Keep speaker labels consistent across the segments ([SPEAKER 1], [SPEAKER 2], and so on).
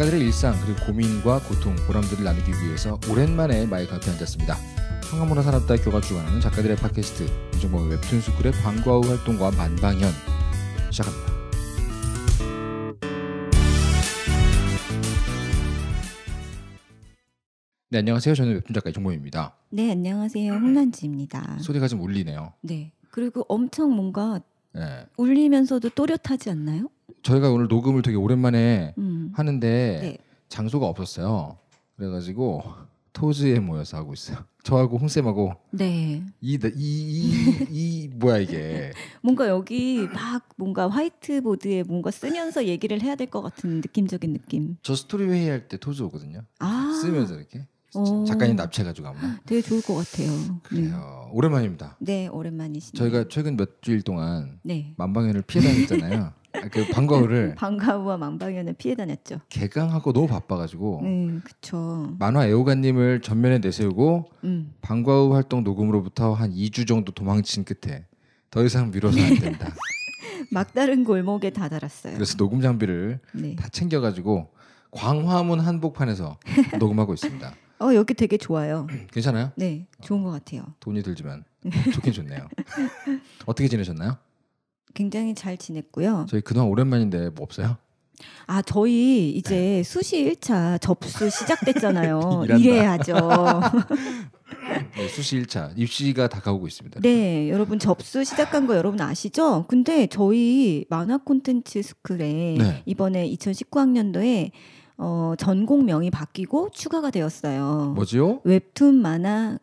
[SPEAKER 1] 작가들의 일상 그리고 고민과 고통, 보람들을 나누기 위해서 오랜만에 마이크 앞에 앉았습니다. 한강문화산업대학교가 주관하는 작가들의 팟캐스트 이종범 웹툰 스쿨의 방과 후 활동과 만방현 시작합니다. 네 안녕하세요. 저는 웹툰 작가 이종범입니다.
[SPEAKER 2] 네, 안녕하세요. 홍란지입니다.
[SPEAKER 1] 소리가 좀 울리네요.
[SPEAKER 2] 네. 그리고 엄청 뭔가
[SPEAKER 1] 네.
[SPEAKER 2] 울리면서도 또렷하지 않나요?
[SPEAKER 1] 저희가 오늘 녹음을 되게 오랜만에
[SPEAKER 2] 음.
[SPEAKER 1] 하는데
[SPEAKER 2] 네.
[SPEAKER 1] 장소가 없었어요. 그래가지고 토즈에 모여서 하고 있어요. 저하고 홍쌤하고
[SPEAKER 2] 네.
[SPEAKER 1] 이이 이 이 뭐야 이게
[SPEAKER 2] 뭔가 여기 막 뭔가 화이트보드에 뭔가 쓰면서 얘기를 해야 될 것 같은 느낌적인 느낌.
[SPEAKER 1] 저 스토리 회의할 때 토즈 오거든요.
[SPEAKER 2] 아.
[SPEAKER 1] 쓰면서 이렇게
[SPEAKER 2] 오.
[SPEAKER 1] 작가님 납치해가지고 아마
[SPEAKER 2] 되게 좋을 것 같아요. 네.
[SPEAKER 1] 그래요. 오랜만입니다.
[SPEAKER 2] 네, 오랜만이시네요.
[SPEAKER 1] 저희가 최근 몇 주일 동안
[SPEAKER 2] 네.
[SPEAKER 1] 만방현을 피해 다녔잖아요. 아, 그 방과후를
[SPEAKER 2] 방과후와 망방현을 피해 다녔죠.
[SPEAKER 1] 개강하고 너무 바빠가지고
[SPEAKER 2] 네, 그쵸.
[SPEAKER 1] 만화 애호가님을 전면에 내세우고
[SPEAKER 2] 음.
[SPEAKER 1] 방과후 활동 녹음으로부터 한 2주 정도 도망친 끝에 더 이상 미뤄서 안 된다.
[SPEAKER 2] 막다른 골목에 다다랐어요.
[SPEAKER 1] 그래서 녹음 장비를
[SPEAKER 2] 네.
[SPEAKER 1] 다 챙겨가지고 광화문 한복판에서 녹음하고 있습니다.
[SPEAKER 2] 어, 여기 되게 좋아요.
[SPEAKER 1] 괜찮아요?
[SPEAKER 2] 네, 좋은 것 같아요.
[SPEAKER 1] 돈이 들지만 좋긴 좋네요. 어떻게 지내셨나요?
[SPEAKER 2] 굉장히 잘 지냈고요.
[SPEAKER 1] 저희 그동안 오랜만인데 뭐 없어요?
[SPEAKER 2] 아, 저희 이제 수시 1차 접수 시작됐잖아요. 이래야죠.
[SPEAKER 1] 네, 수시 1차 입시가 다가오고 있습니다.
[SPEAKER 2] 네, 여러분 접수 시작한 거 여러분 아시죠? 근데 저희 만화 콘텐츠 스쿨에
[SPEAKER 1] 네.
[SPEAKER 2] 이번에 2019학년도에 어, 전공명이 바뀌고 추가가 되었어요.
[SPEAKER 1] 뭐지요?
[SPEAKER 2] 웹툰 만화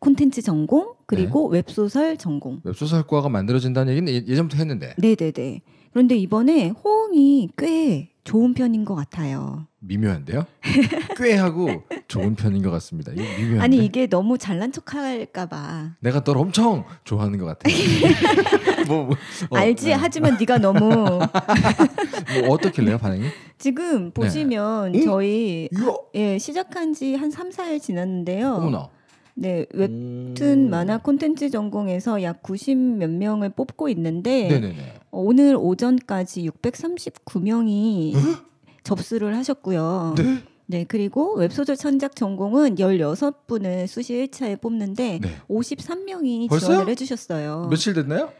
[SPEAKER 2] 콘텐츠 전공 그리고
[SPEAKER 1] 네.
[SPEAKER 2] 웹소설 전공.
[SPEAKER 1] 웹소설과가 만들어진다는 얘기는 예- 예전부터 했는데
[SPEAKER 2] 네네네. 그런데 이번에 호응이 꽤 좋은 편인 것 같아요.
[SPEAKER 1] 미묘한데요? 꽤 하고 좋은 편인 것 같습니다. 미묘한데
[SPEAKER 2] 아니 이게 너무 잘난 척할까봐
[SPEAKER 1] 내가 널 엄청 좋아하는 것 같아. 뭐, 뭐 어,
[SPEAKER 2] 알지
[SPEAKER 1] 네.
[SPEAKER 2] 하지만 네가 너무
[SPEAKER 1] 뭐 어떻길래요 반응이?
[SPEAKER 2] 지금 보시면
[SPEAKER 1] 네. 응?
[SPEAKER 2] 저희 예 시작한 지 한 3, 4일 지났는데요.
[SPEAKER 1] 어머나.
[SPEAKER 2] 네 웹툰
[SPEAKER 1] 음.
[SPEAKER 2] 만화 콘텐츠 전공에서 약 90 몇 명을 뽑고 있는데
[SPEAKER 1] 네네네.
[SPEAKER 2] 어, 오늘 오전까지 639명이 접수를 하셨고요.
[SPEAKER 1] 네.
[SPEAKER 2] 네, 그리고 웹소설 천작 전공은 16분을 수시 1차에 뽑는데
[SPEAKER 1] 네.
[SPEAKER 2] 53명이
[SPEAKER 1] 벌써요?
[SPEAKER 2] 지원을 해 주셨어요.
[SPEAKER 1] 며칠 됐나요?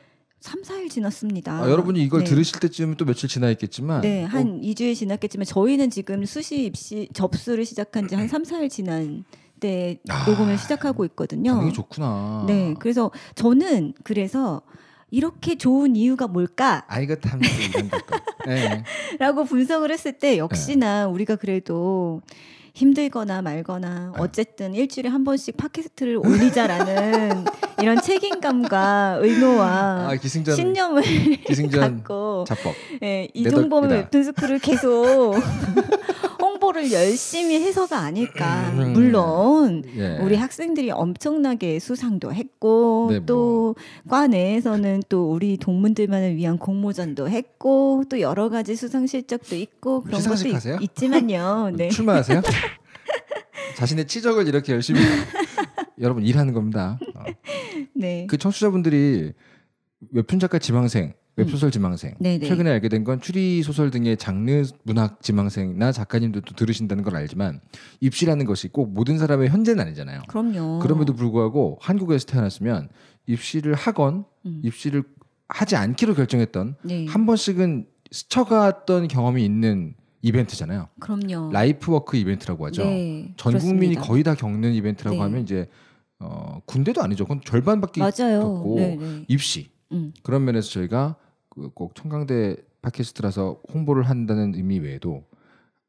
[SPEAKER 2] 3, 4일 지났습니다.
[SPEAKER 1] 아, 여러분이 이걸
[SPEAKER 2] 네.
[SPEAKER 1] 들으실 때쯤은 또 며칠 지나 있겠지만
[SPEAKER 2] 네,
[SPEAKER 1] 어,
[SPEAKER 2] 한 2주일 지났겠지만 저희는 지금 수시 입시 접수를 시작한 지 한 3, 4일 지난 때
[SPEAKER 1] 아,
[SPEAKER 2] 녹음을 시작하고 있거든요.
[SPEAKER 1] 반응이 좋구나.
[SPEAKER 2] 네, 그래서 저는 그래서 이렇게 좋은 이유가 뭘까라고
[SPEAKER 1] 아이가 탐 이런 것. 네.
[SPEAKER 2] 분석을 했을 때 역시나 우리가 그래도 힘들거나 말거나
[SPEAKER 1] 네.
[SPEAKER 2] 어쨌든 일주일에 한 번씩 팟캐스트를 올리자라는 이런 책임감과 의무와
[SPEAKER 1] 아 기승전
[SPEAKER 2] 신념을
[SPEAKER 1] 기승전
[SPEAKER 2] 갖고
[SPEAKER 1] 자법.
[SPEAKER 2] 예,
[SPEAKER 1] 내
[SPEAKER 2] 이종범의
[SPEAKER 1] 덕이다.
[SPEAKER 2] 웹툰 스쿨을 계속 홍보를 열심히 해서가 아닐까.
[SPEAKER 1] 음.
[SPEAKER 2] 물론
[SPEAKER 1] 예.
[SPEAKER 2] 우리 학생들이 엄청나게 수상도 했고
[SPEAKER 1] 네, 뭐.
[SPEAKER 2] 또과 내에서는 또 우리 동문들만을 위한 공모전도 했고 또 여러 가지 수상 실적도 있고 그런 것도? 있, 지만요 네.
[SPEAKER 1] 출마하세요? 자신의 치적을 이렇게 열심히 여러분 일하는 겁니다. 어.
[SPEAKER 2] 네.
[SPEAKER 1] 그 청취자분들이 웹툰 작가 지망생, 웹소설 지망생,
[SPEAKER 2] 음.
[SPEAKER 1] 최근에 알게 된 건 추리 소설 등의 장르 문학 지망생이나 작가님들도 들으신다는 걸 알지만 입시라는 것이 꼭 모든 사람의 현재는 아니잖아요.
[SPEAKER 2] 그럼요.
[SPEAKER 1] 그럼에도 불구하고 한국에서 태어났으면 입시를 하건
[SPEAKER 2] 음.
[SPEAKER 1] 입시를 하지 않기로 결정했던
[SPEAKER 2] 네.
[SPEAKER 1] 한 번씩은 스쳐갔던 경험이 있는 이벤트잖아요.
[SPEAKER 2] 그럼요.
[SPEAKER 1] life work 이벤트라고 하죠.
[SPEAKER 2] 네,
[SPEAKER 1] 전 국민이
[SPEAKER 2] 그렇습니다.
[SPEAKER 1] 거의 다 겪는 이벤트라고
[SPEAKER 2] 네.
[SPEAKER 1] 하면 이제 어, 군대도 아니죠. 그건 절반밖에
[SPEAKER 2] 맞아요.
[SPEAKER 1] 겪고
[SPEAKER 2] 네, 네.
[SPEAKER 1] 입시
[SPEAKER 2] 음.
[SPEAKER 1] 그런 면에서 저희가 그꼭 청강대 팟캐스트라서 홍보를 한다는 의미 외에도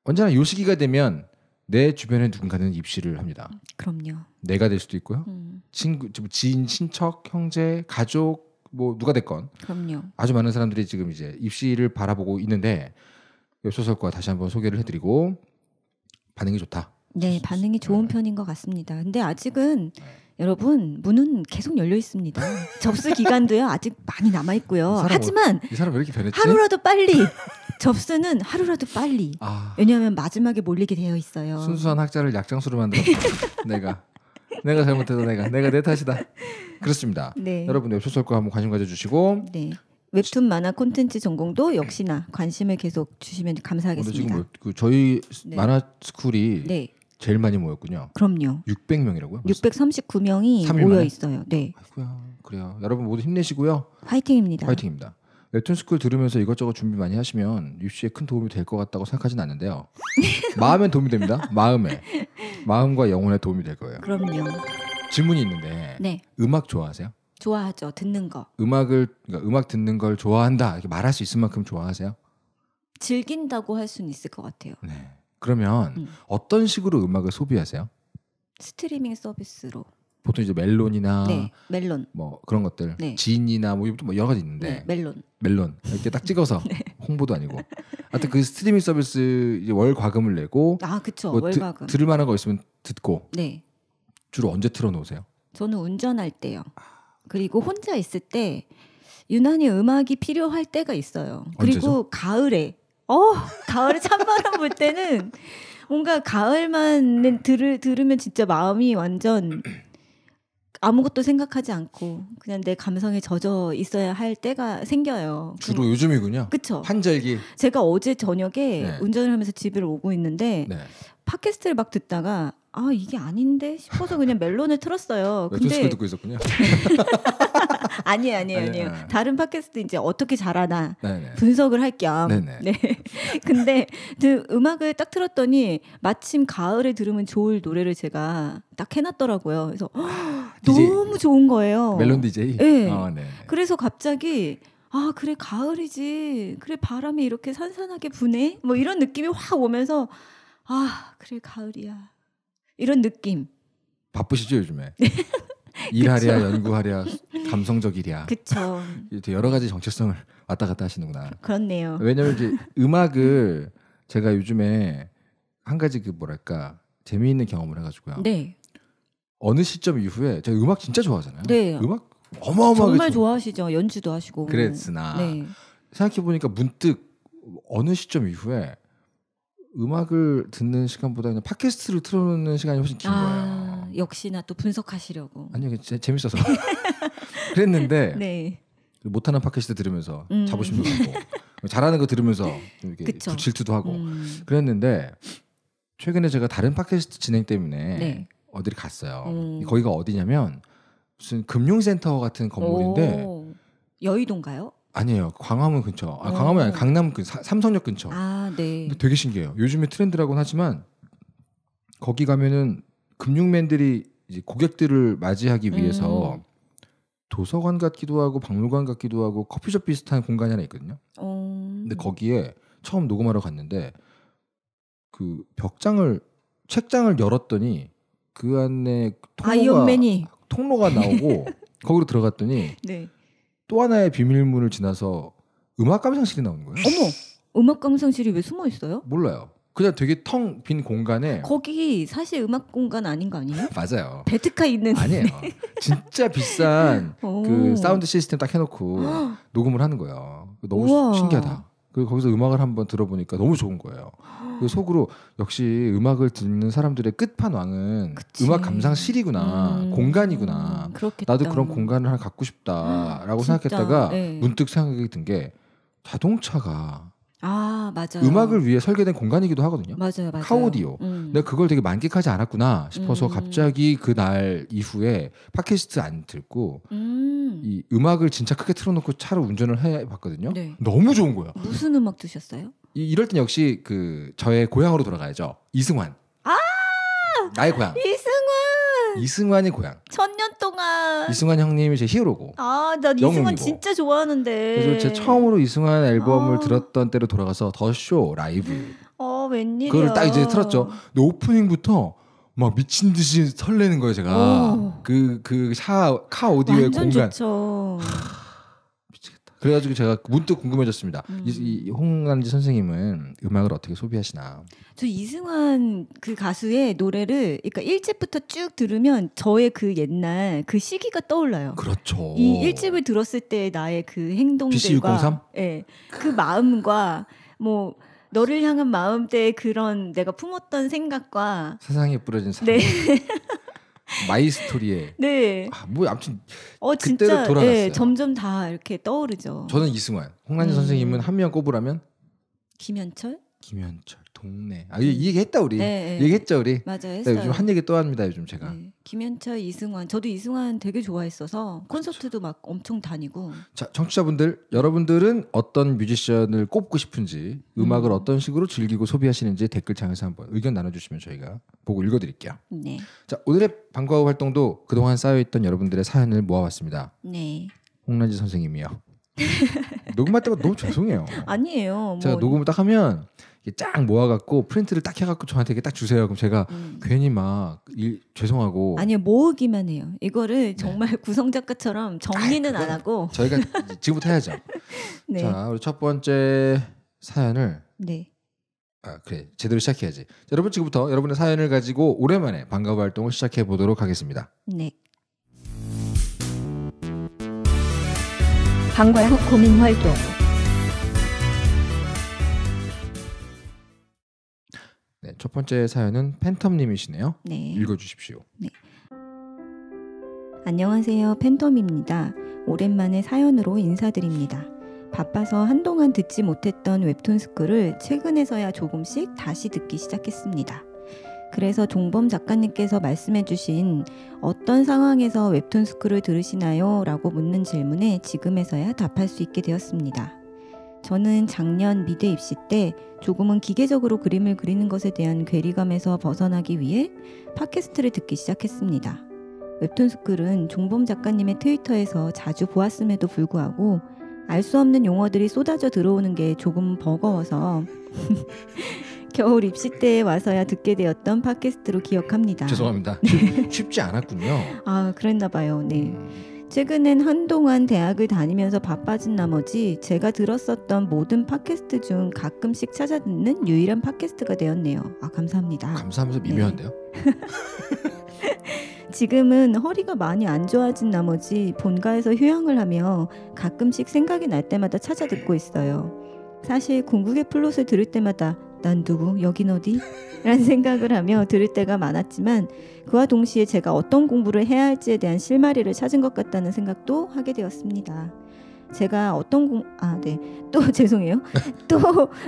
[SPEAKER 1] 언제나 요 시기가 되면 내 주변에 누군가는 입시를 합니다.
[SPEAKER 2] 그럼요.
[SPEAKER 1] 내가 될 수도 있고요.
[SPEAKER 2] 음,
[SPEAKER 1] 친구, 지인, 친척, 형제, 가족 뭐 누가 됐건
[SPEAKER 2] 그럼요.
[SPEAKER 1] 아주 많은 사람들이 지금 이제 입시를 바라보고 있는데 웹 소설과 다시 한번 소개를 해드리고 반응이 좋다.
[SPEAKER 2] 네, 반응이 좋은 편인 것 같습니다. 근데 아직은 여러분 문은 계속 열려 있습니다. 접수 기간도요 아직 많이 남아 있고요. 하지만
[SPEAKER 1] 이 사람 왜 이렇게 변했지?
[SPEAKER 2] 하루라도 빨리 접수는 하루라도 빨리.
[SPEAKER 1] 아
[SPEAKER 2] 왜냐하면 마지막에 몰리게 되어 있어요.
[SPEAKER 1] 순수한 학자를 약장수로 만들었다. 내가 내가 잘못해서 내가 내가 내 탓이다. 그렇습니다.
[SPEAKER 2] 네.
[SPEAKER 1] 여러분 웹소설과 한번 관심 가져주시고
[SPEAKER 2] 네. 웹툰 만화 콘텐츠 전공도 역시나 관심을 계속 주시면 감사하겠습니다.
[SPEAKER 1] 지금 뭐, 그 저희
[SPEAKER 2] 네.
[SPEAKER 1] 만화 스쿨이
[SPEAKER 2] 네,
[SPEAKER 1] 제일 많이 모였군요.
[SPEAKER 2] 그럼요.
[SPEAKER 1] 600명이라고요?
[SPEAKER 2] 639명이
[SPEAKER 1] 삼일
[SPEAKER 2] 모여? 있어요. 네,
[SPEAKER 1] 아이고야, 그래요. 여러분 모두 힘내시고요.
[SPEAKER 2] 화이팅입니다.
[SPEAKER 1] 파이팅입니다. 웹툰 스쿨 들으면서 이것저것 준비 많이 하시면 입시에 큰 도움이 될 것 같다고 생각하진 않는데요. 마음엔 도움이 됩니다. 마음에 마음과 영혼에 도움이 될 거예요.
[SPEAKER 2] 그럼요.
[SPEAKER 1] 질문이 있는데
[SPEAKER 2] 네,
[SPEAKER 1] 음악 좋아하세요?
[SPEAKER 2] 좋아하죠. 듣는 거.
[SPEAKER 1] 음악을 그러니까 음악 듣는 걸 좋아한다 이렇게 말할 수 있을 만큼 좋아하세요?
[SPEAKER 2] 즐긴다고 할 수는 있을 것 같아요.
[SPEAKER 1] 네. 그러면
[SPEAKER 2] 음.
[SPEAKER 1] 어떤 식으로 음악을 소비하세요?
[SPEAKER 2] 스트리밍 서비스로.
[SPEAKER 1] 보통 이제 멜론이나
[SPEAKER 2] 네, 멜론.
[SPEAKER 1] 뭐 그런 것들,
[SPEAKER 2] 네.
[SPEAKER 1] 지니나 뭐 이것도 뭐 여러 가지 있는데
[SPEAKER 2] 네, 멜론.
[SPEAKER 1] 멜론 이렇게 딱 찍어서
[SPEAKER 2] 네.
[SPEAKER 1] 홍보도 아니고. 하여튼 그 스트리밍 서비스 이제 월 과금을 내고
[SPEAKER 2] 아, 그쵸.
[SPEAKER 1] 뭐 드-
[SPEAKER 2] 월과금.
[SPEAKER 1] 들을 만한 거 있으면 듣고
[SPEAKER 2] 네,
[SPEAKER 1] 주로 언제 틀어놓으세요?
[SPEAKER 2] 저는 운전할 때요. 그리고 혼자 있을 때 유난히 음악이 필요할 때가 있어요. 그리고
[SPEAKER 1] 언제죠?
[SPEAKER 2] 가을에 어 가을에 찬바람 불 때는 뭔가 가을만 들을 들으면 진짜 마음이 완전 아무것도 생각하지 않고 그냥 내 감성에 젖어 있어야 할 때가 생겨요.
[SPEAKER 1] 주로 요즘이군요.
[SPEAKER 2] 그쵸.
[SPEAKER 1] 환절기.
[SPEAKER 2] 제가 어제 저녁에
[SPEAKER 1] 네.
[SPEAKER 2] 운전을 하면서 집을 오고 있는데
[SPEAKER 1] 네.
[SPEAKER 2] 팟캐스트를 막 듣다가 아 이게 아닌데 싶어서 그냥 멜론을 틀었어요. 근데
[SPEAKER 1] 듣고 있었군요.
[SPEAKER 2] 아니에요, 아니에요,
[SPEAKER 1] 아니,
[SPEAKER 2] 아니에요.
[SPEAKER 1] 네.
[SPEAKER 2] 다른 팟캐스트 이제 어떻게 잘하나
[SPEAKER 1] 네네.
[SPEAKER 2] 분석을 할 겸.
[SPEAKER 1] 네네.
[SPEAKER 2] 네. 근데 그 음악을 딱 틀었더니 마침 가을에 들으면 좋을 노래를 제가 딱 해놨더라고요. 그래서
[SPEAKER 1] DJ
[SPEAKER 2] 너무 좋은 거예요.
[SPEAKER 1] 멜론 DJ.
[SPEAKER 2] 네.
[SPEAKER 1] 어, 네.
[SPEAKER 2] 그래서 갑자기 아 그래 가을이지 그래 바람이 이렇게 산산하게 부네 뭐 이런 느낌이 확 오면서 아 그래 가을이야 이런 느낌
[SPEAKER 1] 바쁘시죠 요즘에? 일하랴 연구하랴 감성적이랴 이렇게 여러 가지 정체성을 왔다 갔다 하시는구나.
[SPEAKER 2] 그렇네요
[SPEAKER 1] 왜냐면 이제 음악을 제가 요즘에 한 가지 그 뭐랄까 재미있는 경험을 해가지고요.
[SPEAKER 2] 네
[SPEAKER 1] 어느 시점 이후에 제가 음악 진짜 좋아하잖아요.
[SPEAKER 2] 네.
[SPEAKER 1] 음악 어마어마하게
[SPEAKER 2] 정말
[SPEAKER 1] 좋아-
[SPEAKER 2] 좋아하시죠 연주도 하시고
[SPEAKER 1] 그랬으나
[SPEAKER 2] 네
[SPEAKER 1] 생각해 보니까 문득 어느 시점 이후에 음악을 듣는 시간보다 그냥 팟캐스트를 틀어놓는 시간이 훨씬 긴
[SPEAKER 2] 아,
[SPEAKER 1] 거예요.
[SPEAKER 2] 역시나 또 분석하시려고
[SPEAKER 1] 아니요, 재, 재밌어서 그랬는데
[SPEAKER 2] 네
[SPEAKER 1] 못하는 팟캐스트 들으면서
[SPEAKER 2] 음.
[SPEAKER 1] 자부심도 갖고 잘하는 거 들으면서 좀 이렇게
[SPEAKER 2] 그쵸.
[SPEAKER 1] 질투도 하고
[SPEAKER 2] 음,
[SPEAKER 1] 그랬는데 최근에 제가 다른 팟캐스트 진행 때문에
[SPEAKER 2] 네.
[SPEAKER 1] 어디를 갔어요.
[SPEAKER 2] 음.
[SPEAKER 1] 거기가 어디냐면 무슨 금융센터 같은 건물인데
[SPEAKER 2] 오, 여의도인가요
[SPEAKER 1] 아니에요. 광화문 근처. 아,
[SPEAKER 2] 오.
[SPEAKER 1] 광화문 아니 강남 근 삼성역 근처.
[SPEAKER 2] 아 네
[SPEAKER 1] 근데 되게 신기해요. 요즘에 트렌드라고는 하지만 거기 가면은 금융맨들이 이제 고객들을 맞이하기 위해서
[SPEAKER 2] 음.
[SPEAKER 1] 도서관 같기도 하고 박물관 같기도 하고 커피숍 비슷한 공간이 하나 있거든요.
[SPEAKER 2] 어,
[SPEAKER 1] 근데 거기에 처음 녹음하러 갔는데 그 벽장을 책장을 열었더니 그 안에 통로가
[SPEAKER 2] 아이언맨이
[SPEAKER 1] 통로가 나오고 거기로 들어갔더니
[SPEAKER 2] 네
[SPEAKER 1] 또 하나의 비밀문을 지나서 음악 감상실이 나오는 거예요.
[SPEAKER 2] 어머 음악 감상실이 왜 숨어 있어요?
[SPEAKER 1] 몰라요. 그냥 되게 텅 빈 공간에
[SPEAKER 2] 거기 사실 음악 공간 아닌 거 아니에요?
[SPEAKER 1] 맞아요.
[SPEAKER 2] 배트카 있는
[SPEAKER 1] 아니에요. 진짜 비싼
[SPEAKER 2] 오.
[SPEAKER 1] 그 사운드 시스템 딱 해놓고 녹음을 하는 거예요. 너무
[SPEAKER 2] 우와.
[SPEAKER 1] 신기하다. 그리고 거기서 음악을 한번 들어보니까 너무 좋은 거예요. 그 속으로 역시 음악을 듣는 사람들의 끝판왕은
[SPEAKER 2] 그치.
[SPEAKER 1] 음악 감상실이구나,
[SPEAKER 2] 음,
[SPEAKER 1] 공간이구나.
[SPEAKER 2] 그렇겠다.
[SPEAKER 1] 나도 그런 공간을 하나 갖고 싶다라고
[SPEAKER 2] 진짜,
[SPEAKER 1] 생각했다가
[SPEAKER 2] 네.
[SPEAKER 1] 문득 생각이 든 게 자동차가
[SPEAKER 2] 아 맞아요.
[SPEAKER 1] 음악을 위해 설계된 공간이기도 하거든요.
[SPEAKER 2] 맞아요, 맞아요.
[SPEAKER 1] 카오디오.
[SPEAKER 2] 음.
[SPEAKER 1] 내가 그걸 되게 만끽하지 않았구나 싶어서
[SPEAKER 2] 음.
[SPEAKER 1] 갑자기 그날 이후에 팟캐스트 안 듣고
[SPEAKER 2] 음.
[SPEAKER 1] 이 음악을 진짜 크게 틀어놓고 차로 운전을 해봤거든요.
[SPEAKER 2] 네.
[SPEAKER 1] 너무 좋은 거예요.
[SPEAKER 2] 무슨 음악 드셨어요?
[SPEAKER 1] 이, 이럴 땐 역시 그 저의 고향으로 돌아가야죠. 이승환.
[SPEAKER 2] 아!
[SPEAKER 1] 나의 고향.
[SPEAKER 2] 이승환
[SPEAKER 1] 이승환이 고향.
[SPEAKER 2] 천년 동안.
[SPEAKER 1] 이승환 형님이 제 히어로고.
[SPEAKER 2] 아, 나 이승환
[SPEAKER 1] 영웅이고.
[SPEAKER 2] 진짜 좋아하는데.
[SPEAKER 1] 그래서 제 처음으로 이승환 앨범을
[SPEAKER 2] 아.
[SPEAKER 1] 들었던 때로 돌아가서 더 쇼 라이브.
[SPEAKER 2] 어, 웬일이야.
[SPEAKER 1] 그걸 딱 이제 틀었죠. 근데 오프닝부터 막 미친 듯이 설레는 거예요, 제가.
[SPEAKER 2] 오.
[SPEAKER 1] 그그차카 오디오의 공간.
[SPEAKER 2] 좋죠.
[SPEAKER 1] 그래가지고 제가 문득 궁금해졌습니다.
[SPEAKER 2] 음.
[SPEAKER 1] 이, 이 홍란지 선생님은 음악을 어떻게 소비하시나?
[SPEAKER 2] 저 이승환 그 가수의 노래를 그러니까 1집부터 쭉 들으면 저의 그 옛날 그 시기가 떠올라요.
[SPEAKER 1] 그렇죠.
[SPEAKER 2] 이 1집을 들었을 때 나의 그
[SPEAKER 1] BC603?
[SPEAKER 2] 행동들과 예. 그 마음과 뭐 너를 향한 마음대의 그런 내가 품었던 생각과
[SPEAKER 1] 세상에 뿌려진 사랑.
[SPEAKER 2] 네.
[SPEAKER 1] My Story에
[SPEAKER 2] 네.
[SPEAKER 1] 아, 뭐 아무튼
[SPEAKER 2] 어
[SPEAKER 1] 그때로
[SPEAKER 2] 진짜
[SPEAKER 1] 돌아갔어요.
[SPEAKER 2] 예, 점점 다 이렇게 떠오르죠.
[SPEAKER 1] 저는 이승환, 홍란지
[SPEAKER 2] 음.
[SPEAKER 1] 선생님은 한 명 꼽으라면
[SPEAKER 2] 김현철?
[SPEAKER 1] 김현철, 동네. 아이 얘기했다 우리.
[SPEAKER 2] 네, 네.
[SPEAKER 1] 얘기했죠 우리.
[SPEAKER 2] 맞아요.
[SPEAKER 1] 네,
[SPEAKER 2] 했어요.
[SPEAKER 1] 요즘 한 얘기 또 합니다 요즘 제가.
[SPEAKER 2] 네. 김현철, 이승환. 저도 이승환 되게 좋아했어서 콘서트도 막 엄청 다니고.
[SPEAKER 1] 자 청취자분들 여러분들은 어떤 뮤지션을 꼽고 싶은지 음악을
[SPEAKER 2] 음.
[SPEAKER 1] 어떤 식으로 즐기고 소비하시는지 댓글창에서 한번 의견 나눠주시면 저희가 보고 읽어드릴게요.
[SPEAKER 2] 네.
[SPEAKER 1] 자 오늘의 방과후 활동도 그동안 쌓여있던 여러분들의 사연을 모아왔습니다.
[SPEAKER 2] 네.
[SPEAKER 1] 홍란지 선생님이요. 녹음할 때마다 너무 죄송해요.
[SPEAKER 2] 아니에요.
[SPEAKER 1] 제가
[SPEAKER 2] 뭐,
[SPEAKER 1] 녹음을 딱 하면 쫙 모아갖고 프린트를 딱 해갖고 저한테 이렇게 딱 주세요. 그럼 제가
[SPEAKER 2] 음.
[SPEAKER 1] 괜히 막 일, 죄송하고
[SPEAKER 2] 아니요 모으기만 해요. 이거를 정말 구성 작가처럼 정리는
[SPEAKER 1] 아이,
[SPEAKER 2] 안 하고.
[SPEAKER 1] 저희가 지금부터 해야죠.
[SPEAKER 2] 네.
[SPEAKER 1] 자 우리 첫 번째 사연을
[SPEAKER 2] 네.
[SPEAKER 1] 아 그래 제대로 시작해야지. 자, 여러분 지금부터 여러분의 사연을 가지고 오랜만에 방과후 활동을 시작해 보도록 하겠습니다.
[SPEAKER 2] 네.
[SPEAKER 3] 방과 후 고민 활동
[SPEAKER 1] 네, 첫 번째 사연은 팬텀님이시네요.
[SPEAKER 2] 네.
[SPEAKER 1] 읽어주십시오.
[SPEAKER 2] 안녕하세요. 팬텀입니다. 오랜만에 사연으로 인사드립니다. 바빠서 한동안 듣지 못했던 웹툰 스쿨을 최근에서야 조금씩 다시 듣기 시작했습니다. 그래서 종범 작가님께서 말씀해주신 어떤 상황에서 웹툰 스쿨을 들으시나요? 라고 묻는 질문에 지금에서야 답할 수 있게 되었습니다. 저는 작년 미대 입시 때 조금은 기계적으로 그림을 그리는 것에 대한 괴리감에서 벗어나기 위해 팟캐스트를 듣기 시작했습니다. 웹툰 스쿨은 종범 작가님의 트위터에서 자주 보았음에도 불구하고 알 수 없는 용어들이 쏟아져 들어오는 게 조금 버거워서 겨울 입시 때에 와서야 듣게 되었던 팟캐스트로 기억합니다.
[SPEAKER 1] 죄송합니다. 쉽- 쉽지 않았군요.
[SPEAKER 2] 아, 그랬나 봐요. 네.
[SPEAKER 1] 음,
[SPEAKER 2] 최근엔 한동안 대학을 다니면서 바빠진 나머지 제가 들었었던 모든 팟캐스트 중 가끔씩 찾아 듣는 유일한 팟캐스트가 되었네요. 아, 감사합니다.
[SPEAKER 1] 감사하면서 미묘한데요.
[SPEAKER 2] 지금은 허리가 많이 안 좋아진 나머지 본가에서 휴양을 하며 가끔씩 생각이 날 때마다 찾아 듣고 있어요. 사실 궁극의 플롯을 들을 때마다 난 누구 여긴 어디? 라는 생각을 하며 들을 때가 많았지만 그와 동시에 제가 어떤 공부를 해야 할지에 대한 실마리를 찾은 것 같다는 생각도 하게 되었습니다. 제가 어떤 공, 아, 네. 또 죄송해요. 또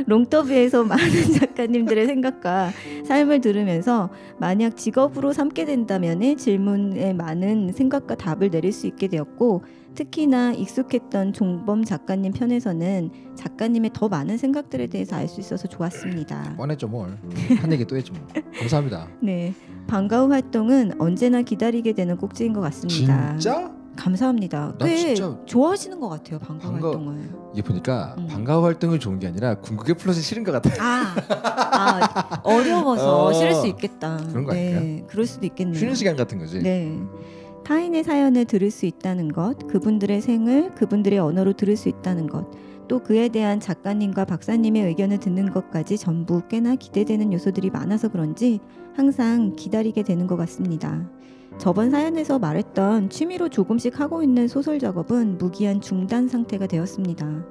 [SPEAKER 2] 롱터뷰에서 많은 작가님들의 생각과 삶을 들으면서 만약 직업으로 삼게 된다면의 질문에 많은 생각과 답을 내릴 수 있게 되었고 특히나 익숙했던 종범 작가님 편에서는 작가님의 더 많은 생각들에 대해서 알 수 있어서 좋았습니다.
[SPEAKER 1] 뻔했죠 뭘. 한 얘기 또 했죠 뭐. 감사합니다.
[SPEAKER 2] 네, 방과 후 활동은 언제나 기다리게 되는 꼭지인 것 같습니다.
[SPEAKER 1] 진짜?
[SPEAKER 2] 감사합니다. 난꽤
[SPEAKER 1] 진짜
[SPEAKER 2] 좋아하시는 것 같아요 방과후
[SPEAKER 1] 방과-
[SPEAKER 2] 활동을.
[SPEAKER 1] 이게 보니까
[SPEAKER 2] 음.
[SPEAKER 1] 방과후 활동을 좋은 게 아니라 궁극의 플롯이 싫은 것 같아요.
[SPEAKER 2] 아, 아 어려워서
[SPEAKER 1] 어,
[SPEAKER 2] 싫을 수 있겠다.
[SPEAKER 1] 그런 거
[SPEAKER 2] 네,
[SPEAKER 1] 아닐까요?
[SPEAKER 2] 그럴 수도 있겠네요.
[SPEAKER 1] 쉬는 시간 같은 거지.
[SPEAKER 2] 네. 타인의 사연을 들을 수 있다는 것, 그분들의 생을 그분들의 언어로 들을 수 있다는 것, 또 그에 대한 작가님과 박사님의 의견을 듣는 것까지 전부 꽤나 기대되는 요소들이 많아서 그런지 항상 기다리게 되는 것 같습니다. 저번 사연에서 말했던 취미로 조금씩 하고 있는 소설 작업은 무기한 중단 상태가 되었습니다.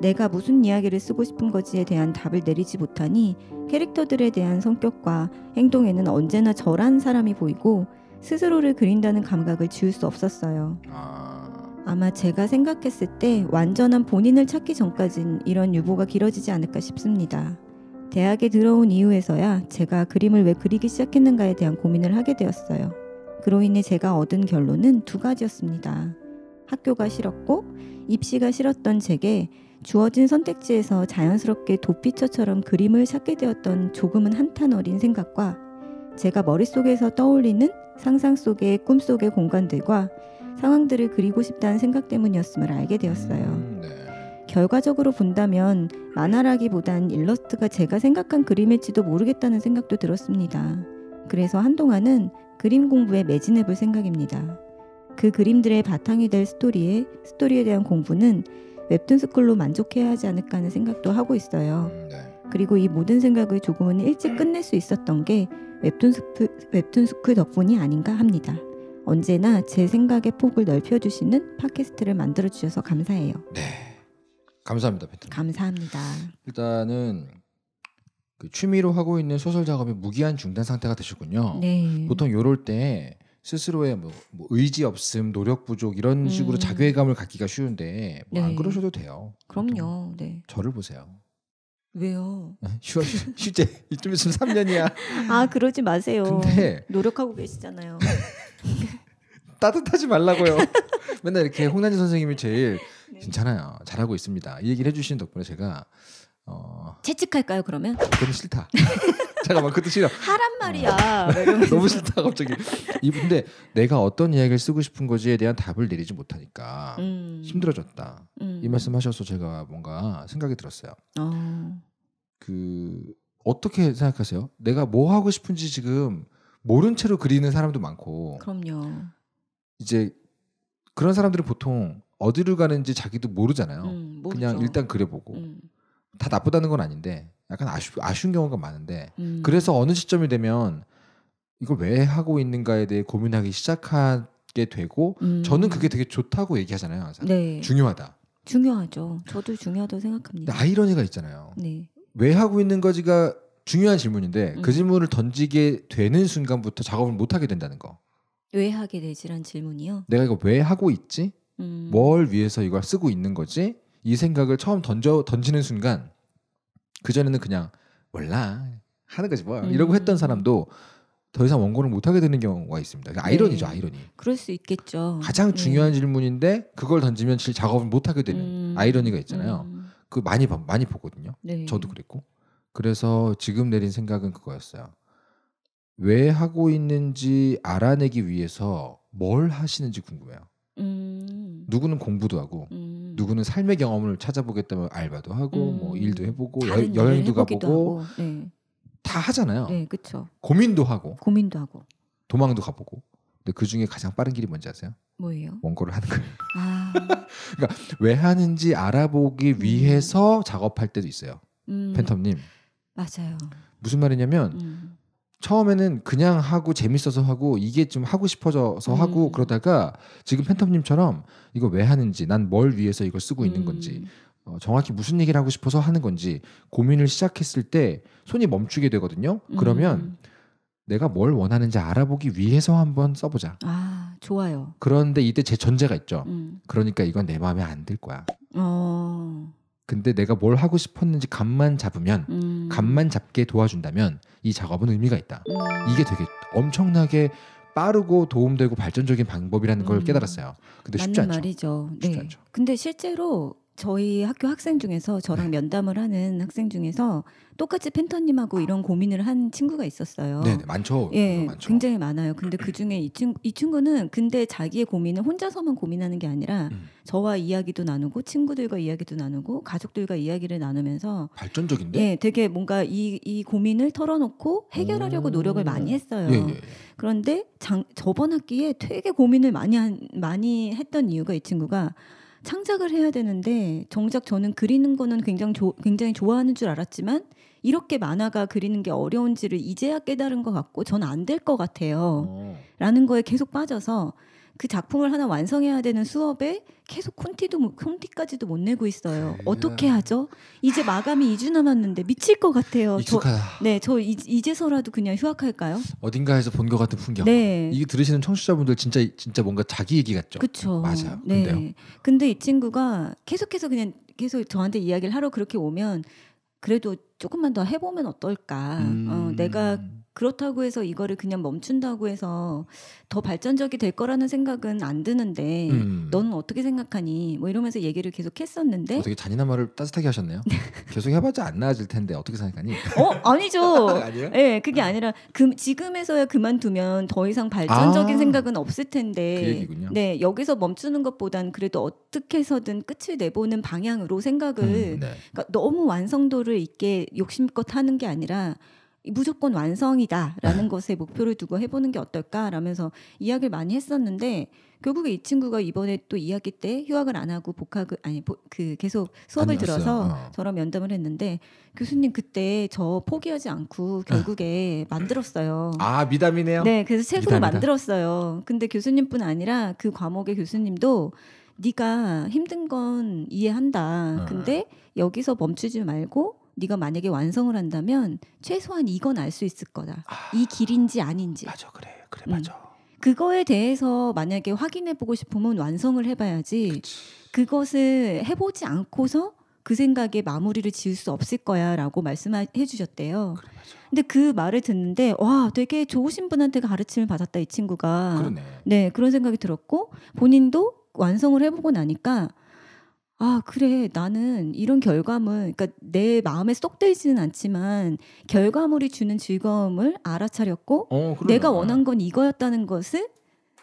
[SPEAKER 2] 내가 무슨 이야기를 쓰고 싶은 거지에 대한 답을 내리지 못하니 캐릭터들에 대한 성격과 행동에는 언제나 절한 사람이 보이고 스스로를 그린다는 감각을 지울 수 없었어요.
[SPEAKER 1] 아,
[SPEAKER 2] 아마 제가 생각했을 때 완전한 본인을 찾기 전까진 이런 유보가 길어지지 않을까 싶습니다. 대학에 들어온 이후에서야 제가 그림을 왜 그리기 시작했는가에 대한 고민을 하게 되었어요. 그로 인해 제가 얻은 결론은 두 가지였습니다. 학교가 싫었고 입시가 싫었던 제게 주어진 선택지에서 자연스럽게 도피처처럼 그림을 찾게 되었던 조금은 한탄 어린 생각과 제가 머릿속에서 떠올리는 상상 속의 꿈속의 공간들과 상황들을 그리고 싶다는 생각 때문이었음을 알게 되었어요.
[SPEAKER 1] 음, 네.
[SPEAKER 2] 결과적으로 본다면 만화라기보단 일러스트가 제가 생각한 그림일지도 모르겠다는 생각도 들었습니다. 그래서 한동안은 그림 공부에 매진해 볼 생각입니다. 그 그림들의 바탕이 될 스토리에 스토리에 대한 공부는 웹툰 스쿨로 만족해야 하지 않을까 하는 생각도 하고 있어요.
[SPEAKER 1] 음, 네.
[SPEAKER 2] 그리고 이 모든 생각을 조금은 일찍 끝낼 수 있었던 게 웹툰 스쿨, 웹툰 스쿨 덕분이 아닌가 합니다. 언제나 제 생각의 폭을 넓혀주시는 팟캐스트를 만들어주셔서 감사해요.
[SPEAKER 1] 네. 감사합니다, 팬텀.
[SPEAKER 2] 감사합니다.
[SPEAKER 1] 일단은 그 취미로 하고 있는 소설 작업이 무기한 중단 상태가 되셨군요.
[SPEAKER 2] 네.
[SPEAKER 1] 보통 요럴 때 스스로의 뭐, 뭐 의지 없음, 노력 부족 이런 식으로
[SPEAKER 2] 음.
[SPEAKER 1] 자괴감을 갖기가 쉬운데 뭐안
[SPEAKER 2] 네.
[SPEAKER 1] 그러셔도 돼요.
[SPEAKER 2] 그럼요. 네.
[SPEAKER 1] 저를 보세요.
[SPEAKER 2] 왜요?
[SPEAKER 1] 휴, 휴재 이쯤 있으면 3년이야.
[SPEAKER 2] 아 그러지 마세요.
[SPEAKER 1] 근데
[SPEAKER 2] 노력하고 계시잖아요.
[SPEAKER 1] 따뜻하지 말라고요. 맨날 이렇게 홍난지 선생님이 제일
[SPEAKER 2] 네.
[SPEAKER 1] 괜찮아요. 잘하고 있습니다. 이 얘기를 해주시는 덕분에 제가 어
[SPEAKER 2] 채찍할까요 그러면?
[SPEAKER 1] 그건 싫다. 잠깐만 그것도 싫어.
[SPEAKER 2] 하란 말이야. 막 이러면서.
[SPEAKER 1] 너무 싫다 갑자기. 이 근데 내가 어떤 이야기를 쓰고 싶은 거지에 대한 답을 내리지 못하니까
[SPEAKER 2] 음.
[SPEAKER 1] 힘들어졌다.
[SPEAKER 2] 음.
[SPEAKER 1] 이 말씀하셔서 제가 뭔가 생각이 들었어요.
[SPEAKER 2] 어.
[SPEAKER 1] 그 어떻게 생각하세요? 내가 뭐 하고 싶은지 지금 모른 채로 그리는 사람도 많고
[SPEAKER 2] 그럼요.
[SPEAKER 1] 이제 그런 사람들은 보통 어디로 가는지 자기도 모르잖아요.
[SPEAKER 2] 음,
[SPEAKER 1] 그냥. 일단 그려보고
[SPEAKER 2] 음,
[SPEAKER 1] 다 나쁘다는 건 아닌데 약간 아쉬, 아쉬운 경우가 많은데
[SPEAKER 2] 음.
[SPEAKER 1] 그래서 어느 시점이 되면 이걸 왜 하고 있는가에 대해 고민하기 시작하게 되고
[SPEAKER 2] 음.
[SPEAKER 1] 저는 그게 되게 좋다고 얘기하잖아요. 항상.
[SPEAKER 2] 네
[SPEAKER 1] 중요하다.
[SPEAKER 2] 중요하죠. 저도 중요하다고 생각합니다.
[SPEAKER 1] 아이러니가 있잖아요.
[SPEAKER 2] 네.
[SPEAKER 1] 왜 하고 있는 거지가 중요한 질문인데
[SPEAKER 2] 음.
[SPEAKER 1] 그 질문을 던지게 되는 순간부터 작업을 못 하게 된다는 거.
[SPEAKER 2] 왜 하게 되지란 질문이요.
[SPEAKER 1] 내가 이거 왜 하고 있지?
[SPEAKER 2] 음.
[SPEAKER 1] 뭘 위해서 이걸 쓰고 있는 거지? 이 생각을 처음 던져 던지는 순간 그 전에는 그냥 몰라 하는 거지 뭐
[SPEAKER 2] 음.
[SPEAKER 1] 이러고 했던 사람도 더 이상 원고를 못 하게 되는 경우가 있습니다. 그러니까 아이러니죠,
[SPEAKER 2] 네.
[SPEAKER 1] 아이러니.
[SPEAKER 2] 그럴 수 있겠죠.
[SPEAKER 1] 가장
[SPEAKER 2] 네.
[SPEAKER 1] 중요한 질문인데 그걸 던지면 실 작업을 못 하게 되는
[SPEAKER 2] 음.
[SPEAKER 1] 아이러니가 있잖아요.
[SPEAKER 2] 음.
[SPEAKER 1] 그 많이 봐- 많이 보거든요.
[SPEAKER 2] 네.
[SPEAKER 1] 저도 그랬고. 그래서 지금 내린 생각은 그거였어요. 왜 하고 있는지 알아내기 위해서 뭘 하시는지 궁금해요.
[SPEAKER 2] 음.
[SPEAKER 1] 누구는 공부도 하고
[SPEAKER 2] 음.
[SPEAKER 1] 누구는 삶의 경험을 찾아보겠다면 알바도 하고
[SPEAKER 2] 음.
[SPEAKER 1] 뭐 일도 해보고 여, 여행도 가보고
[SPEAKER 2] 하고. 네.
[SPEAKER 1] 다 하잖아요.
[SPEAKER 2] 네, 그렇죠.
[SPEAKER 1] 고민도 하고
[SPEAKER 2] 고민도 하고.
[SPEAKER 1] 도망도 가보고. 근데 그 중에 가장 빠른 길이 뭔지 아세요?
[SPEAKER 2] 뭐예요?
[SPEAKER 1] 원고를 하는 거예요.
[SPEAKER 2] 아.
[SPEAKER 1] 왜 하는지 알아보기 위해서 작업할 때도 있어요.
[SPEAKER 2] 음.
[SPEAKER 1] 팬텀님
[SPEAKER 2] 맞아요.
[SPEAKER 1] 무슨 말이냐면
[SPEAKER 2] 음.
[SPEAKER 1] 처음에는 그냥 하고 재밌어서 하고 이게 좀 하고 싶어져서
[SPEAKER 2] 음.
[SPEAKER 1] 하고 그러다가 지금 팬텀님처럼 이거 왜 하는지 난 뭘 위해서 이걸 쓰고 있는
[SPEAKER 2] 음.
[SPEAKER 1] 건지 어, 정확히 무슨 얘기를 하고 싶어서 하는 건지 고민을 시작했을 때 손이 멈추게 되거든요. 그러면
[SPEAKER 2] 음.
[SPEAKER 1] 내가 뭘 원하는지 알아보기 위해서 한번 써보자.
[SPEAKER 2] 아 좋아요.
[SPEAKER 1] 그런데 이때 제 전제가 있죠.
[SPEAKER 2] 음.
[SPEAKER 1] 그러니까 이건 내 마음에 안 들 거야.
[SPEAKER 2] 어.
[SPEAKER 1] 근데 내가 뭘 하고 싶었는지 감만 잡으면
[SPEAKER 2] 음.
[SPEAKER 1] 감만 잡게 도와준다면 이 작업은 의미가 있다.
[SPEAKER 2] 음.
[SPEAKER 1] 이게 되게 엄청나게 빠르고 도움되고 발전적인 방법이라는 걸
[SPEAKER 2] 음.
[SPEAKER 1] 깨달았어요. 근데 쉽지 않죠.
[SPEAKER 2] 말이죠.
[SPEAKER 1] 쉽지
[SPEAKER 2] 네.
[SPEAKER 1] 않죠.
[SPEAKER 2] 근데 실제로 저희 학교 학생 중에서 저랑 면담을 하는 학생 중에서 똑같이 펜터님하고 이런 고민을 한 친구가 있었어요.
[SPEAKER 1] 네, 네, 많죠.
[SPEAKER 2] 예,
[SPEAKER 1] 많죠.
[SPEAKER 2] 굉장히 많아요. 근데 그 중에 이, 친, 이 친구는 근데 자기의 고민을 혼자서만 고민하는 게 아니라
[SPEAKER 1] 음.
[SPEAKER 2] 저와 이야기도 나누고 친구들과 이야기도 나누고 가족들과 이야기를 나누면서
[SPEAKER 1] 발전적인데.
[SPEAKER 2] 예, 되게 뭔가 이, 이 고민을 털어놓고 해결하려고
[SPEAKER 1] 오.
[SPEAKER 2] 노력을 많이 했어요.
[SPEAKER 1] 예, 예, 예.
[SPEAKER 2] 그런데 장, 저번 학기에 되게 고민을 많이 한, 많이 했던 이유가 이 친구가 창작을 해야 되는데 정작 저는 그리는 거는 굉장히 조, 굉장히 좋아하는 줄 알았지만 이렇게 만화가 그리는 게 어려운지를 이제야 깨달은 것 같고 저는 안될 것 같아요.
[SPEAKER 1] 어.
[SPEAKER 2] 라는 거에 계속 빠져서 그 작품을 하나 완성해야 되는 수업에 계속 콘티도 못- 콘티까지도 못 내고 있어요.
[SPEAKER 1] 그래.
[SPEAKER 2] 어떻게 하죠? 이제 마감이 2주 남았는데 미칠 것 같아요. 저,
[SPEAKER 1] 익숙하다.
[SPEAKER 2] 네, 저 이, 이제서라도 그냥 휴학할까요?
[SPEAKER 1] 어딘가에서 본 것 같은 풍경.
[SPEAKER 2] 네.
[SPEAKER 1] 이게 들으시는 청취자분들 진짜 진짜 뭔가 자기 얘기 같죠.
[SPEAKER 2] 그렇죠.
[SPEAKER 1] 맞아요.
[SPEAKER 2] 네.
[SPEAKER 1] 근데요?
[SPEAKER 2] 근데 이 친구가 계속해서 그냥 계속 저한테 이야기를 하러 그렇게 오면 그래도 조금만 더 해보면 어떨까.
[SPEAKER 1] 음.
[SPEAKER 2] 어, 내가 그렇다고 해서 이거를 그냥 멈춘다고 해서 더 발전적이 될 거라는 생각은 안 드는데
[SPEAKER 1] 음.
[SPEAKER 2] 너는 어떻게 생각하니? 뭐 이러면서 얘기를 계속 했었는데
[SPEAKER 1] 어, 되게 잔인한 말을 따뜻하게 하셨네요. 계속 해봤자 안 나아질 텐데 어떻게 생각하니?
[SPEAKER 2] 어 아니죠. 예, 그게 아니라 그, 지금에서야 그만두면 더 이상 발전적인
[SPEAKER 1] 아.
[SPEAKER 2] 생각은 없을 텐데.
[SPEAKER 1] 그 얘기군요.
[SPEAKER 2] 네, 여기서 멈추는 것보단 그래도 어떻게 해서든 끝을 내보는 방향으로 생각을
[SPEAKER 1] 음, 네.
[SPEAKER 2] 그러니까 너무 완성도를 있게 욕심껏 하는 게 아니라 무조건 완성이다라는 것에 목표를 두고 해보는 게 어떨까라면서 이야기를 많이 했었는데 결국에 이 친구가 이번에 또 2학기 때 휴학을 안 하고 복학을 아니 보- 그 계속 수업을. 들어서
[SPEAKER 1] 어.
[SPEAKER 2] 저랑 면담을 했는데 교수님 그때 저 포기하지 않고 결국에 만들었어요.
[SPEAKER 1] 아 미담이네요.
[SPEAKER 2] 네, 그래서 책으로
[SPEAKER 1] 미담이다.
[SPEAKER 2] 만들었어요. 근데 교수님뿐 아니라 그 과목의 교수님도 네가 힘든 건 이해한다.
[SPEAKER 1] 어.
[SPEAKER 2] 근데 여기서 멈추지 말고 네가 만약에 완성을 한다면 최소한 이건 알 수 있을 거다.
[SPEAKER 1] 아,
[SPEAKER 2] 이 길인지 아닌지.
[SPEAKER 1] 맞아 그래 그래
[SPEAKER 2] 음.
[SPEAKER 1] 맞아.
[SPEAKER 2] 그거에 대해서 만약에 확인해 보고 싶으면 완성을 해봐야지 그것을 해보지 않고서 그 생각에 마무리를 지을 수 없을 거야라고 말씀해 주셨대요.
[SPEAKER 1] 그래 맞아.
[SPEAKER 2] 근데 그 말을 듣는데 와 되게 좋으신 분한테 가르침을 받았다 이 친구가.
[SPEAKER 1] 그러네.
[SPEAKER 2] 네 그런 생각이 들었고 본인도 완성을 해보고 나니까 아 그래 나는 이런 결과물 그러니까 내 마음에 쏙 들지는 않지만 결과물이 주는 즐거움을 알아차렸고
[SPEAKER 1] 어.
[SPEAKER 2] 내가 원한 건 이거였다는 것을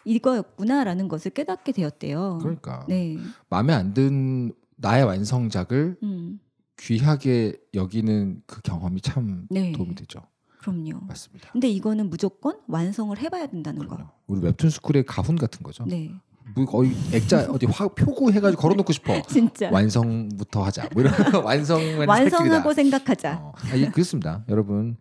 [SPEAKER 2] 이거였구나라는 것을 깨닫게 되었대요.
[SPEAKER 1] 그러니까
[SPEAKER 2] 네.
[SPEAKER 1] 마음에 안 든 나의 완성작을
[SPEAKER 2] 음.
[SPEAKER 1] 귀하게 여기는 그 경험이 참
[SPEAKER 2] 네.
[SPEAKER 1] 도움이 되죠.
[SPEAKER 2] 그럼요.
[SPEAKER 1] 맞습니다.
[SPEAKER 2] 근데 이거는 무조건 완성을 해봐야 된다는 거.
[SPEAKER 1] 그럼요. 우리 웹툰 스쿨의 가훈 같은 거죠.
[SPEAKER 2] 네.
[SPEAKER 1] 뭐 거의 액자 어디 화 표구 해가지고 걸어놓고 싶어.
[SPEAKER 2] 진짜
[SPEAKER 1] 완성부터 하자. 뭐 이런 완성만
[SPEAKER 2] 완성하고. 생각하자.
[SPEAKER 1] 어, 아, 예, 그렇습니다, 여러분.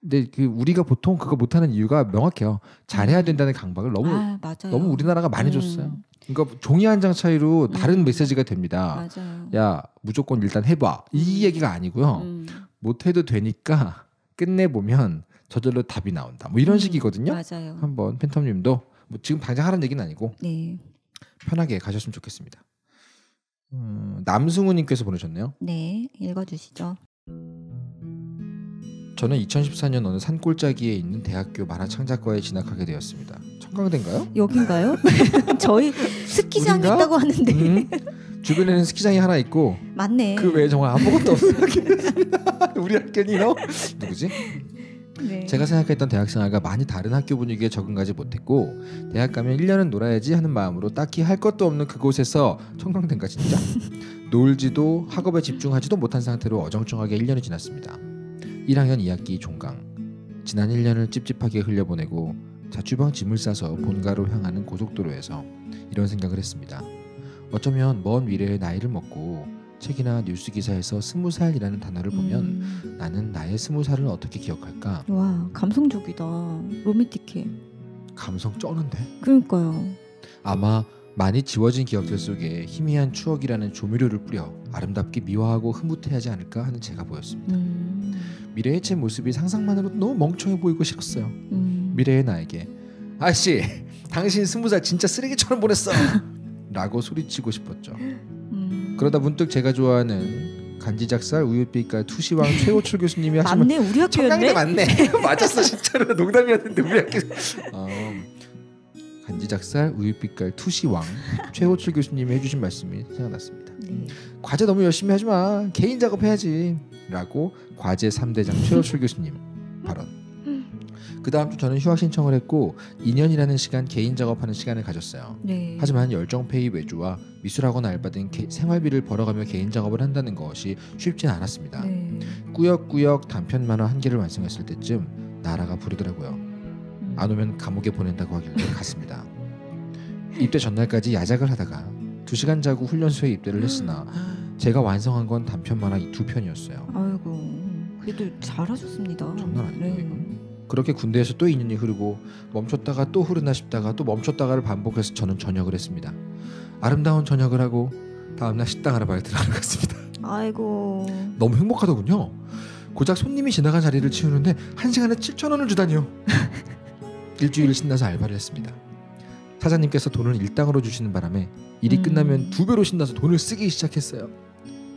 [SPEAKER 1] 근데 그 우리가 보통 그거 못하는 이유가 명확해요. 잘해야 된다는 강박을 너무
[SPEAKER 2] 아.
[SPEAKER 1] 너무 우리나라가 많이
[SPEAKER 2] 음,
[SPEAKER 1] 줬어요. 그러니까 종이 한 장 차이로 다른
[SPEAKER 2] 음.
[SPEAKER 1] 메시지가 됩니다.
[SPEAKER 2] 맞아요.
[SPEAKER 1] 야 무조건 일단 해봐 이
[SPEAKER 2] 음.
[SPEAKER 1] 얘기가 아니고요.
[SPEAKER 2] 음,
[SPEAKER 1] 못해도 되니까 끝내 보면 저절로 답이 나온다. 뭐 이런
[SPEAKER 2] 음,
[SPEAKER 1] 식이거든요.
[SPEAKER 2] 맞아요.
[SPEAKER 1] 한번 팬텀님도 뭐 지금 당장 하라는 얘기는 아니고
[SPEAKER 2] 네.
[SPEAKER 1] 편하게 가셨으면 좋겠습니다. 음, 남승우님께서 보내셨네요.
[SPEAKER 2] 네. 읽어주시죠.
[SPEAKER 1] 저는 2014년 어느 산골짜기에 있는 대학교 만화창작과에 진학하게 되었습니다. 청강대인가요?
[SPEAKER 2] 여긴가요? 저희 스키장이
[SPEAKER 1] 우린가?
[SPEAKER 2] 있다고 하는데
[SPEAKER 1] 음, 주변에는 스키장이 하나 있고
[SPEAKER 2] 맞네.
[SPEAKER 1] 그 외에 정말 아무것도 학교였습니다. 우리 학교니 너 누구지?
[SPEAKER 2] 네.
[SPEAKER 1] 제가 생각했던 대학 생활과 많이 다른 학교 분위기에 적응하지 못했고 대학 가면 1년은 놀아야지 하는 마음으로 딱히 할 것도 없는 그곳에서 청강대인가 진짜 놀지도 학업에 집중하지도 못한 상태로 어정쩡하게 1년이 지났습니다. 1학년 2학기 종강 지난 1년을 찝찝하게 흘려보내고 자취방 짐을 싸서 본가로 향하는 고속도로에서 이런 생각을 했습니다. 어쩌면 먼 미래의 나이를 먹고 책이나 뉴스 기사에서 스무 살이라는 단어를 보면
[SPEAKER 2] 음.
[SPEAKER 1] 나는 나의 스무 살을 어떻게 기억할까?
[SPEAKER 2] 와 감성적이다. 로맨틱해.
[SPEAKER 1] 감성 쩌는데
[SPEAKER 2] 그러니까요.
[SPEAKER 1] 아마 많이 지워진 기억들 속에 희미한 추억이라는 조미료를 뿌려 아름답게 미화하고 흐뭇해하지 않을까 하는 제가 보였습니다.
[SPEAKER 2] 음.
[SPEAKER 1] 미래의 제 모습이 상상만으로도 너무 멍청해 보이고 싫었어요.
[SPEAKER 2] 음.
[SPEAKER 1] 미래의 나에게 아씨 당신 스무 살 진짜 쓰레기처럼 보냈어 라고 소리치고 싶었죠.
[SPEAKER 2] 음.
[SPEAKER 1] 그러다 문득 제가 좋아하는 간지작살 우유빛깔 투시왕 최호출 교수님이 하신 말
[SPEAKER 2] 맞네 우리 학교였네.
[SPEAKER 1] 맞네 맞았어 진짜로 농담이었는데 우리 학교 어, 간지작살 우유빛깔 투시왕 최호출 교수님이 해주신 말씀이 생각났습니다.
[SPEAKER 2] 네.
[SPEAKER 1] 과제 너무 열심히 하지 마. 개인 작업해야지. 라고 과제 3대장 최호출 교수님 발언. 그 다음 주 저는 휴학 신청을 했고 2년이라는 시간 개인 작업하는 시간을 가졌어요.
[SPEAKER 2] 네.
[SPEAKER 1] 하지만 열정 페이 외주와 미술학원 알바 등 개- 생활비를 벌어가며 개인 작업을 한다는 것이 쉽진 않았습니다.
[SPEAKER 2] 네.
[SPEAKER 1] 꾸역꾸역 단편 만화 한 개를 완성했을 때쯤 나라가 부르더라고요.
[SPEAKER 2] 음.
[SPEAKER 1] 안 오면 감옥에 보낸다고 하길래 갔습니다. 입대 전날까지 야작을 하다가 두 시간 자고 훈련소에 입대를 했으나 제가 완성한 건 단편 만화 이 두 편이었어요.
[SPEAKER 2] 아이고 그래도 잘하셨습니다.
[SPEAKER 1] 장난 아니에요,
[SPEAKER 2] 네.
[SPEAKER 1] 그렇게 군대에서 또 2년이 흐르고 멈췄다가 또 흐르나 싶다가 또 멈췄다가를 반복해서 저는 전역을 했습니다. 아름다운 전역을 하고 다음날 식당 알아봐야 들어갔습니다.
[SPEAKER 2] 아이고
[SPEAKER 1] 너무 행복하더군요. 고작 손님이 지나간 자리를 치우는데 한 시간에 7천 원을 주다니요. 일주일 신나서 알바를 했습니다. 사장님께서 돈을 일당으로 주시는 바람에 일이
[SPEAKER 2] 음.
[SPEAKER 1] 끝나면 두 배로 신나서 돈을 쓰기 시작했어요.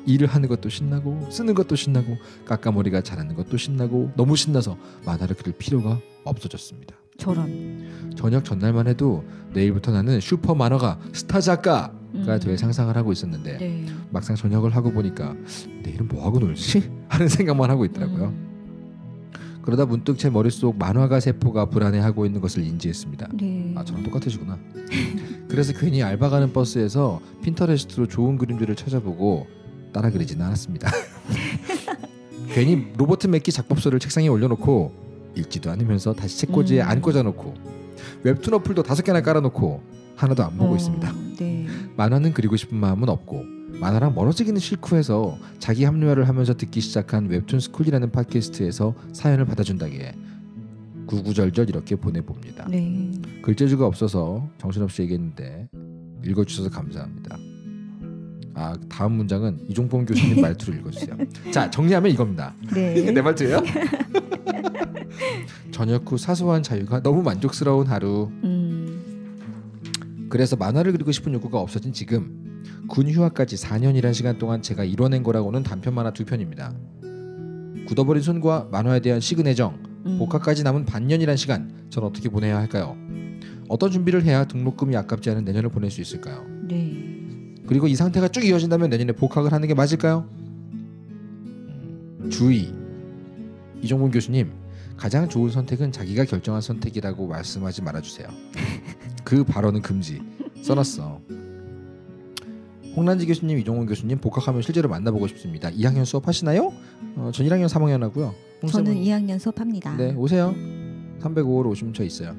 [SPEAKER 1] 일을 하는 것도 신나고 쓰는 것도 신나고 깎아머리가 잘하는 것도 신나고 너무 신나서 만화를 그릴 필요가 없어졌습니다.
[SPEAKER 2] 저런.
[SPEAKER 1] 저녁 전날만 해도 내일부터 나는 슈퍼 만화가 스타 작가가
[SPEAKER 2] 음.
[SPEAKER 1] 될 상상을 하고 있었는데
[SPEAKER 2] 네.
[SPEAKER 1] 막상 저녁을 하고 보니까 내일은 뭐 하고 놀지 하는 생각만 하고 있더라고요.
[SPEAKER 2] 음.
[SPEAKER 1] 그러다 문득 제 머릿속 만화가 세포가 불안해하고 있는 것을 인지했습니다.
[SPEAKER 2] 네.
[SPEAKER 1] 아 저랑 똑같으시구나. 그래서 괜히 알바 가는 버스에서 핀터레스트로 좋은 그림들을 찾아보고 따라 그리지는 않았습니다. 괜히 로버트 맥키 작법서를 책상에 올려놓고 읽지도 않으면서 다시 책꽂이에
[SPEAKER 2] 음.
[SPEAKER 1] 안 꽂아놓고 웹툰 어플도 다섯 개나 깔아놓고 하나도 안 보고
[SPEAKER 2] 어,
[SPEAKER 1] 있습니다.
[SPEAKER 2] 네.
[SPEAKER 1] 만화는 그리고 싶은 마음은 없고 만화랑 멀어지기는 싫고 해서 자기 합리화를 하면서 듣기 시작한 웹툰 스쿨이라는 팟캐스트에서 사연을 받아준다기에 구구절절 이렇게 보내봅니다.
[SPEAKER 2] 네.
[SPEAKER 1] 글재주가 없어서 정신없이 얘기했는데 읽어주셔서 감사합니다. 아 다음 문장은 이종범 교수님 말투로 읽어주세요. 자 정리하면 이겁니다.
[SPEAKER 2] 네.
[SPEAKER 1] 내 말투예요? 저녁 후 사소한 자유가 너무 만족스러운 하루.
[SPEAKER 2] 음.
[SPEAKER 1] 그래서 만화를 그리고 싶은 욕구가 없어진 지금 군 휴학까지 4년이란 시간 동안 제가 이뤄낸 거라고는 단편 만화 두 편입니다. 굳어버린 손과 만화에 대한 식은 애정,
[SPEAKER 2] 음.
[SPEAKER 1] 복학까지 남은 반년이란 시간 전 어떻게 보내야 할까요? 어떤 준비를 해야 등록금이 아깝지 않은 내년을 보낼 수 있을까요?
[SPEAKER 2] 네.
[SPEAKER 1] 그리고 이 상태가 쭉 이어진다면 내년에 복학을 하는 게 맞을까요? 음, 주의 이종곤 교수님 가장 좋은 선택은 자기가 결정한 선택이라고 말씀하지 말아주세요. 그 발언은 금지 써놨어. 홍란지 교수님, 이종곤 교수님 복학하면 실제로 만나보고 싶습니다. 2학년 수업하시나요? 어, 전 1학년 3학년 하고요.
[SPEAKER 2] 저는
[SPEAKER 1] 홍쌤은-
[SPEAKER 2] 2학년 수업합니다.
[SPEAKER 1] 네 오세요. 305로 오시면 저 있어요.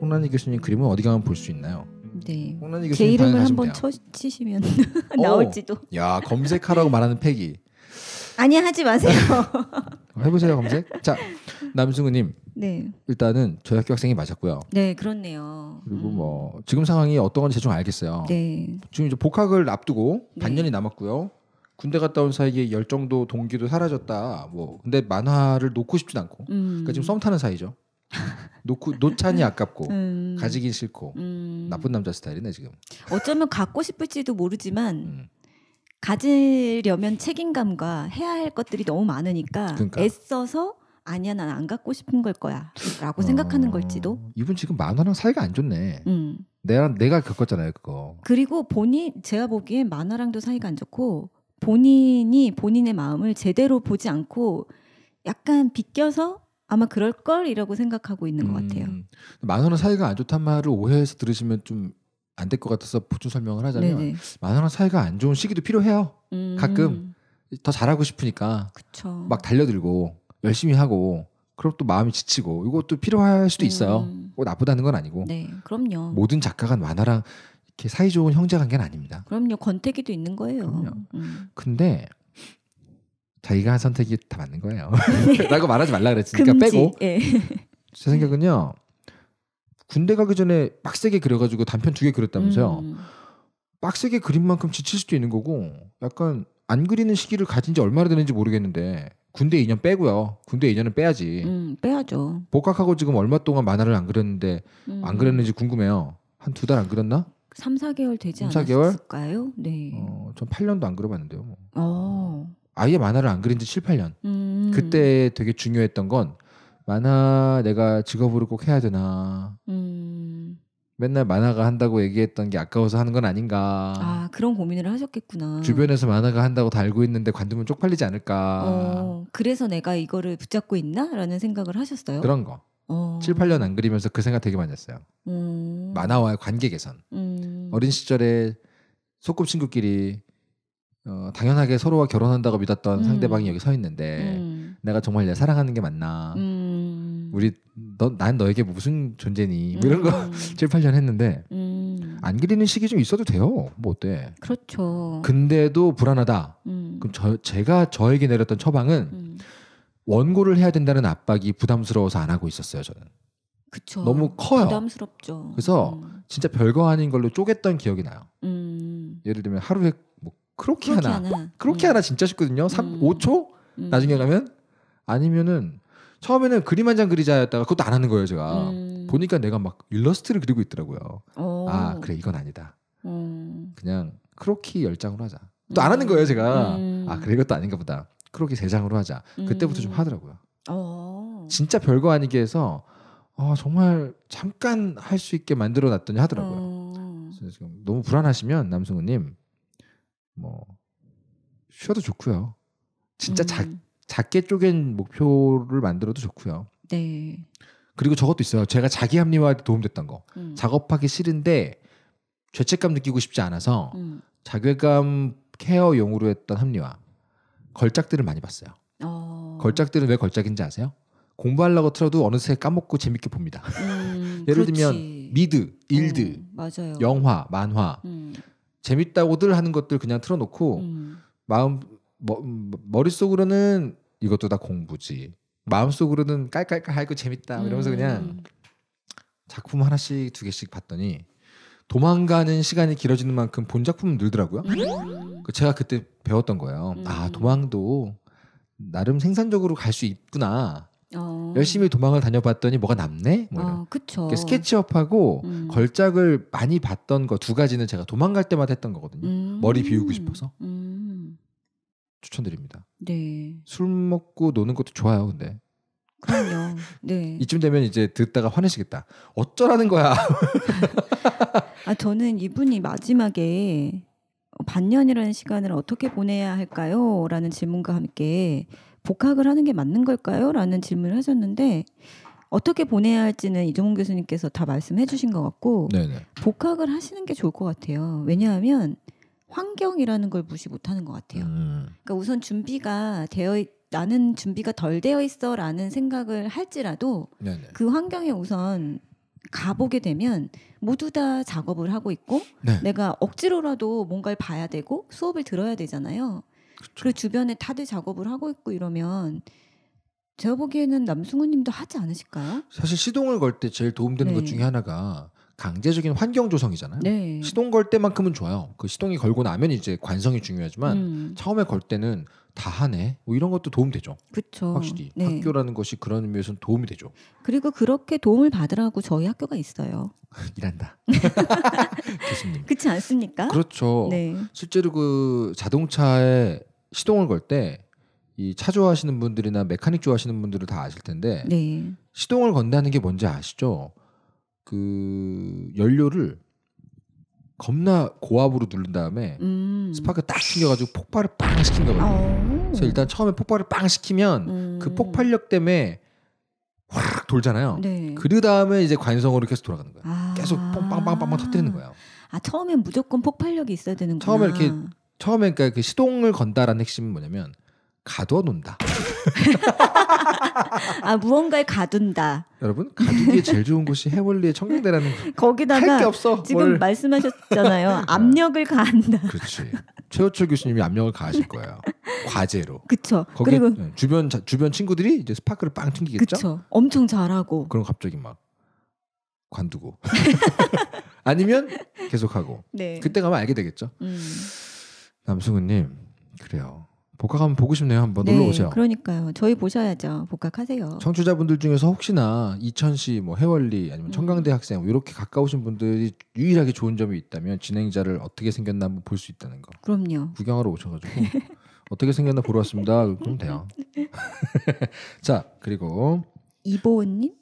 [SPEAKER 1] 홍란지 교수님 그림은 어디 가면 볼 수 있나요?
[SPEAKER 2] 네. 제
[SPEAKER 1] 교수님
[SPEAKER 2] 이름을 한번 쳐, 치시면
[SPEAKER 1] 오.
[SPEAKER 2] 나올지도.
[SPEAKER 1] 야 검색하라고 말하는 패기.
[SPEAKER 2] 아니 하지 마세요.
[SPEAKER 1] 해보세요 검색. 자 남승우님
[SPEAKER 2] 네.
[SPEAKER 1] 일단은 저희 학교 학생이 맞았고요.
[SPEAKER 2] 네, 그렇네요.
[SPEAKER 1] 그리고
[SPEAKER 2] 음.
[SPEAKER 1] 뭐 지금 상황이 어떤 건지 대충 알겠어요.
[SPEAKER 2] 네.
[SPEAKER 1] 지금 이제 복학을 앞두고
[SPEAKER 2] 네.
[SPEAKER 1] 반년이 남았고요. 군대 갔다 온 사이에 열정도 동기도 사라졌다. 뭐 근데 만화를 놓고 싶진 않고.
[SPEAKER 2] 음.
[SPEAKER 1] 그러니까 지금 썸 타는 사이죠. 놓고 놓자니 아깝고
[SPEAKER 2] 음.
[SPEAKER 1] 가지긴 싫고
[SPEAKER 2] 음.
[SPEAKER 1] 나쁜 남자 스타일이네 지금.
[SPEAKER 2] 어쩌면 갖고 싶을지도 모르지만
[SPEAKER 1] 음.
[SPEAKER 2] 가지려면 책임감과 해야 할 것들이 너무 많으니까
[SPEAKER 1] 그러니까.
[SPEAKER 2] 애써서 아니야 난 안 갖고 싶은 걸 거야라고 생각하는
[SPEAKER 1] 어,
[SPEAKER 2] 걸지도.
[SPEAKER 1] 이분 지금 만화랑 사이가 안 좋네.
[SPEAKER 2] 음.
[SPEAKER 1] 내가 내가 겪었잖아요 그거.
[SPEAKER 2] 그리고 본인 제가 보기엔 만화랑도 사이가 안 좋고 본인이 본인의 마음을 제대로 보지 않고 약간 비껴서 아마 그럴 걸이라고 생각하고 있는 것 같아요.
[SPEAKER 1] 음, 만화랑 사이가 안 좋단 말을 오해해서 들으시면 좀 안 될 것 같아서 보충 설명을 하자면. 만화랑 사이가 안 좋은 시기도 필요해요.
[SPEAKER 2] 음.
[SPEAKER 1] 가끔. 더 잘하고 싶으니까
[SPEAKER 2] 그쵸.
[SPEAKER 1] 막 달려들고 열심히 하고 그럼 또 마음이 지치고 이것도 필요할 수도 있어요.
[SPEAKER 2] 음.
[SPEAKER 1] 꼭 나쁘다는 건 아니고
[SPEAKER 2] 네, 그럼요.
[SPEAKER 1] 모든 작가가 만화랑 이렇게 사이 좋은 형제 관계는 아닙니다.
[SPEAKER 2] 그럼요. 권태기도 있는 거예요.
[SPEAKER 1] 그럼요.
[SPEAKER 2] 음.
[SPEAKER 1] 근데 자기가 한 선택이 다 맞는 거예요. 라고 말하지 말라 그랬으니까
[SPEAKER 2] 금지.
[SPEAKER 1] 빼고
[SPEAKER 2] 예.
[SPEAKER 1] 제 생각은요. 군대 가기 전에 빡세게 그려가지고 단편 두 개 그렸다면서요.
[SPEAKER 2] 음.
[SPEAKER 1] 빡세게 그린 만큼 지칠 수도 있는 거고 약간 안 그리는 시기를 가진 지 얼마나 되는지 모르겠는데 군대 2년 빼고요. 군대 2년은 빼야지.
[SPEAKER 2] 음, 빼야죠.
[SPEAKER 1] 복학하고 지금 얼마 동안 만화를 안 그렸는데
[SPEAKER 2] 음.
[SPEAKER 1] 안 그렸는지 궁금해요. 한 두 달 안 그렸나?
[SPEAKER 2] 3, 4개월 되지
[SPEAKER 1] 3, 4개월?
[SPEAKER 2] 않았을까요? 네.
[SPEAKER 1] 어, 전 8년도 안 그려봤는데요. 뭐.
[SPEAKER 2] 어.
[SPEAKER 1] 아예 만화를 안 그린 지 7, 8년.
[SPEAKER 2] 음.
[SPEAKER 1] 그때 되게 중요했던 건 만화 내가 직업으로 꼭 해야 되나.
[SPEAKER 2] 음.
[SPEAKER 1] 맨날 만화가 한다고 얘기했던 게 아까워서 하는 건 아닌가.
[SPEAKER 2] 아, 그런 고민을 하셨겠구나.
[SPEAKER 1] 주변에서 만화가 한다고 다 알고 있는데 관두면 쪽팔리지 않을까.
[SPEAKER 2] 어, 그래서 내가 이거를 붙잡고 있나라는 생각을 하셨어요.
[SPEAKER 1] 그런 거.
[SPEAKER 2] 어.
[SPEAKER 1] 7, 8년 안 그리면서 그 생각 되게 많이 했어요.
[SPEAKER 2] 음.
[SPEAKER 1] 만화와의 관계 개선.
[SPEAKER 2] 음.
[SPEAKER 1] 어린 시절에 소꿉친구끼리 어, 당연하게 서로와 결혼한다고 믿었던
[SPEAKER 2] 음.
[SPEAKER 1] 상대방이 여기 서 있는데
[SPEAKER 2] 음.
[SPEAKER 1] 내가 정말 내 사랑하는 게 맞나?
[SPEAKER 2] 음.
[SPEAKER 1] 우리 너, 난 너에게 무슨 존재니? 뭐 이런 거
[SPEAKER 2] 음.
[SPEAKER 1] 7, 8년 했는데
[SPEAKER 2] 음.
[SPEAKER 1] 안 그리는 시기 좀 있어도 돼요. 뭐 어때?
[SPEAKER 2] 그렇죠.
[SPEAKER 1] 근데도 불안하다.
[SPEAKER 2] 음.
[SPEAKER 1] 그럼 저, 제가 저에게 내렸던 처방은
[SPEAKER 2] 음.
[SPEAKER 1] 원고를 해야 된다는 압박이 부담스러워서 안 하고 있었어요. 저는
[SPEAKER 2] 그쵸.
[SPEAKER 1] 너무 커요.
[SPEAKER 2] 부담스럽죠.
[SPEAKER 1] 그래서
[SPEAKER 2] 음.
[SPEAKER 1] 진짜 별거 아닌 걸로 쪼갰던 기억이 나요.
[SPEAKER 2] 음.
[SPEAKER 1] 예를 들면 하루에 뭐 크로키, 하나,
[SPEAKER 2] 하나.
[SPEAKER 1] 크로키
[SPEAKER 2] 음.
[SPEAKER 1] 하나 진짜 쉽거든요. 3,
[SPEAKER 2] 음.
[SPEAKER 1] 5초
[SPEAKER 2] 음.
[SPEAKER 1] 나중에 가면 아니면은 처음에는 그림 한 장 그리자였다가 그것도 안 하는 거예요. 제가
[SPEAKER 2] 음.
[SPEAKER 1] 보니까 내가 막 일러스트를 그리고 있더라고요.
[SPEAKER 2] 어.
[SPEAKER 1] 아 그래 이건 아니다.
[SPEAKER 2] 음.
[SPEAKER 1] 그냥 크로키 열 장으로 하자. 또 안 하는 거예요. 제가
[SPEAKER 2] 음.
[SPEAKER 1] 아 그래 이것도 아닌가 보다. 크로키 세 장으로 하자. 그때부터 좀
[SPEAKER 2] 음.
[SPEAKER 1] 하더라고요.
[SPEAKER 2] 어.
[SPEAKER 1] 진짜 별거 아니게 해서 아, 정말 잠깐 할 수 있게 만들어 놨더니 하더라고요.
[SPEAKER 2] 어.
[SPEAKER 1] 그래서 지금 너무 불안하시면 남승우님 뭐 쉬어도 좋고요. 진짜 작,
[SPEAKER 2] 음.
[SPEAKER 1] 작게 쪼갠 목표를 만들어도 좋고요.
[SPEAKER 2] 네.
[SPEAKER 1] 그리고 저것도 있어요. 제가 자기 합리화에 도움됐던 거.
[SPEAKER 2] 음.
[SPEAKER 1] 작업하기 싫은데 죄책감 느끼고 싶지 않아서
[SPEAKER 2] 음.
[SPEAKER 1] 자괴감 케어용으로 했던 합리화. 걸작들을 많이 봤어요.
[SPEAKER 2] 어.
[SPEAKER 1] 걸작들은 왜 걸작인지 아세요? 공부하려고 틀어도 어느새 까먹고 재밌게 봅니다.
[SPEAKER 2] 음,
[SPEAKER 1] 예를
[SPEAKER 2] 그렇지.
[SPEAKER 1] 들면 미드, 일드,
[SPEAKER 2] 어, 맞아요.
[SPEAKER 1] 영화, 만화
[SPEAKER 2] 음.
[SPEAKER 1] 재밌다고들 하는 것들 그냥 틀어놓고
[SPEAKER 2] 음.
[SPEAKER 1] 마음 머, 머릿속으로는 이것도 다 공부지. 마음속으로는 깔깔깔하고 재밌다 이러면서 그냥
[SPEAKER 2] 음.
[SPEAKER 1] 작품 하나씩 두 개씩 봤더니 도망가는 시간이 길어지는 만큼 본 작품은 늘더라고요.
[SPEAKER 2] 음.
[SPEAKER 1] 그 제가 그때 배웠던 거예요.
[SPEAKER 2] 음.
[SPEAKER 1] 아 도망도 나름 생산적으로 갈 수 있구나.
[SPEAKER 2] 어.
[SPEAKER 1] 열심히 도망을 다녀봤더니 뭐가 남네. 뭐 이런.
[SPEAKER 2] 어, 그쵸.
[SPEAKER 1] 스케치업하고
[SPEAKER 2] 음.
[SPEAKER 1] 걸작을 많이 봤던 거 두 가지는 제가 도망갈 때마다 했던 거거든요.
[SPEAKER 2] 음.
[SPEAKER 1] 머리 비우고 싶어서.
[SPEAKER 2] 음.
[SPEAKER 1] 추천드립니다.
[SPEAKER 2] 네.
[SPEAKER 1] 술 먹고 노는 것도 좋아요. 근데
[SPEAKER 2] 그럼요. 네.
[SPEAKER 1] 이쯤 되면 이제 듣다가 화내시겠다. 어쩌라는 거야.
[SPEAKER 2] 아 저는 이분이 마지막에 반년이라는 시간을 어떻게 보내야 할까요? 라는 질문과 함께 복학을 하는 게 맞는 걸까요? 라는 질문을 하셨는데 어떻게 보내야 할지는 이종훈 교수님께서 다 말씀해 주신 것 같고
[SPEAKER 1] 네네.
[SPEAKER 2] 복학을 하시는 게 좋을 것 같아요. 왜냐하면 환경이라는 걸 무시 못하는 것 같아요.
[SPEAKER 1] 음,
[SPEAKER 2] 그러니까 우선 준비가 되어 있, 나는 준비가 덜 되어 있어라는 생각을 할지라도
[SPEAKER 1] 네네.
[SPEAKER 2] 그 환경에 우선 가보게 되면 모두 다 작업을 하고 있고
[SPEAKER 1] 네.
[SPEAKER 2] 내가 억지로라도 뭔가를 봐야 되고 수업을 들어야 되잖아요.
[SPEAKER 1] 그렇죠.
[SPEAKER 2] 그리고 주변에 다들 작업을 하고 있고 이러면 제가 보기에는 남승우님도 하지 않으실까요?
[SPEAKER 1] 사실 시동을 걸 때 제일 도움되는
[SPEAKER 2] 네.
[SPEAKER 1] 것 중에 하나가 강제적인 환경 조성이잖아요.
[SPEAKER 2] 네.
[SPEAKER 1] 시동 걸 때만큼은 좋아요. 그 시동이 걸고 나면 이제 관성이 중요하지만
[SPEAKER 2] 음,
[SPEAKER 1] 처음에 걸 때는 다 하네. 뭐 이런 것도 도움 되죠.
[SPEAKER 2] 그렇죠.
[SPEAKER 1] 확실히
[SPEAKER 2] 네.
[SPEAKER 1] 학교라는 것이 그런 의미에서는 도움이 되죠.
[SPEAKER 2] 그리고 그렇게 도움을 받으라고 저희 학교가 있어요.
[SPEAKER 1] 일한다. 교수님.
[SPEAKER 2] 그렇지 않습니까?
[SPEAKER 1] 그렇죠.
[SPEAKER 2] 네.
[SPEAKER 1] 실제로 그 자동차에 시동을 걸 때 이 차 좋아하시는 분들이나 메카닉 좋아하시는 분들은 다 아실 텐데
[SPEAKER 2] 네.
[SPEAKER 1] 시동을 건다는 게 뭔지 아시죠? 그 연료를 겁나 고압으로 누른 다음에
[SPEAKER 2] 음.
[SPEAKER 1] 스파크 딱 튕겨가지고 폭발을 빵 시킨 거거든요.
[SPEAKER 2] 어.
[SPEAKER 1] 그래서 일단 처음에 폭발을 빵 시키면
[SPEAKER 2] 음.
[SPEAKER 1] 그 폭발력 때문에 확 돌잖아요.
[SPEAKER 2] 네.
[SPEAKER 1] 그 다음에 이제 관성으로 계속 돌아가는 거예요.
[SPEAKER 2] 아.
[SPEAKER 1] 계속 뻥빵빵빵빵 터뜨리는 거예요.
[SPEAKER 2] 아 처음엔 무조건 폭발력이 있어야 되는구나.
[SPEAKER 1] 처음에 이렇게 처음에 그러니까 그 시동을 건다라는 핵심은 뭐냐면 가둬놓는다.
[SPEAKER 2] 아 무언가를 가둔다.
[SPEAKER 1] 여러분 가두기에 제일 좋은 곳이 해월리의 청량대라는
[SPEAKER 2] 거기다가
[SPEAKER 1] 없어.
[SPEAKER 2] 지금
[SPEAKER 1] 뭘.
[SPEAKER 2] 말씀하셨잖아요. 압력을 가한다.
[SPEAKER 1] 그렇지. 최호철 교수님이 압력을 가하실 거예요. 과제로. 거기
[SPEAKER 2] 그리고
[SPEAKER 1] 네, 주변 자- 주변 친구들이 이제 스파크를 빵 튕기겠죠.
[SPEAKER 2] 그쵸. 엄청 잘하고.
[SPEAKER 1] 그럼 갑자기 막 관두고 아니면 계속하고
[SPEAKER 2] 네.
[SPEAKER 1] 그때 가면 알게 되겠죠.
[SPEAKER 2] 음.
[SPEAKER 1] 남승우님 그래요. 복학하면 보고 싶네요. 한번
[SPEAKER 2] 네,
[SPEAKER 1] 놀러 오세요.
[SPEAKER 2] 그러니까요. 저희 보셔야죠. 복학하세요.
[SPEAKER 1] 청취자분들 중에서 혹시나 이천시 뭐 해월리 아니면
[SPEAKER 2] 음.
[SPEAKER 1] 청강대 학생 뭐 이렇게 가까우신 분들이 유일하게 좋은 점이 있다면 진행자를 어떻게 생겼나 한번 볼 수 있다는 거
[SPEAKER 2] 그럼요.
[SPEAKER 1] 구경하러 오셔가지고 어떻게 생겼나 보러 왔습니다. 그럼 돼요. 자 그리고
[SPEAKER 2] 이보은님,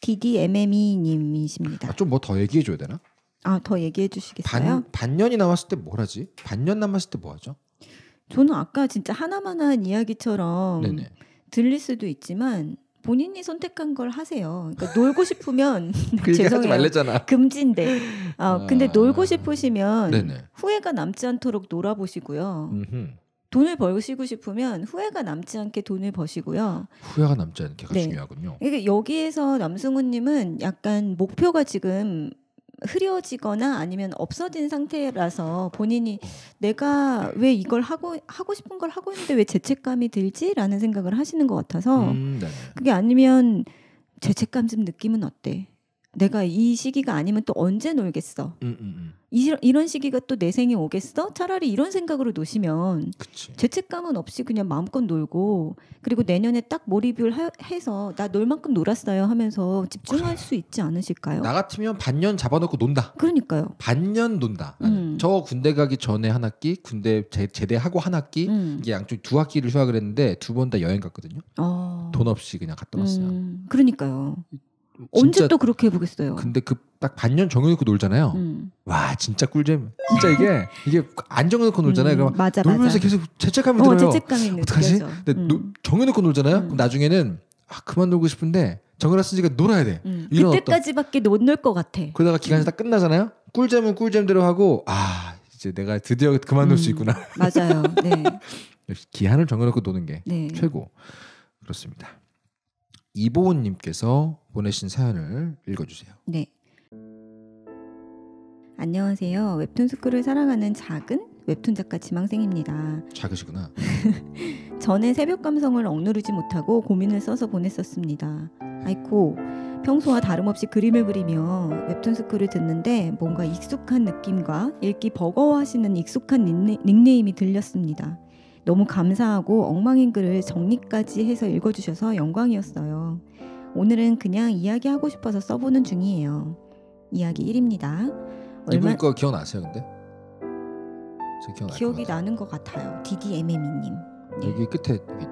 [SPEAKER 2] DDMME님이십니다.
[SPEAKER 1] 좀뭐 더 얘기해 줘야 되나?
[SPEAKER 2] 아 더 얘기해 주시겠어요?
[SPEAKER 1] 반 반년이 남았을 때 뭘 하지? 반년 남았을 때 뭐 하죠?
[SPEAKER 2] 저는 아까 진짜 하나만한 이야기처럼
[SPEAKER 1] 네네.
[SPEAKER 2] 들릴 수도 있지만 본인이 선택한 걸 하세요. 그러니까 놀고 싶으면 죄송해요.
[SPEAKER 1] 말랬잖아.
[SPEAKER 2] 금지인데. 아, 근데
[SPEAKER 1] 아.
[SPEAKER 2] 놀고 싶으시면
[SPEAKER 1] 네네.
[SPEAKER 2] 후회가 남지 않도록 놀아보시고요.
[SPEAKER 1] 음흠.
[SPEAKER 2] 돈을 벌시고 싶으면 후회가 남지 않게 돈을 버시고요.
[SPEAKER 1] 후회가 남지 않게가
[SPEAKER 2] 네.
[SPEAKER 1] 중요하군요.
[SPEAKER 2] 이게 여기에서 남승우님은 약간 목표가 지금 흐려지거나 아니면 없어진 상태라서 본인이 내가 왜 이걸 하고 하고 싶은 걸 하고 있는데 왜 죄책감이 들지라는 생각을 하시는 것 같아서
[SPEAKER 1] 음, 네네.
[SPEAKER 2] 그게 아니면 죄책감 좀 느낌은 어때? 내가 이 시기가 아니면 또 언제 놀겠어?
[SPEAKER 1] 음, 음, 음.
[SPEAKER 2] 이, 이런 시기가 또 내 생에 오겠어? 차라리 이런 생각으로 노시면
[SPEAKER 1] 그치.
[SPEAKER 2] 죄책감은 없이 그냥 마음껏 놀고 그리고 내년에 딱 몰입을 하- 해서 나 놀 만큼 놀았어요 하면서 집중할 수 있지 않으실까요?
[SPEAKER 1] 나 같으면 반년 잡아놓고 논다.
[SPEAKER 2] 그러니까요.
[SPEAKER 1] 반년 논다.
[SPEAKER 2] 음.
[SPEAKER 1] 저 군대 가기 전에 한 학기, 군대 제, 제대하고 한 학기,
[SPEAKER 2] 음.
[SPEAKER 1] 이게 양쪽 두 학기를 휴학을 했는데 두 번 다 여행 갔거든요.
[SPEAKER 2] 어.
[SPEAKER 1] 돈 없이 그냥 갔다 왔어요.
[SPEAKER 2] 음, 그러니까요. 언제 또 그렇게 해보겠어요?
[SPEAKER 1] 근데 그 딱 반년 정해놓고 놀잖아요.
[SPEAKER 2] 음.
[SPEAKER 1] 와 진짜 꿀잼. 진짜 이게 이게 안 정해놓고 놀잖아요.
[SPEAKER 2] 음,
[SPEAKER 1] 그럼
[SPEAKER 2] 맞아
[SPEAKER 1] 놀면서
[SPEAKER 2] 맞아.
[SPEAKER 1] 계속 죄책감이
[SPEAKER 2] 어,
[SPEAKER 1] 들어요.
[SPEAKER 2] 죄책감이
[SPEAKER 1] 어떡하지?
[SPEAKER 2] 느껴져.
[SPEAKER 1] 근데
[SPEAKER 2] 음.
[SPEAKER 1] 노- 정해놓고 놀잖아요.
[SPEAKER 2] 음.
[SPEAKER 1] 그럼 나중에는 아 그만 놀고 싶은데 정해놨으니까 놀아야 돼.
[SPEAKER 2] 음. 그때까지밖에 못 놀 것 같아.
[SPEAKER 1] 그러다가 기간이 딱 끝나잖아요. 꿀잼은 꿀잼대로 하고 아 이제 내가 드디어 그만 놀수
[SPEAKER 2] 음.
[SPEAKER 1] 있구나.
[SPEAKER 2] 맞아요. 네.
[SPEAKER 1] 역시 기한을 정해놓고 노는 게
[SPEAKER 2] 네.
[SPEAKER 1] 최고. 그렇습니다. 이보은님께서 보내신 사연을 읽어주세요.
[SPEAKER 2] 네. 안녕하세요. 웹툰 스쿨을 사랑하는 작은 웹툰 작가 지망생입니다.
[SPEAKER 1] 작으시구나.
[SPEAKER 2] 전에 새벽 감성을 억누르지 못하고 고민을 써서 보냈었습니다. 아이코, 평소와 다름없이 그림을 그리며 웹툰 스쿨을 듣는데 뭔가 익숙한 느낌과 읽기 버거워하시는 익숙한 닉네, 닉네임이 들렸습니다. 너무 감사하고 엉망인 글을 정리까지 해서 읽어주셔서 영광이었어요. 오늘은 그냥 이야기하고 싶어서 써보는 중이에요. 이야기 1입니다.
[SPEAKER 1] 이분 거 기억나세요, 근데?
[SPEAKER 2] 기억이. 나는 것 같아요. DDMM이님. 네.
[SPEAKER 1] 여기 끝에 여기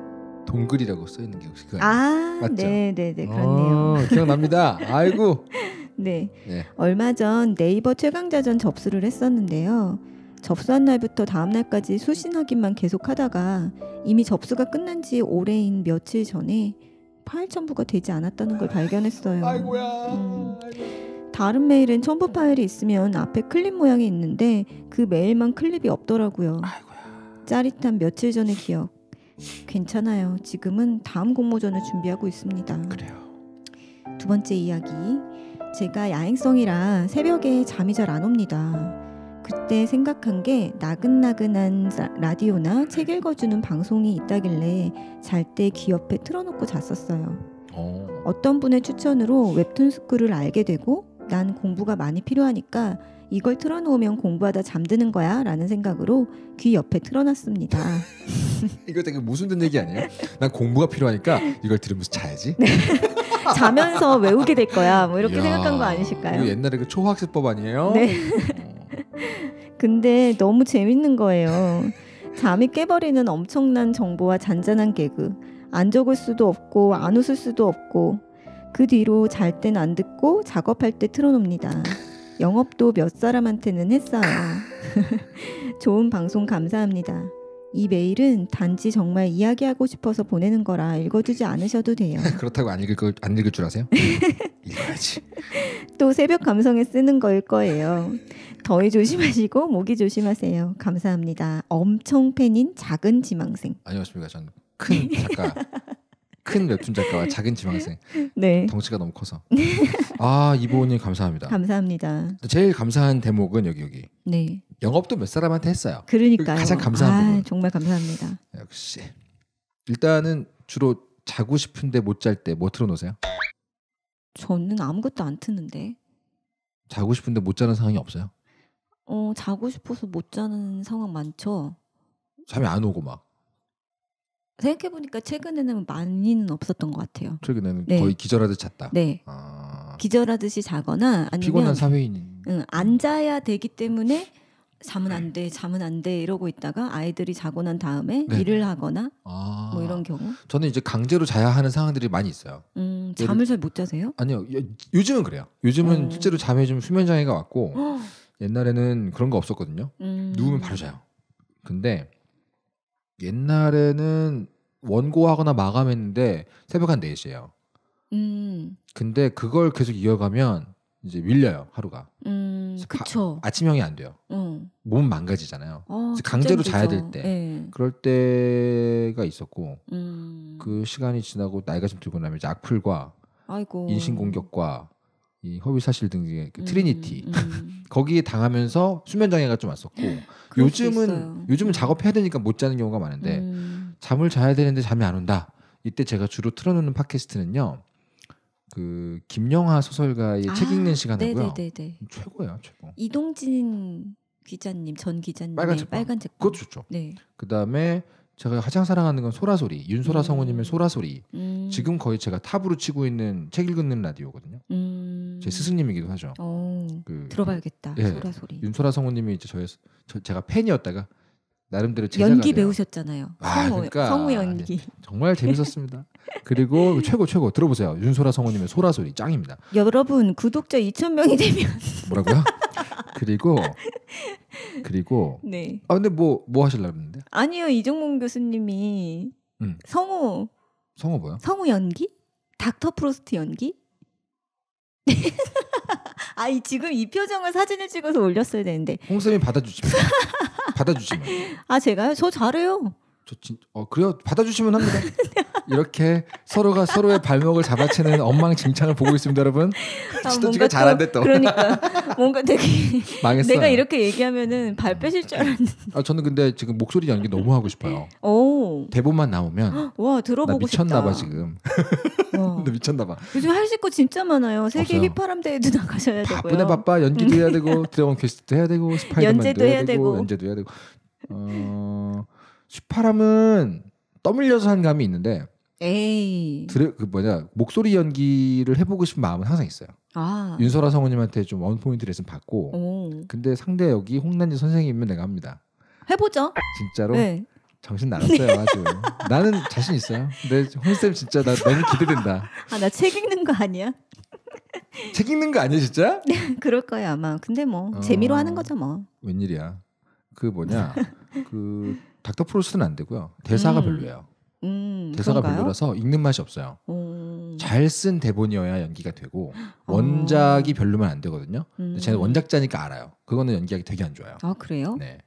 [SPEAKER 1] 동글이라고 써 있는 게 혹시 그거
[SPEAKER 2] 아,
[SPEAKER 1] 맞죠?
[SPEAKER 2] 네, 네, 네, 그렇네요.
[SPEAKER 1] 어, 기억납니다. 아이고.
[SPEAKER 2] 네.
[SPEAKER 1] 네.
[SPEAKER 2] 얼마 전 네이버 최강자전 접수를 했었는데요. 접수한 날부터 다음 날까지 수신 확인만 계속하다가 이미 접수가 끝난 지 오래인 며칠 전에 파일 첨부가 되지 않았다는 걸 발견했어요.
[SPEAKER 1] 아이고야.
[SPEAKER 2] 음. 다른 메일은 첨부 파일이 있으면 앞에 클립 모양이 있는데 그 메일만 클립이 없더라고요.
[SPEAKER 1] 아이고야.
[SPEAKER 2] 짜릿한 며칠 전의 기억. 괜찮아요. 지금은 다음 공모전을 준비하고 있습니다.
[SPEAKER 1] 그래요.
[SPEAKER 2] 두 번째 이야기. 제가 야행성이라 새벽에 잠이 잘 안 옵니다. 그때 생각한 게 나긋나긋한 라- 라디오나 책 읽어주는 방송이 있다길래 잘 때 귀 옆에 틀어놓고 잤었어요.
[SPEAKER 1] 어.
[SPEAKER 2] 어떤 분의 추천으로 웹툰 스쿨을 알게 되고 난 공부가 많이 필요하니까 이걸 틀어놓으면 공부하다 잠드는 거야 라는 생각으로 귀 옆에 틀어놨습니다.
[SPEAKER 1] 이거 되게 무슨 든 얘기 아니에요? 난 공부가 필요하니까 이걸 들으면서 자야지.
[SPEAKER 2] 자면서 외우게 될 거야 뭐 이렇게
[SPEAKER 1] 이야,
[SPEAKER 2] 생각한 거 아니실까요?
[SPEAKER 1] 옛날에 그 초학습법 아니에요?
[SPEAKER 2] 네.
[SPEAKER 1] 어.
[SPEAKER 2] 근데 너무 재밌는 거예요. 잠이 깨버리는 엄청난 정보와 잔잔한 개그. 안 적을 수도 없고 안 웃을 수도 없고 그 뒤로 잘 땐 안 듣고 작업할 때 틀어놓습니다. 영업도 몇 사람한테는 했어요. 좋은 방송 감사합니다. 이 메일은 단지 정말 이야기하고 싶어서 보내는 거라 읽어주지 않으셔도 돼요.
[SPEAKER 1] 그렇다고 안 읽을 걸, 안 읽을 줄 아세요? 읽어야지.
[SPEAKER 2] 또 새벽 감성에 쓰는 거일 거예요. 더위 조심하시고 모기 조심하세요. 감사합니다. 엄청 팬인 작은 지망생.
[SPEAKER 1] 안녕하십니까. 전큰 작가, 큰 웹툰 작가와 작은 지망생.
[SPEAKER 2] 네.
[SPEAKER 1] 덩치가 너무 커서. 아 이보님 감사합니다.
[SPEAKER 2] 감사합니다.
[SPEAKER 1] 제일 감사한 대목은 여기 여기.
[SPEAKER 2] 네.
[SPEAKER 1] 영업도 몇 사람한테 했어요.
[SPEAKER 2] 그러니까요.
[SPEAKER 1] 가장 감사한
[SPEAKER 2] 아,
[SPEAKER 1] 부분.
[SPEAKER 2] 정말 감사합니다.
[SPEAKER 1] 역시. 일단은 주로 자고 싶은데 못 잘 때 뭐 틀어놓으세요?
[SPEAKER 2] 저는 아무것도 안 트는데.
[SPEAKER 1] 자고 싶은데 못 자는 상황이 없어요.
[SPEAKER 2] 어, 자고 싶어서 못 자는 상황 많죠.
[SPEAKER 1] 잠이 안 오고 막
[SPEAKER 2] 생각해 보니까 최근에는 많이는 없었던 것 같아요.
[SPEAKER 1] 최근에는
[SPEAKER 2] 네.
[SPEAKER 1] 거의 기절하듯 잤다.
[SPEAKER 2] 네.
[SPEAKER 1] 아,
[SPEAKER 2] 기절하듯이 자거나 아니면
[SPEAKER 1] 피곤한 사회인.
[SPEAKER 2] 응, 앉아야 되기 때문에 잠은 안 돼, 잠은 안 돼 이러고 있다가 아이들이 자고 난 다음에
[SPEAKER 1] 네.
[SPEAKER 2] 일을 하거나
[SPEAKER 1] 아,
[SPEAKER 2] 뭐 이런 경우.
[SPEAKER 1] 저는 이제 강제로 자야 하는 상황들이 많이 있어요.
[SPEAKER 2] 음, 잠을 잘 못 자세요?
[SPEAKER 1] 아니요, 요- 요즘은 그래요. 요즘은
[SPEAKER 2] 어.
[SPEAKER 1] 실제로 잠에 좀 수면 장애가 왔고 옛날에는 그런 거 없었거든요.
[SPEAKER 2] 음.
[SPEAKER 1] 누우면 바로 자요. 근데 옛날에는 원고하거나 마감했는데 새벽 한 4시에요.
[SPEAKER 2] 음,
[SPEAKER 1] 근데 그걸 계속 이어가면 이제 밀려요, 하루가.
[SPEAKER 2] 음,
[SPEAKER 1] 가-
[SPEAKER 2] 그쵸.
[SPEAKER 1] 아침형이 안 돼요.
[SPEAKER 2] 어.
[SPEAKER 1] 몸 망가지잖아요.
[SPEAKER 2] 아,
[SPEAKER 1] 강제로 자야. 될 때.
[SPEAKER 2] 예.
[SPEAKER 1] 그럴 때가 있었고
[SPEAKER 2] 음.
[SPEAKER 1] 그 시간이 지나고 나이가 좀 들고 나면 이제 악플과
[SPEAKER 2] 아이고.
[SPEAKER 1] 인신 공격과 이 허위 사실 등의 그
[SPEAKER 2] 음,
[SPEAKER 1] 트리니티
[SPEAKER 2] 음.
[SPEAKER 1] 거기에 당하면서 수면 장애가 좀 왔었고 요즘은. 요즘은
[SPEAKER 2] 음.
[SPEAKER 1] 작업해야 되니까 못 자는 경우가 많은데
[SPEAKER 2] 음.
[SPEAKER 1] 잠을 자야 되는데 잠이 안 온다. 이때 제가 주로 틀어놓는 팟캐스트는요. 그 김영하 소설가의 책
[SPEAKER 2] 아,
[SPEAKER 1] 읽는 시간하고요.
[SPEAKER 2] 네네네네.
[SPEAKER 1] 최고예요, 최고.
[SPEAKER 2] 이동진 기자님, 전 기자님
[SPEAKER 1] 빨간 책방.
[SPEAKER 2] 빨간 책방.
[SPEAKER 1] 그것도 좋죠.
[SPEAKER 2] 네.
[SPEAKER 1] 그 다음에 제가 가장 사랑하는 건 소라소리, 윤소라
[SPEAKER 2] 음.
[SPEAKER 1] 성우님의 소라소리.
[SPEAKER 2] 음.
[SPEAKER 1] 지금 거의 제가 탑으로 치고 있는 책 읽는 라디오거든요.
[SPEAKER 2] 음.
[SPEAKER 1] 제 스승님이기도 하죠.
[SPEAKER 2] 어.
[SPEAKER 1] 그
[SPEAKER 2] 들어봐야겠다.
[SPEAKER 1] 예.
[SPEAKER 2] 소라 소리.
[SPEAKER 1] 윤소라 성우님이 이제 저의 저, 제가 팬이었다가 나름대로
[SPEAKER 2] 연기. 배우셨잖아요.
[SPEAKER 1] 아,
[SPEAKER 2] 성우,
[SPEAKER 1] 그러니까.
[SPEAKER 2] 성우 연기.
[SPEAKER 1] 정말 재밌었습니다. 그리고 최고 최고 들어보세요. 윤소라 성우님의 소라 소리 짱입니다.
[SPEAKER 2] 여러분 구독자 2천 명이 되면
[SPEAKER 1] 뭐라고요? 그리고 그리고
[SPEAKER 2] 네.
[SPEAKER 1] 아 근데 뭐뭐 하실라 그랬는데?
[SPEAKER 2] 아니요 이종문 교수님이
[SPEAKER 1] 음.
[SPEAKER 2] 성우
[SPEAKER 1] 성우 뭐요?
[SPEAKER 2] 성우 연기? 닥터 프로스트 연기? 아, 이 지금 이 표정을 사진을 찍어서 올렸어야 되는데.
[SPEAKER 1] 홍쌤이 받아주시면 받아주시면
[SPEAKER 2] 아, 제가요? 저 잘해요.
[SPEAKER 1] 저 진, 어 그래요 받아주시면 합니다. 이렇게 서로가 서로의 발목을 잡아채는 엉망진창을 보고 있습니다, 여러분.
[SPEAKER 2] 아, 뭔가
[SPEAKER 1] 잘안돼 또.
[SPEAKER 2] 그러니까 뭔가 되게
[SPEAKER 1] 망했어요.
[SPEAKER 2] 내가 이렇게 얘기하면은 발 빼실 줄 알았는데.
[SPEAKER 1] 아 저는 근데 지금 목소리 연기 너무 하고 싶어요.
[SPEAKER 2] 오.
[SPEAKER 1] 대본만 나오면
[SPEAKER 2] 와,
[SPEAKER 1] 나
[SPEAKER 2] 들어보고
[SPEAKER 1] 미쳤나
[SPEAKER 2] 싶다.
[SPEAKER 1] 봐 지금.
[SPEAKER 2] 와.
[SPEAKER 1] 나 미쳤나 봐.
[SPEAKER 2] 요즘 하실 거 진짜 많아요. 세계. 휘파람 대회도 나가셔야 되고요.
[SPEAKER 1] 바쁘네 바빠 연기도 해야 되고 드래곤 퀘스트도 해야 되고 스파이더맨도
[SPEAKER 2] 연재도
[SPEAKER 1] 해야
[SPEAKER 2] 해야
[SPEAKER 1] 되고
[SPEAKER 2] 되고.
[SPEAKER 1] 연재도 해야 되고 어 휘파람은 떠밀려서 한 감이 있는데
[SPEAKER 2] 에이.
[SPEAKER 1] 드레, 그 뭐냐 목소리 연기를 해보고 싶은 마음은 항상 있어요.
[SPEAKER 2] 아.
[SPEAKER 1] 윤소라 성우님한테 좀 원포인트 레슨 받고
[SPEAKER 2] 오.
[SPEAKER 1] 근데 상대 여기 홍난지 선생님이면 내가 합니다.
[SPEAKER 2] 해보죠.
[SPEAKER 1] 진짜로
[SPEAKER 2] 네.
[SPEAKER 1] 정신 나갔어요 아주. 나는 자신 있어요. 근데 홍쌤 진짜 나 너무 기대된다.
[SPEAKER 2] 아, 나 책 읽는 거 아니야?
[SPEAKER 1] 책 읽는 거 아니야 진짜?
[SPEAKER 2] 그럴 거예요, 아마. 근데 뭐,
[SPEAKER 1] 어.
[SPEAKER 2] 재미로 하는 거죠, 뭐.
[SPEAKER 1] 웬일이야? 그 뭐냐 그 닥터 프로스트는 안 되고요. 대사가
[SPEAKER 2] 음.
[SPEAKER 1] 별로예요.
[SPEAKER 2] 음,
[SPEAKER 1] 대사가
[SPEAKER 2] 그런가요?
[SPEAKER 1] 별로라서 읽는 맛이 없어요.
[SPEAKER 2] 오.
[SPEAKER 1] 잘쓴 대본이어야 연기가 되고
[SPEAKER 2] 어.
[SPEAKER 1] 원작이 별로면 안 되거든요.
[SPEAKER 2] 음.
[SPEAKER 1] 쟤는 원작자니까 알아요. 그거는 연기하기 되게 안 좋아요.
[SPEAKER 2] 아, 그래요?
[SPEAKER 1] 네.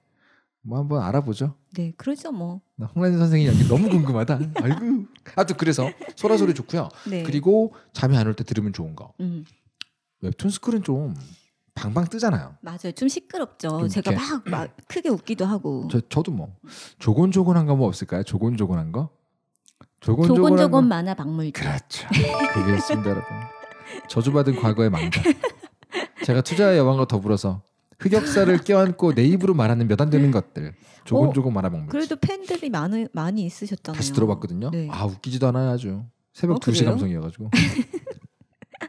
[SPEAKER 1] 뭐 한번 알아보죠.
[SPEAKER 2] 네, 그러죠, 뭐.
[SPEAKER 1] 나 홍란진 선생님 연기 너무 궁금하다. 아이고. 아또 그래서 소라 소리 좋고요.
[SPEAKER 2] 네.
[SPEAKER 1] 그리고 잠이 안 올 때 들으면 좋은 거.
[SPEAKER 2] 음,
[SPEAKER 1] 웹툰 스쿨은 좀 방방 뜨잖아요.
[SPEAKER 2] 맞아요. 좀 시끄럽죠.
[SPEAKER 1] 좀
[SPEAKER 2] 제가 막, 막 크게 웃기도 하고.
[SPEAKER 1] 저 저도 뭐 조곤조곤한 거 뭐 없을까요? 조곤조곤한 거? 조곤조곤 거?
[SPEAKER 2] 만화 박물관.
[SPEAKER 1] 그렇죠. 그게 있습니다, 여러분. 저주받은 과거의 망자. 제가 투자의 여왕과 더불어서 흑역사를 껴안고 내 입으로 말하는 몇 안 되는 것들. 조곤조곤 말아먹는.
[SPEAKER 2] 그래도 팬들이 많이 많이 있으셨잖아요.
[SPEAKER 1] 다시 들어봤거든요.
[SPEAKER 2] 네.
[SPEAKER 1] 아 웃기지도 않아요 아주. 새벽
[SPEAKER 2] 어,
[SPEAKER 1] 2시
[SPEAKER 2] 그래요?
[SPEAKER 1] 감성이어가지고.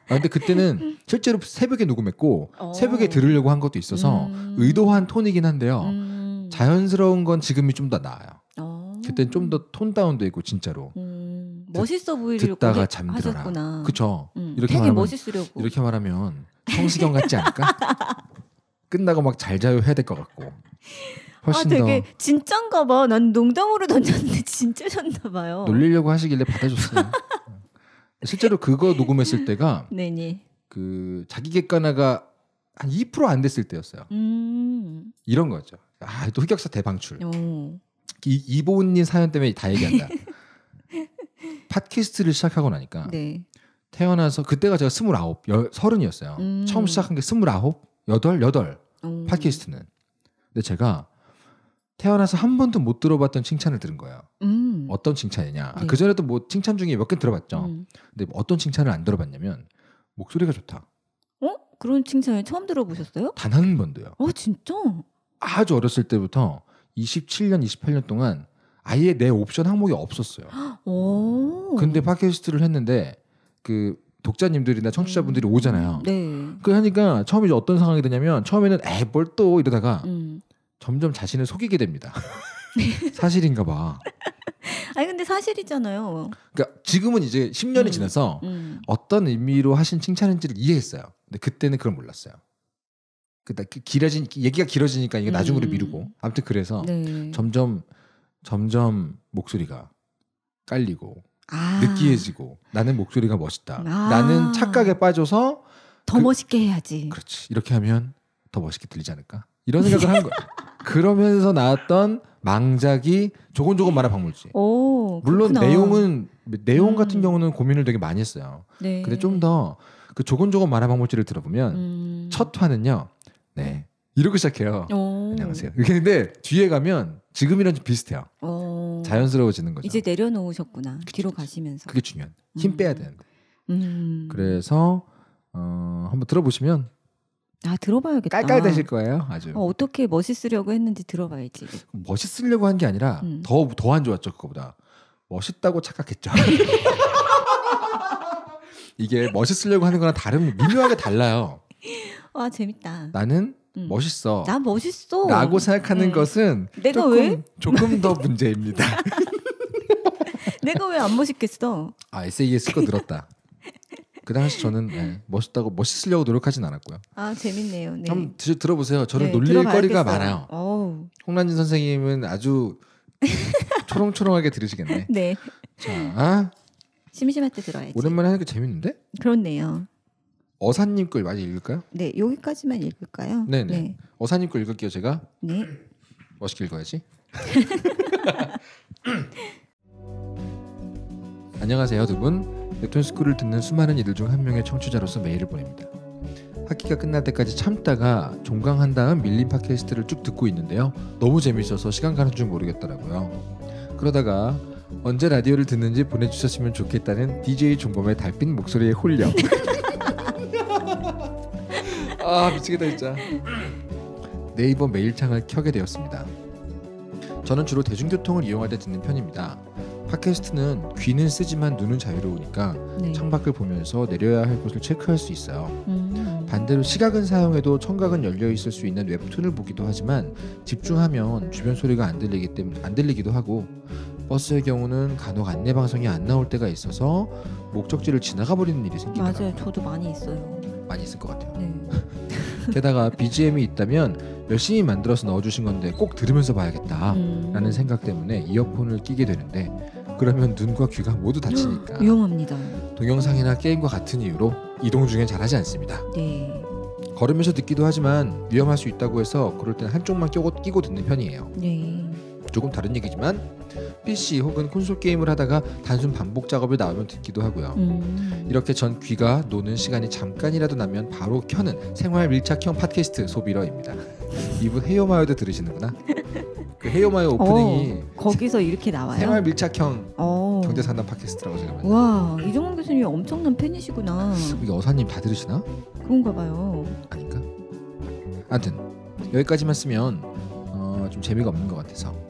[SPEAKER 1] 아 근데 그때는 실제로 새벽에 녹음했고
[SPEAKER 2] 어.
[SPEAKER 1] 새벽에 들으려고 한 것도 있어서
[SPEAKER 2] 음.
[SPEAKER 1] 의도한 톤이긴 한데요.
[SPEAKER 2] 음.
[SPEAKER 1] 자연스러운 건 지금이 좀 더 나아요.
[SPEAKER 2] 어.
[SPEAKER 1] 그때는 좀더 톤 다운돼 있고 진짜로.
[SPEAKER 2] 음,
[SPEAKER 1] 듣-
[SPEAKER 2] 멋있어 보이려고
[SPEAKER 1] 듣다가
[SPEAKER 2] 해-
[SPEAKER 1] 잠들어라.
[SPEAKER 2] 하셨구나.
[SPEAKER 1] 그쵸?
[SPEAKER 2] 음,
[SPEAKER 1] 이렇게 말하면
[SPEAKER 2] 멋있으려고.
[SPEAKER 1] 이렇게 말하면 성시경 같지 않을까? 끝나고 막 잘 자요 해야 될 것 같고.
[SPEAKER 2] 아
[SPEAKER 1] 훨씬
[SPEAKER 2] 되게
[SPEAKER 1] 더
[SPEAKER 2] 진짠가 봐. 난 농담으로 던졌는데 진짜셨나 봐요.
[SPEAKER 1] 놀리려고 하시길래 받아줬어요. 실제로 그거 녹음했을 때가
[SPEAKER 2] 네네.
[SPEAKER 1] 그 자기 객관화가 한 2%안 됐을 때였어요.
[SPEAKER 2] 음.
[SPEAKER 1] 이런 거죠. 아, 또 흑역사 대방출.
[SPEAKER 2] 오.
[SPEAKER 1] 이, 이보은님 사연 때문에 다 얘기한다. 팟캐스트를 시작하고 나니까
[SPEAKER 2] 네.
[SPEAKER 1] 태어나서 그때가 제가 스물아홉, 여- 서른이었어요.
[SPEAKER 2] 음.
[SPEAKER 1] 처음 시작한 게 스물아홉, 여덟, 여덟
[SPEAKER 2] 오.
[SPEAKER 1] 팟캐스트는. 근데 제가 태어나서 한 번도 못 들어봤던 칭찬을 들은 거예요.
[SPEAKER 2] 음.
[SPEAKER 1] 어떤 칭찬이냐?
[SPEAKER 2] 네.
[SPEAKER 1] 그 전에도 뭐 칭찬 중에 몇 개 들어봤죠.
[SPEAKER 2] 음.
[SPEAKER 1] 근데 어떤 칭찬을 안 들어봤냐면 목소리가 좋다.
[SPEAKER 2] 어? 그런 칭찬을 처음 들어보셨어요?
[SPEAKER 1] 단 한 번도요.
[SPEAKER 2] 어 진짜?
[SPEAKER 1] 아주 어렸을 때부터 27년, 28년 동안 아예 내 옵션 항목이 없었어요.
[SPEAKER 2] 오.
[SPEAKER 1] 근데 팟캐스트를 했는데 그 독자님들이나 청취자분들이
[SPEAKER 2] 음.
[SPEAKER 1] 오잖아요.
[SPEAKER 2] 네.
[SPEAKER 1] 그 하니까 처음에 이제 어떤 상황이 되냐면 처음에는 에뭘또 이러다가
[SPEAKER 2] 음.
[SPEAKER 1] 점점 자신을 속이게 됩니다. 사실인가 봐.
[SPEAKER 2] 아니 근데 사실이잖아요.
[SPEAKER 1] 그러니까 지금은 이제 10년이
[SPEAKER 2] 음.
[SPEAKER 1] 지나서
[SPEAKER 2] 음.
[SPEAKER 1] 어떤 의미로 하신 칭찬인지를 이해했어요. 근데 그때는 그걸 몰랐어요. 그다 길어진 얘기가 길어지니까 이게 나중으로
[SPEAKER 2] 음.
[SPEAKER 1] 미루고 아무튼 그래서
[SPEAKER 2] 네.
[SPEAKER 1] 점점 점점 목소리가 깔리고
[SPEAKER 2] 아.
[SPEAKER 1] 느끼해지고 나는 목소리가 멋있다.
[SPEAKER 2] 아.
[SPEAKER 1] 나는 착각에 빠져서
[SPEAKER 2] 더
[SPEAKER 1] 그-
[SPEAKER 2] 멋있게 해야지.
[SPEAKER 1] 그렇지 이렇게 하면 더 멋있게 들리지 않을까 이런 생각을 한 거야. 그러면서 나왔던 망작이 조곤조곤 말아 박물지.
[SPEAKER 2] 오.
[SPEAKER 1] 물론
[SPEAKER 2] 그렇구나.
[SPEAKER 1] 내용은 내용 같은
[SPEAKER 2] 음.
[SPEAKER 1] 경우는 고민을 되게 많이 했어요.
[SPEAKER 2] 네.
[SPEAKER 1] 근데 좀 더 그 조곤조곤 만화 방물지를 들어보면
[SPEAKER 2] 음.
[SPEAKER 1] 첫 화는요. 네. 이러고 시작해요.
[SPEAKER 2] 오.
[SPEAKER 1] 안녕하세요. 이렇게 근데 뒤에 가면 지금이랑 좀 비슷해요.
[SPEAKER 2] 어.
[SPEAKER 1] 자연스러워지는 거죠.
[SPEAKER 2] 이제 내려놓으셨구나.
[SPEAKER 1] 그치,
[SPEAKER 2] 뒤로. 가시면서.
[SPEAKER 1] 그게 중요한. 힘
[SPEAKER 2] 음.
[SPEAKER 1] 빼야 되는데.
[SPEAKER 2] 음.
[SPEAKER 1] 그래서 어, 한번 들어보시면
[SPEAKER 2] 아 들어봐야겠다.
[SPEAKER 1] 깔깔대실 거예요. 아주
[SPEAKER 2] 어, 어떻게 멋있으려고 했는지 들어봐야지.
[SPEAKER 1] 멋있으려고 한 게 아니라
[SPEAKER 2] 음.
[SPEAKER 1] 더더 안 좋았죠 그거보다 멋있다고 착각했죠. 이게 멋있으려고 하는 거랑 다른 미묘하게 달라요.
[SPEAKER 2] 아 재밌다.
[SPEAKER 1] 나는
[SPEAKER 2] 음.
[SPEAKER 1] 멋있어.
[SPEAKER 2] 난 멋있어.
[SPEAKER 1] 라고 생각하는
[SPEAKER 2] 음.
[SPEAKER 1] 것은
[SPEAKER 2] 내가
[SPEAKER 1] 조금,
[SPEAKER 2] 왜?
[SPEAKER 1] 조금 더 문제입니다.
[SPEAKER 2] 내가 왜 안 멋있겠어?
[SPEAKER 1] 아 SAS 거 늘었다. 그 당시 저는 네, 멋있다고 멋있으려고 노력하진 않았고요.
[SPEAKER 2] 아 재밌네요. 네.
[SPEAKER 1] 한번 드- 들어보세요. 저는
[SPEAKER 2] 네,
[SPEAKER 1] 놀릴
[SPEAKER 2] 들어봐야겠어요.
[SPEAKER 1] 거리가 많아요.
[SPEAKER 2] 어우.
[SPEAKER 1] 홍란진 선생님은 아주 초롱초롱하게 들으시겠네.
[SPEAKER 2] 네.
[SPEAKER 1] 자,
[SPEAKER 2] 심심할 때 들어야지.
[SPEAKER 1] 오랜만에 하니까 재밌는데?
[SPEAKER 2] 그렇네요.
[SPEAKER 1] 어사님 걸 많이 읽을까요?
[SPEAKER 2] 네, 여기까지만 읽을까요?
[SPEAKER 1] 네네.
[SPEAKER 2] 네.
[SPEAKER 1] 어사님 걸 읽을게요. 제가
[SPEAKER 2] 네.
[SPEAKER 1] 멋있게 읽어야지. 안녕하세요, 두 분. 웹툰스쿨을 듣는 수많은 이들 중 한 명의 청취자로서 메일을 보냅니다. 학기가 끝날 때까지 참다가 종강한 다음 밀린 팟캐스트를 쭉 듣고 있는데요. 너무 재밌어서 시간 가는 줄 모르겠더라고요. 그러다가 언제 라디오를 듣는지 보내주셨으면 좋겠다는 DJ 종범의 달빛 목소리에 홀려. 아 미치겠다 진짜. 네이버 메일창을 켜게 되었습니다. 저는 주로 대중교통을 이용할 때 듣는 편입니다. 팟캐스트는 귀는 쓰지만 눈은 자유로우니까
[SPEAKER 2] 네.
[SPEAKER 1] 창밖을 보면서 내려야 할 곳을 체크할 수 있어요.
[SPEAKER 2] 음.
[SPEAKER 1] 반대로 시각은 사용해도 청각은 열려 있을 수 있는 웹툰을 보기도 하지만 집중하면 주변 소리가 안 들리기 때문에 안 들리기도 하고 버스의 경우는 간혹 안내 방송이 안 나올 때가 있어서 목적지를 지나가 버리는 일이 생기더라고요.
[SPEAKER 2] 맞아요. 저도 많이 있어요.
[SPEAKER 1] 많이 있을 것 같아요.
[SPEAKER 2] 네.
[SPEAKER 1] 게다가 BGM이 있다면 열심히 만들어서 넣어주신 건데 꼭 들으면서 봐야겠다라는
[SPEAKER 2] 음.
[SPEAKER 1] 생각 때문에 이어폰을 끼게 되는데 그러면 눈과 귀가 모두 다치니까
[SPEAKER 2] 위험합니다.
[SPEAKER 1] 동영상이나 게임과 같은 이유로 이동 중엔 잘하지 않습니다.
[SPEAKER 2] 네.
[SPEAKER 1] 걸으면서 듣기도 하지만 위험할 수 있다고 해서 그럴 땐 한쪽만 끼고, 끼고 듣는 편이에요.
[SPEAKER 2] 네.
[SPEAKER 1] 조금 다른 얘기지만 PC 혹은 콘솔 게임을 하다가 단순 반복 작업을 나오면 듣기도 하고요.
[SPEAKER 2] 음.
[SPEAKER 1] 이렇게 전 귀가 노는 시간이 잠깐이라도 나면 바로 켜는 생활 밀착형 팟캐스트 소비러입니다. 이분 헤어마요도 들으시는구나. 그 헤어마요 오프닝이
[SPEAKER 2] 어, 거기서 이렇게 나와요.
[SPEAKER 1] 생활 밀착형
[SPEAKER 2] 어.
[SPEAKER 1] 경제 상담 팟캐스트라고 제가 말했어요.
[SPEAKER 2] 와 이종원 교수님이 엄청난 팬이시구나.
[SPEAKER 1] 이게 어사님 다 들으시나?
[SPEAKER 2] 그런가 봐요.
[SPEAKER 1] 아닌가? 아무튼 여기까지만 쓰면 어, 좀 재미가 없는 것 같아서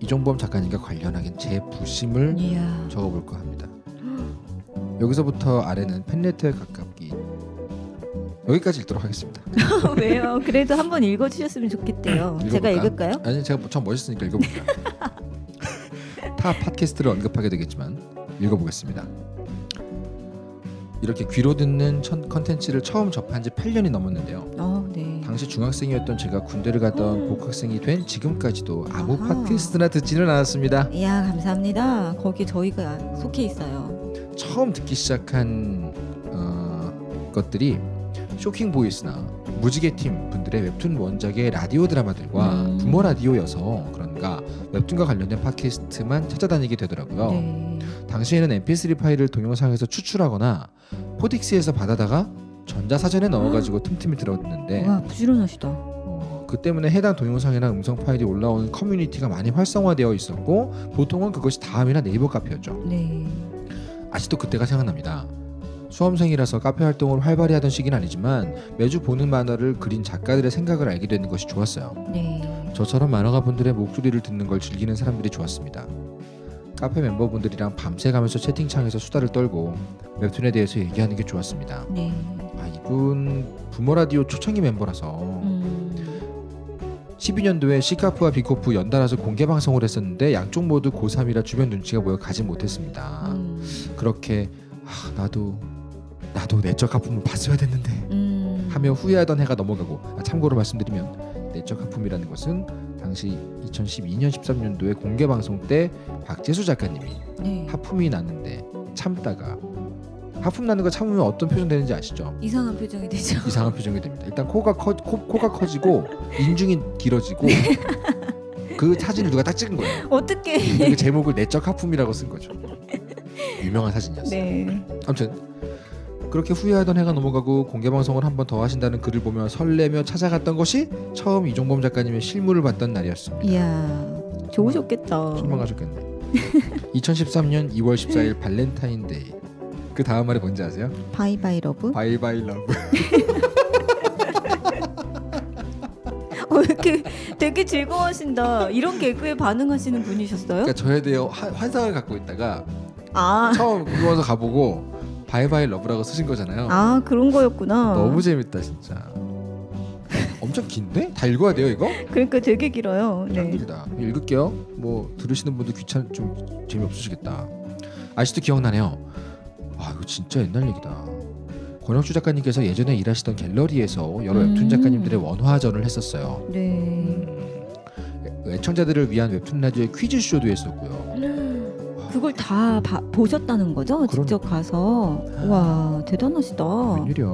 [SPEAKER 1] 이종범 작가님과 관련하긴 제 부심을
[SPEAKER 2] 이야.
[SPEAKER 1] 적어볼까 합니다. 여기서부터 아래는 팬레터에 가깝기 여기까지 읽도록 하겠습니다.
[SPEAKER 2] 왜요? 그래도 한번 읽어주셨으면 좋겠대요. 제가
[SPEAKER 1] 읽어볼까?
[SPEAKER 2] 읽을까요?
[SPEAKER 1] 아니 제가 참 멋있으니까 읽어볼게요. 타 팟캐스트를 언급하게 되겠지만 읽어보겠습니다. 이렇게 귀로 듣는 천- 컨텐츠를 처음 접한 지 8년이 넘었는데요.
[SPEAKER 2] 어, 네.
[SPEAKER 1] 당시 중학생이었던 제가 군대를 갔던
[SPEAKER 2] 음.
[SPEAKER 1] 복학생이 된 지금까지도 아무
[SPEAKER 2] 아하.
[SPEAKER 1] 팟캐스트나 듣지는 않았습니다.
[SPEAKER 2] 이야 감사합니다. 거기 저희가 속해 있어요.
[SPEAKER 1] 처음 듣기 시작한 어, 것들이 쇼킹 보이스나 무지개 팀 분들의 웹툰 원작의 라디오 드라마들과
[SPEAKER 2] 음.
[SPEAKER 1] 부모 라디오여서 그런가 웹툰과 관련된 팟캐스트만 찾아다니게 되더라고요.
[SPEAKER 2] 네.
[SPEAKER 1] 당시에는 MP3 파일을 동영상에서 추출하거나 포딕스에서 받아다가 전자사전에 넣어가지고 틈틈이 들었는데
[SPEAKER 2] 와 부지런하시다.
[SPEAKER 1] 어, 그 때문에 해당 동영상이나 음성 파일이 올라오는 커뮤니티가 많이 활성화되어 있었고 보통은 그것이 다음이나 네이버 카페였죠.
[SPEAKER 2] 네.
[SPEAKER 1] 아직도 그때가 생각납니다. 수험생이라서 카페 활동을 활발히 하던 시기는 아니지만 매주 보는 만화를 그린 작가들의 생각을 알게 되는 것이 좋았어요.
[SPEAKER 2] 네.
[SPEAKER 1] 저처럼 만화가 분들의 목소리를 듣는 걸 즐기는 사람들이 좋았습니다. 카페 멤버분들이랑 밤새 가면서 채팅창에서 수다를 떨고 웹툰에 대해서 얘기하는 게 좋았습니다.
[SPEAKER 2] 네.
[SPEAKER 1] 아 이분 부모 라디오 초창기 멤버라서
[SPEAKER 2] 음.
[SPEAKER 1] 12년도에 시카프와 비코프 연달아서 공개 방송을 했었는데 양쪽 모두 고3이라 주변 눈치가 보여 가지 못했습니다.
[SPEAKER 2] 음.
[SPEAKER 1] 그렇게 아, 나도 나도 내적 하품을 봤어야 됐는데
[SPEAKER 2] 음.
[SPEAKER 1] 하며 후회하던 해가 넘어가고 아, 참고로 말씀드리면 내적 하품이라는 것은 당시 2012년 13년도에 공개 방송 때 박재수 작가님이
[SPEAKER 2] 네.
[SPEAKER 1] 하품이 났는데 참다가 하품 나는 거 참으면 어떤 표정 되는지 아시죠?
[SPEAKER 2] 이상한 표정이 되죠.
[SPEAKER 1] 이상한 표정이 됩니다. 일단 코가 커 코, 가 커지고 인중이 길어지고 그 사진을 누가 딱 찍은 거예요.
[SPEAKER 2] 어떻게?
[SPEAKER 1] 그 제목을 내적 하품이라고 쓴 거죠. 유명한 사진이었어요.
[SPEAKER 2] 네.
[SPEAKER 1] 아무튼 그렇게 후회하던 해가 넘어가고 공개 방송을 한 번 더 하신다는 글을 보며 설레며 찾아갔던 것이 처음 이종범 작가님의 실물을 봤던 날이었습니다.
[SPEAKER 2] 이야 좋으셨겠다.
[SPEAKER 1] 실망하셨겠네. 2013년 2월 14일 발렌타인데이. 그 다음 말이 뭔지 아세요? bye bye love. bye bye love.
[SPEAKER 2] 어, 이렇게 되게 즐거워하신다. 이런 개그에 반응하시는 분이셨어요?
[SPEAKER 1] 그러니까 저에 대해 하- 환상을 갖고 있다가
[SPEAKER 2] 아,
[SPEAKER 1] 처음 궁금해서 가보고 bye bye love라고 쓰신 거잖아요.
[SPEAKER 2] 아 그런 거였구나.
[SPEAKER 1] 너무 재밌다 진짜. 엄청 긴데? 다 읽어야 돼요 이거?
[SPEAKER 2] 그러니까 되게 길어요.
[SPEAKER 1] 참
[SPEAKER 2] 네.
[SPEAKER 1] 길다. 읽을게요. 뭐 들으시는 분들 귀찮 좀 재미없으시겠다. 아직도 기억나네요. 아 이거 진짜 옛날 얘기다. 권혁주 작가님께서 예전에 일하시던 갤러리에서 여러 웹툰
[SPEAKER 2] 음.
[SPEAKER 1] 작가님들의 원화전을 했었어요.
[SPEAKER 2] 네.
[SPEAKER 1] 음, 애청자들을 위한 웹툰 라디오의 퀴즈 쇼도 했었고요.
[SPEAKER 2] 그걸 다 봐- 보셨다는 거죠? 직접 가서. 와 대단하시다.
[SPEAKER 1] 웬일이야.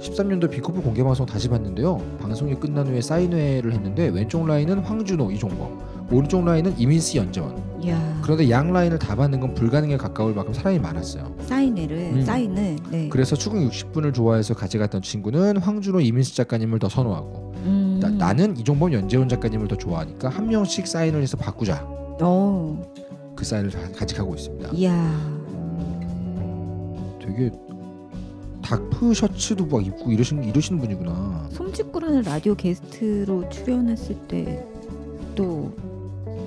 [SPEAKER 1] 13년도 비코프 공개 방송 다시 봤는데요. 방송이 끝난 후에 사인회를 했는데 왼쪽 라인은 황준호, 이종범, 오른쪽 라인은 이민수, 연재원.
[SPEAKER 2] 이야
[SPEAKER 1] 그런데 양 라인을 다 받는 건 불가능에 가까울 만큼 사람이 많았어요.
[SPEAKER 2] 사인회를
[SPEAKER 1] 음.
[SPEAKER 2] 사인을. 네.
[SPEAKER 1] 그래서 추궁 60분을 좋아해서 같이 갔던 친구는 황준호, 이민수 작가님을 더 선호하고
[SPEAKER 2] 음.
[SPEAKER 1] 나, 나는 이종범, 연재원 작가님을 더 좋아하니까 한 명씩 사인을 해서 바꾸자.
[SPEAKER 2] 어.
[SPEAKER 1] 그 사인을 가- 같이 가고 있습니다.
[SPEAKER 2] 이야.
[SPEAKER 1] 음, 되게 닥프 셔츠도 막 입고 이러신 이러시는 분이구나.
[SPEAKER 2] 솜직구라는 라디오 게스트로 출연했을 때 또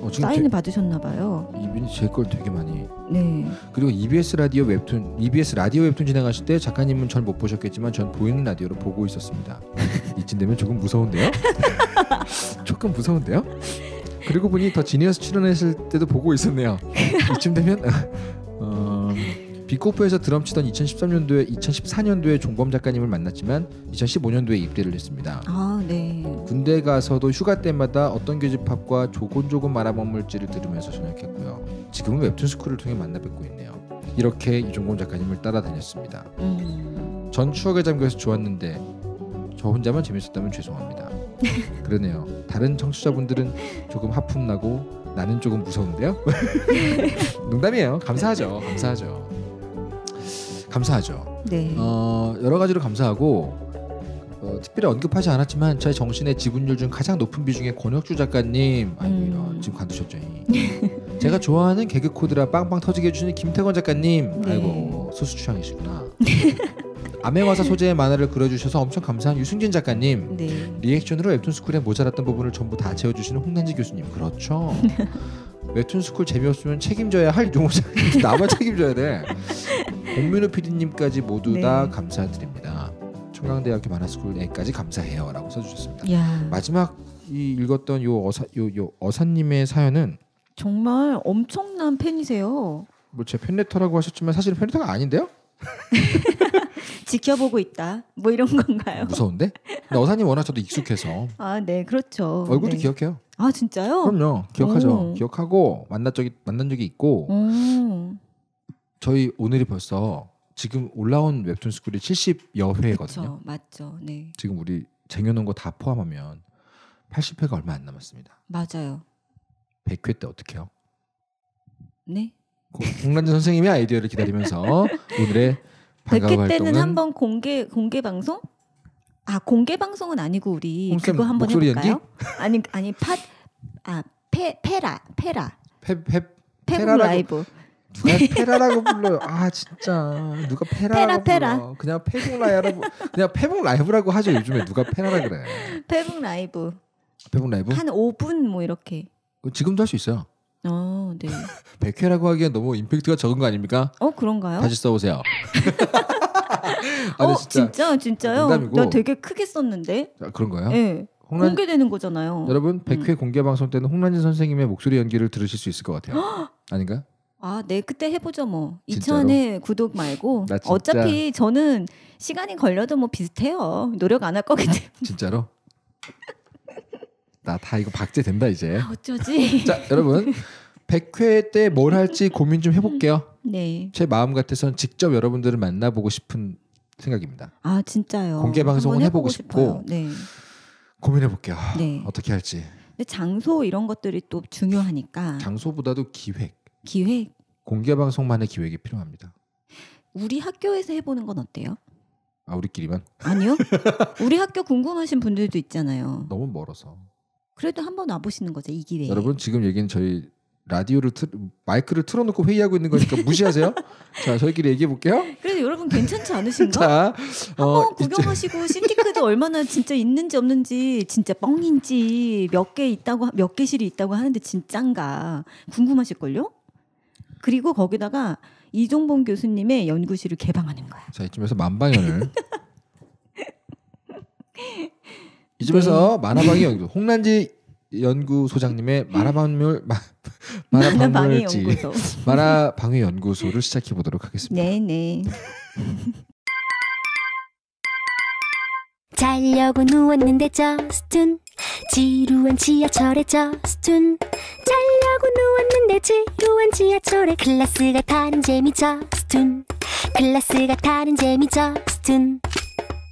[SPEAKER 1] 어,
[SPEAKER 2] 사인을 받으셨나 봐요.
[SPEAKER 1] 제, 이분이 제 걸 되게 많이
[SPEAKER 2] 네.
[SPEAKER 1] 그리고 EBS 라디오 웹툰 EBS 라디오 웹툰 진행하실 때 작가님은 전못 보셨겠지만 전 보이는 라디오로 보고 있었습니다. 이쯤 되면 조금 무서운데요? 조금 무서운데요? 그리고 보니 더 지니어스 출연했을 때도 보고 있었네요. 이쯤 되면 어, 비코프에서 드럼 치던 2013년도에 2014년도에 종범 작가님을 만났지만 2015년도에 입대를 했습니다.
[SPEAKER 2] 아, 네.
[SPEAKER 1] 군대 가서도 휴가 때마다 어떤 교집합과 조곤조곤 말아먹물지를 들으면서 전역했고요. 지금은 웹툰 스쿨을 통해 만나 뵙고 있네요. 이렇게 이종곤 작가님을 따라다녔습니다.
[SPEAKER 2] 음.
[SPEAKER 1] 전 추억에 잠겨서 좋았는데 저 혼자만 재밌었다면 죄송합니다. 그러네요. 다른 청취자분들은 조금 하품 나고 나는 조금 무서운데요. 농담이에요. 감사하죠. 감사하죠. 감사하죠.
[SPEAKER 2] 네.
[SPEAKER 1] 어, 여러 가지로 감사하고 어, 특별히 언급하지 않았지만 제 정신의 지분율 중 가장 높은 비중의 권혁주 작가님 아이고
[SPEAKER 2] 음.
[SPEAKER 1] 이런 지금 관두셨죠. 이. 제가 좋아하는 개그 코드라 빵빵 터지게 해주시는 김태건 작가님
[SPEAKER 2] 네.
[SPEAKER 1] 아이고 소수 취향이시구나. 암행화사 소재의 만화를 그려주셔서 엄청 감사한 유승진 작가님
[SPEAKER 2] 네.
[SPEAKER 1] 리액션으로 웹툰 스쿨에 모자랐던 부분을 전부 다 채워주시는 홍난지 교수님 그렇죠. 웹툰 스쿨 재미없으면 책임져야 할 용호 작가님 나만 책임져야 돼. 공민우 PD님까지 모두
[SPEAKER 2] 네.
[SPEAKER 1] 다 감사드립니다. 청강대학교 만화스쿨에까지 감사해요라고 써주셨습니다.
[SPEAKER 2] 야,
[SPEAKER 1] 마지막 이 읽었던 요 어사 요, 요 어사님의 사연은
[SPEAKER 2] 정말 엄청난 팬이세요.
[SPEAKER 1] 뭐 제 팬레터라고 하셨지만 사실 은 팬레터가 아닌데요?
[SPEAKER 2] 지켜보고 있다. 뭐 이런 건가요?
[SPEAKER 1] 무서운데? 근데 어사님 워낙 저도 익숙해서
[SPEAKER 2] 아, 네, 그렇죠.
[SPEAKER 1] 얼굴도
[SPEAKER 2] 네.
[SPEAKER 1] 기억해요.
[SPEAKER 2] 아, 진짜요?
[SPEAKER 1] 그럼요, 기억하죠.
[SPEAKER 2] 오.
[SPEAKER 1] 기억하고 만난 적이 만난 적이 있고
[SPEAKER 2] 오,
[SPEAKER 1] 저희 오늘이 벌써 지금 올라온 웹툰 스쿨이 70여 회거든요.
[SPEAKER 2] 그렇죠. 맞죠. 네,
[SPEAKER 1] 지금 우리 쟁여놓은 거 다 포함하면 80회가 얼마 안 남았습니다.
[SPEAKER 2] 맞아요.
[SPEAKER 1] 100회 때 어떻게요?
[SPEAKER 2] 네.
[SPEAKER 1] 홍난지 선생님의 아이디어를 기다리면서 오늘의 방과후
[SPEAKER 2] 100회 때는 한번 공개 공개 방송? 아, 공개 방송은 아니고 우리 그거 한번 해볼까요? 아니, 아니 팟아페 페라 페라
[SPEAKER 1] 페, 페,
[SPEAKER 2] 페북
[SPEAKER 1] 페라라고-
[SPEAKER 2] 라이브.
[SPEAKER 1] 누가 페라라고 불러요? 아 진짜 누가 페라라고
[SPEAKER 2] 페라,
[SPEAKER 1] 불러? 그냥 페북 라이브라고 그냥 페북 라이브라고 하죠 요즘에 누가 페라라 그래?
[SPEAKER 2] 페북 라이브
[SPEAKER 1] 페북 라이브
[SPEAKER 2] 한 5분 뭐 이렇게.
[SPEAKER 1] 지금도 할 수 있어요.
[SPEAKER 2] 어, 네.
[SPEAKER 1] 100회라고 하기엔 너무 임팩트가 적은 거 아닙니까?
[SPEAKER 2] 어, 그런가요?
[SPEAKER 1] 다시 써보세요. 아,
[SPEAKER 2] 어,
[SPEAKER 1] 진짜,
[SPEAKER 2] 진짜 진짜요?
[SPEAKER 1] 농담이고.
[SPEAKER 2] 나 되게 크게 썼는데.
[SPEAKER 1] 아, 그런 거예요?
[SPEAKER 2] 예.
[SPEAKER 1] 홍란
[SPEAKER 2] 공개되는 거잖아요.
[SPEAKER 1] 여러분 100회 공개 방송 때는 홍란진 선생님의 목소리 연기를 들으실 수 있을 것 같아요. 아닌가?
[SPEAKER 2] 아, 네, 그때 해보죠 뭐.
[SPEAKER 1] 진짜로?
[SPEAKER 2] 2000회 구독 말고. 어차피 저는 시간이 걸려도 뭐 비슷해요. 노력 안 할 거기 때문에.
[SPEAKER 1] 진짜로? 나 다 이거 박제 된다 이제.
[SPEAKER 2] 아, 어쩌지?
[SPEAKER 1] 자 여러분 100회 때 뭘 할지 고민 좀 해볼게요.
[SPEAKER 2] 네.
[SPEAKER 1] 제 마음 같아선 직접 여러분들을 만나보고 싶은 생각입니다.
[SPEAKER 2] 아, 진짜요.
[SPEAKER 1] 공개 방송은 해보고
[SPEAKER 2] 싶어요.
[SPEAKER 1] 싶고.
[SPEAKER 2] 네.
[SPEAKER 1] 고민해볼게요.
[SPEAKER 2] 네.
[SPEAKER 1] 어떻게 할지.
[SPEAKER 2] 근데 장소 이런 것들이 또 중요하니까
[SPEAKER 1] 장소보다도 기획,
[SPEAKER 2] 기획
[SPEAKER 1] 공개 방송만의 기획이 필요합니다.
[SPEAKER 2] 우리 학교에서 해보는 건 어때요?
[SPEAKER 1] 아 우리끼리만
[SPEAKER 2] 아니요. 우리 학교 궁금하신 분들도 있잖아요.
[SPEAKER 1] 너무 멀어서.
[SPEAKER 2] 그래도 한번 와보시는 거죠 이 기회에.
[SPEAKER 1] 여러분 지금 얘기는 저희 라디오를 틀, 마이크를 틀어놓고 회의하고 있는 거니까 무시하세요. 자 저희끼리 얘기해 볼게요.
[SPEAKER 2] 그래도 여러분 괜찮지 않으신가?
[SPEAKER 1] 자 어,
[SPEAKER 2] 한번 구경하시고 신디크도 얼마나 진짜 있는지 없는지 진짜 뻥인지 몇 개 있다고 몇 개실이 있다고 하는데 진짠가 궁금하실걸요? 그리고 거기다가 이종범 교수님의 연구실을 개방하는 거야.
[SPEAKER 1] 자 이쯤에서 만방연을 이쯤에서 만화방위 연구 홍란지 연구소장님의
[SPEAKER 2] 만화방위
[SPEAKER 1] 만화방울지
[SPEAKER 2] 연구소.
[SPEAKER 1] 만화방위 연구소를 시작해 보도록 하겠습니다.
[SPEAKER 2] 네네.
[SPEAKER 3] 자려고 누웠는데 저스툰 지루한 지하철에 저스툰 자려고 누웠는데 지루한 지하철에 클래스가 타는 재미 저스툰 클래스가 타는 재미 저스툰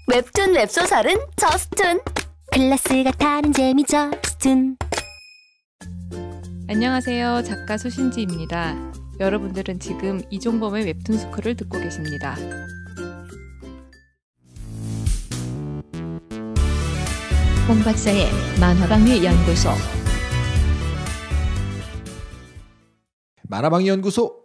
[SPEAKER 3] 웹툰 웹소설은 저스툰 클래스가 타는 재미 저스툰
[SPEAKER 4] 안녕하세요. 작가 소신지입니다. 여러분들은 지금 이종범의 웹툰 스쿨을 듣고 계십니다.
[SPEAKER 5] 홍 박사의 만화방위 연구소
[SPEAKER 1] 만화방위 연구소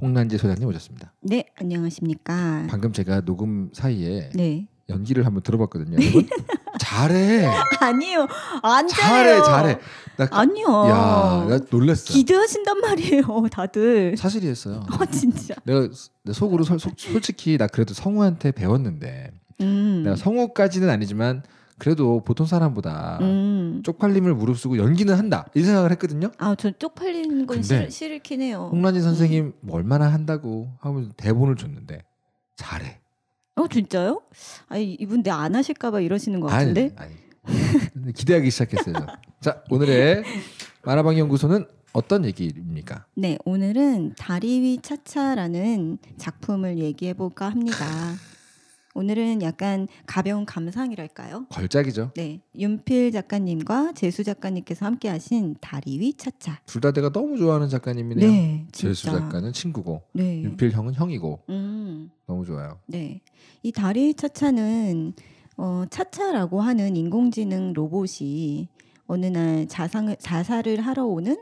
[SPEAKER 1] 홍란지 소장님 오셨습니다.
[SPEAKER 2] 네 안녕하십니까.
[SPEAKER 1] 방금 제가 녹음 사이에
[SPEAKER 2] 네.
[SPEAKER 1] 연기를 한번 들어봤거든요. 여러분 잘해,
[SPEAKER 2] 아니요. 안
[SPEAKER 1] 잘해.
[SPEAKER 2] 잘해.
[SPEAKER 1] 나 그-
[SPEAKER 2] 아니요.
[SPEAKER 1] 야, 나 놀랬어.
[SPEAKER 2] 기대하신단 말이에요, 다들.
[SPEAKER 1] 사실이었어요.
[SPEAKER 2] 아 진짜.
[SPEAKER 1] 내가 내 속으로 설- 속- 솔직히 나 그래도 성우한테 배웠는데
[SPEAKER 2] 음.
[SPEAKER 1] 내가 성우까지는 아니지만 그래도 보통 사람보다
[SPEAKER 2] 음.
[SPEAKER 1] 쪽팔림을 무릅쓰고 연기는 한다 이 생각을 했거든요.
[SPEAKER 2] 아, 저 쪽팔리는 건 싫, 싫긴 해요.
[SPEAKER 1] 홍란희 선생님 뭐 얼마나 한다고 하면 대본을 줬는데 잘해.
[SPEAKER 2] 어, 진짜요? 아니, 이분 내 안 하실까봐 이러시는 것
[SPEAKER 1] 아니,
[SPEAKER 2] 같은데.
[SPEAKER 1] 아니. 기대하기 시작했어요. 저. 자 오늘의 만화방 연구소는 어떤 얘기입니까?
[SPEAKER 2] 네, 오늘은 다리 위 차차라는 작품을 얘기해 볼까 합니다. 오늘은 약간 가벼운 감상이랄까요?
[SPEAKER 1] 걸작이죠.
[SPEAKER 2] 네, 윤필 작가님과 재수 작가님께서 함께하신 다리 위 차차.
[SPEAKER 1] 둘 다 내가 너무 좋아하는 작가님이네요.
[SPEAKER 2] 네,
[SPEAKER 1] 재수. 작가는 친구고
[SPEAKER 2] 네.
[SPEAKER 1] 윤필 형은 형이고
[SPEAKER 2] 음,
[SPEAKER 1] 너무 좋아요.
[SPEAKER 2] 네. 이 다리 위 차차는 어, 차차라고 하는 인공지능 로봇이 어느 날 자상을, 자살을 하러 오는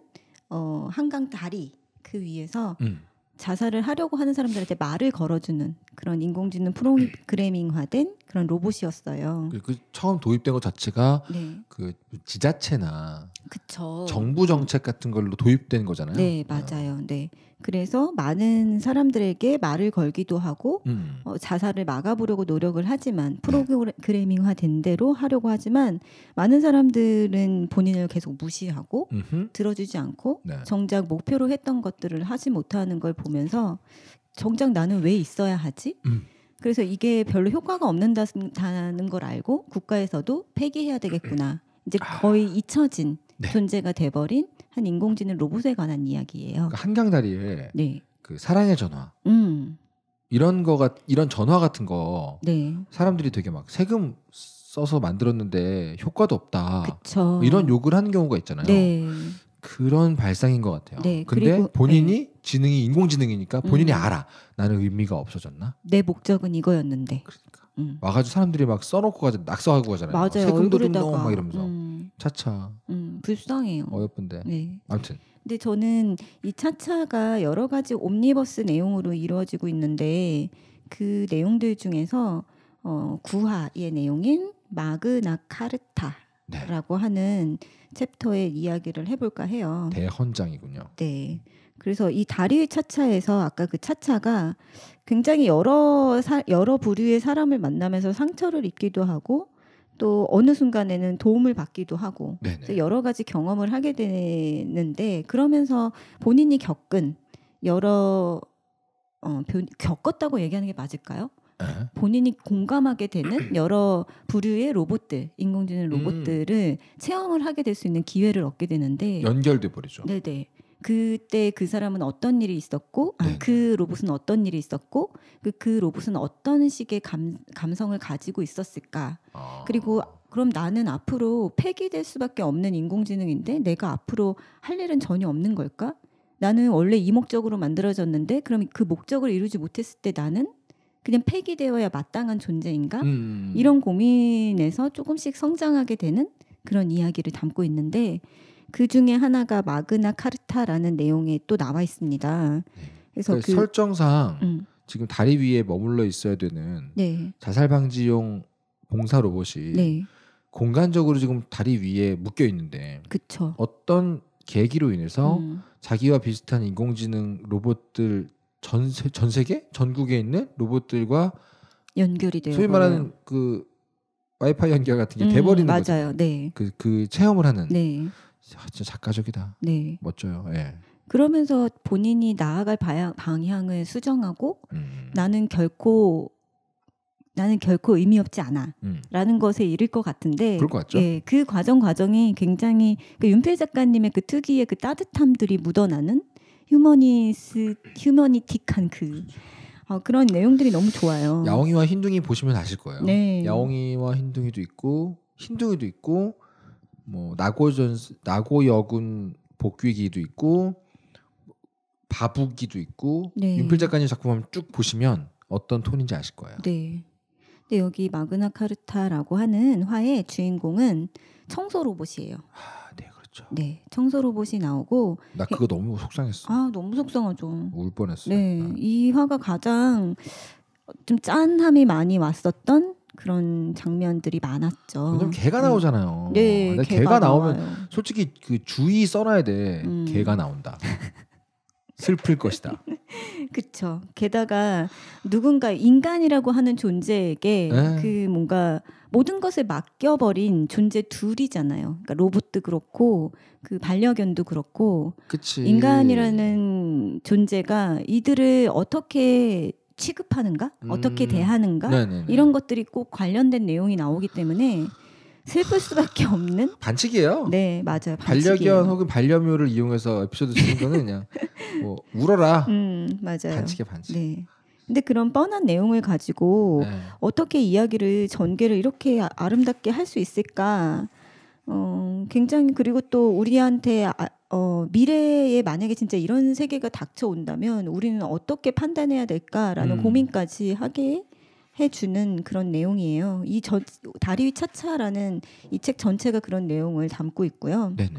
[SPEAKER 2] 어, 한강 다리 그 위에서
[SPEAKER 1] 음.
[SPEAKER 2] 자살을 하려고 하는 사람들한테 말을 걸어주는 그런 인공지능 프로그래밍화된 그런 로봇이었어요.
[SPEAKER 1] 그, 그 처음 도입된 것 자체가
[SPEAKER 2] 네,
[SPEAKER 1] 그 지자체나
[SPEAKER 2] 그쵸.
[SPEAKER 1] 정부 정책 같은 걸로 도입된 거잖아요.
[SPEAKER 2] 네, 맞아요. 네. 그래서 많은 사람들에게 말을 걸기도 하고
[SPEAKER 1] 음.
[SPEAKER 2] 어, 자살을 막아보려고 노력을 하지만 프로그래밍화 된 대로 하려고 하지만 많은 사람들은 본인을 계속 무시하고
[SPEAKER 1] 음흠.
[SPEAKER 2] 들어주지 않고
[SPEAKER 1] 네.
[SPEAKER 2] 정작 목표로 했던 것들을 하지 못하는 걸 보면서 정작 나는 왜 있어야 하지?
[SPEAKER 1] 음.
[SPEAKER 2] 그래서 이게 별로 효과가 없는다는 걸 알고 국가에서도 폐기해야 되겠구나. 이제 거의 잊혀진
[SPEAKER 1] 아. 네.
[SPEAKER 2] 존재가 돼버린 한 인공지능 로봇에 관한 이야기예요.
[SPEAKER 1] 그 한강 다리에
[SPEAKER 2] 네,
[SPEAKER 1] 그 사랑의 전화
[SPEAKER 2] 음,
[SPEAKER 1] 이런 거가 이런 전화 같은 거
[SPEAKER 2] 네,
[SPEAKER 1] 사람들이 되게 막 세금 써서 만들었는데 효과도 없다.
[SPEAKER 2] 그쵸.
[SPEAKER 1] 이런 욕을 하는 경우가 있잖아요.
[SPEAKER 2] 네,
[SPEAKER 1] 그런 발상인 것 같아요.
[SPEAKER 2] 네,
[SPEAKER 1] 근데
[SPEAKER 2] 그리고-
[SPEAKER 1] 본인이 지능이 인공지능이니까 본인이
[SPEAKER 2] 음.
[SPEAKER 1] 알아. 나는 의미가 없어졌나?
[SPEAKER 2] 내 목적은 이거였는데.
[SPEAKER 1] 그러니까
[SPEAKER 2] 음.
[SPEAKER 1] 와가지고 사람들이 막 써놓고 가자 낙서하고 가잖아요.
[SPEAKER 2] 맞아요.
[SPEAKER 1] 세금도 좀 넣어 막 이러면서
[SPEAKER 2] 음,
[SPEAKER 1] 차차
[SPEAKER 2] 음, 불쌍해요.
[SPEAKER 1] 어여쁜데.
[SPEAKER 2] 네.
[SPEAKER 1] 아무튼
[SPEAKER 2] 근데 저는 이 차차가 여러 가지 옴니버스 내용으로 이루어지고 있는데 그 내용들 중에서 어, 구하의 내용인 마그나 카르타 라고
[SPEAKER 1] 네
[SPEAKER 2] 하는 챕터의 이야기를 해볼까 해요.
[SPEAKER 1] 대헌장이군요.
[SPEAKER 2] 네. 그래서 이 다리 차차에서 아까 그 차차가 굉장히 여러 사, 여러 부류의 사람을 만나면서 상처를 입기도 하고 또 어느 순간에는 도움을 받기도 하고 여러 가지 경험을 하게 되는데 그러면서 본인이 겪은 여러 어, 변- 겪었다고 얘기하는 게 맞을까요?
[SPEAKER 1] 예?
[SPEAKER 2] 본인이 공감하게 되는 여러 부류의 로봇들, 인공지능 로봇들을 체험을 하게 될 수 있는 기회를 얻게 되는데
[SPEAKER 1] 연결돼 버리죠.
[SPEAKER 2] 네네. 그때 그 사람은 어떤 일이 있었고, 아,
[SPEAKER 1] 네네.
[SPEAKER 2] 그 로봇은 어떤 일이 있었고, 그, 그 로봇은 어떤 식의 감, 감성을 가지고 있었을까.
[SPEAKER 1] 아.
[SPEAKER 2] 그리고 그럼 나는 앞으로 폐기될 수밖에 없는 인공지능인데 내가 앞으로 할 일은 전혀 없는 걸까? 나는 원래 이 목적으로 만들어졌는데 그럼 그 목적을 이루지 못했을 때 나는 그냥 폐기되어야 마땅한 존재인가?
[SPEAKER 1] 음.
[SPEAKER 2] 이런 고민에서 조금씩 성장하게 되는 그런 이야기를 담고 있는데 그 중에 하나가 마그나 카르타라는 내용에 또 나와 있습니다. 그래서
[SPEAKER 1] 그
[SPEAKER 2] 그,
[SPEAKER 1] 설정상
[SPEAKER 2] 음,
[SPEAKER 1] 지금 다리 위에 머물러 있어야 되는
[SPEAKER 2] 네,
[SPEAKER 1] 자살 방지용 봉사 로봇이
[SPEAKER 2] 네,
[SPEAKER 1] 공간적으로 지금 다리 위에 묶여 있는데
[SPEAKER 2] 그쵸.
[SPEAKER 1] 어떤 계기로 인해서
[SPEAKER 2] 음,
[SPEAKER 1] 자기와 비슷한 인공지능 로봇들 전, 세, 전 세계 전국에 있는 로봇들과
[SPEAKER 2] 연결이 돼요.
[SPEAKER 1] 소위 말하는 그 와이파이 연결 같은 게
[SPEAKER 2] 음,
[SPEAKER 1] 돼버리는
[SPEAKER 2] 맞아요.
[SPEAKER 1] 거죠.
[SPEAKER 2] 네,
[SPEAKER 1] 그, 그 체험을 하는
[SPEAKER 2] 네,
[SPEAKER 1] 아, 진짜 작가적이다.
[SPEAKER 2] 네.
[SPEAKER 1] 멋져요. 예.
[SPEAKER 2] 그러면서 본인이 나아갈 방향, 방향을 수정하고
[SPEAKER 1] 음.
[SPEAKER 2] 나는 결코 나는 결코 의미 없지 않아.
[SPEAKER 1] 음.
[SPEAKER 2] 라는 것에 이를 것 같은데
[SPEAKER 1] 그럴 것 같죠?
[SPEAKER 2] 예, 그 과정 과정이 굉장히 그 윤필 작가님의 그 특유의 그 따뜻함들이 묻어나는 휴머니스 휴머니틱한 그 어, 그런 내용들이 너무 좋아요.
[SPEAKER 1] 야옹이와 흰둥이 보시면 아실 거예요.
[SPEAKER 2] 네.
[SPEAKER 1] 야옹이와 흰둥이도 있고 흰둥이도 있고 뭐 나고전 나고여군 복귀기도 있고 바부기도 있고
[SPEAKER 2] 네.
[SPEAKER 1] 윤필 작가님 작품 한번 쭉 보시면 어떤 톤인지 아실 거예요.
[SPEAKER 2] 네. 근데 여기 마그나 카르타라고 하는 화의 주인공은 청소 로봇이에요.
[SPEAKER 1] 아, 네, 그렇죠.
[SPEAKER 2] 네, 청소 로봇이 나오고
[SPEAKER 1] 나 그거 너무 속상했어.
[SPEAKER 2] 아 너무 속상하죠.
[SPEAKER 1] 울 뻔했어.
[SPEAKER 2] 네,
[SPEAKER 1] 아.
[SPEAKER 2] 이 화가 가장 좀 짠함이 많이 왔었던 그런 장면들이 많았죠.
[SPEAKER 1] 왜냐면 개가 나오잖아요.
[SPEAKER 2] 네, 개가,
[SPEAKER 1] 개가, 나오면
[SPEAKER 2] 나와요.
[SPEAKER 1] 솔직히 그 주의 써놔야 돼.
[SPEAKER 2] 음.
[SPEAKER 1] 개가 나온다. 슬플 것이다.
[SPEAKER 2] 그쵸. 게다가 누군가 인간이라고 하는 존재에게
[SPEAKER 1] 네.
[SPEAKER 2] 그 뭔가 모든 것을 맡겨버린 존재 둘이잖아요. 그러니까 로봇도 그렇고 그 반려견도 그렇고
[SPEAKER 1] 그치.
[SPEAKER 2] 인간이라는 존재가 이들을 어떻게 취급하는가, 어떻게
[SPEAKER 1] 음.
[SPEAKER 2] 대하는가
[SPEAKER 1] 네네네.
[SPEAKER 2] 이런 것들이 꼭 관련된 내용이 나오기 때문에 슬플 수밖에 없는.
[SPEAKER 1] 반칙이에요.
[SPEAKER 2] 네, 맞아요.
[SPEAKER 1] 반려견. 혹은 반려묘를 이용해서 에피소드 쓰는 거는 그냥 뭐 울어라.
[SPEAKER 2] 음, 맞아요.
[SPEAKER 1] 반칙이야 반칙.
[SPEAKER 2] 네. 근데 그런 뻔한 내용을 가지고
[SPEAKER 1] 네.
[SPEAKER 2] 어떻게 이야기를 전개를 이렇게 아- 아름답게 할 수 있을까? 어, 굉장히 그리고 또 우리한테 아, 어, 미래에 만약에 진짜 이런 세계가 닥쳐온다면 우리는 어떻게 판단해야 될까라는
[SPEAKER 1] 음.
[SPEAKER 2] 고민까지 하게 해주는 그런 내용이에요. 이 저, 다리 위 차차라는 이 책 전체가 그런 내용을 담고 있고요.
[SPEAKER 1] 네네.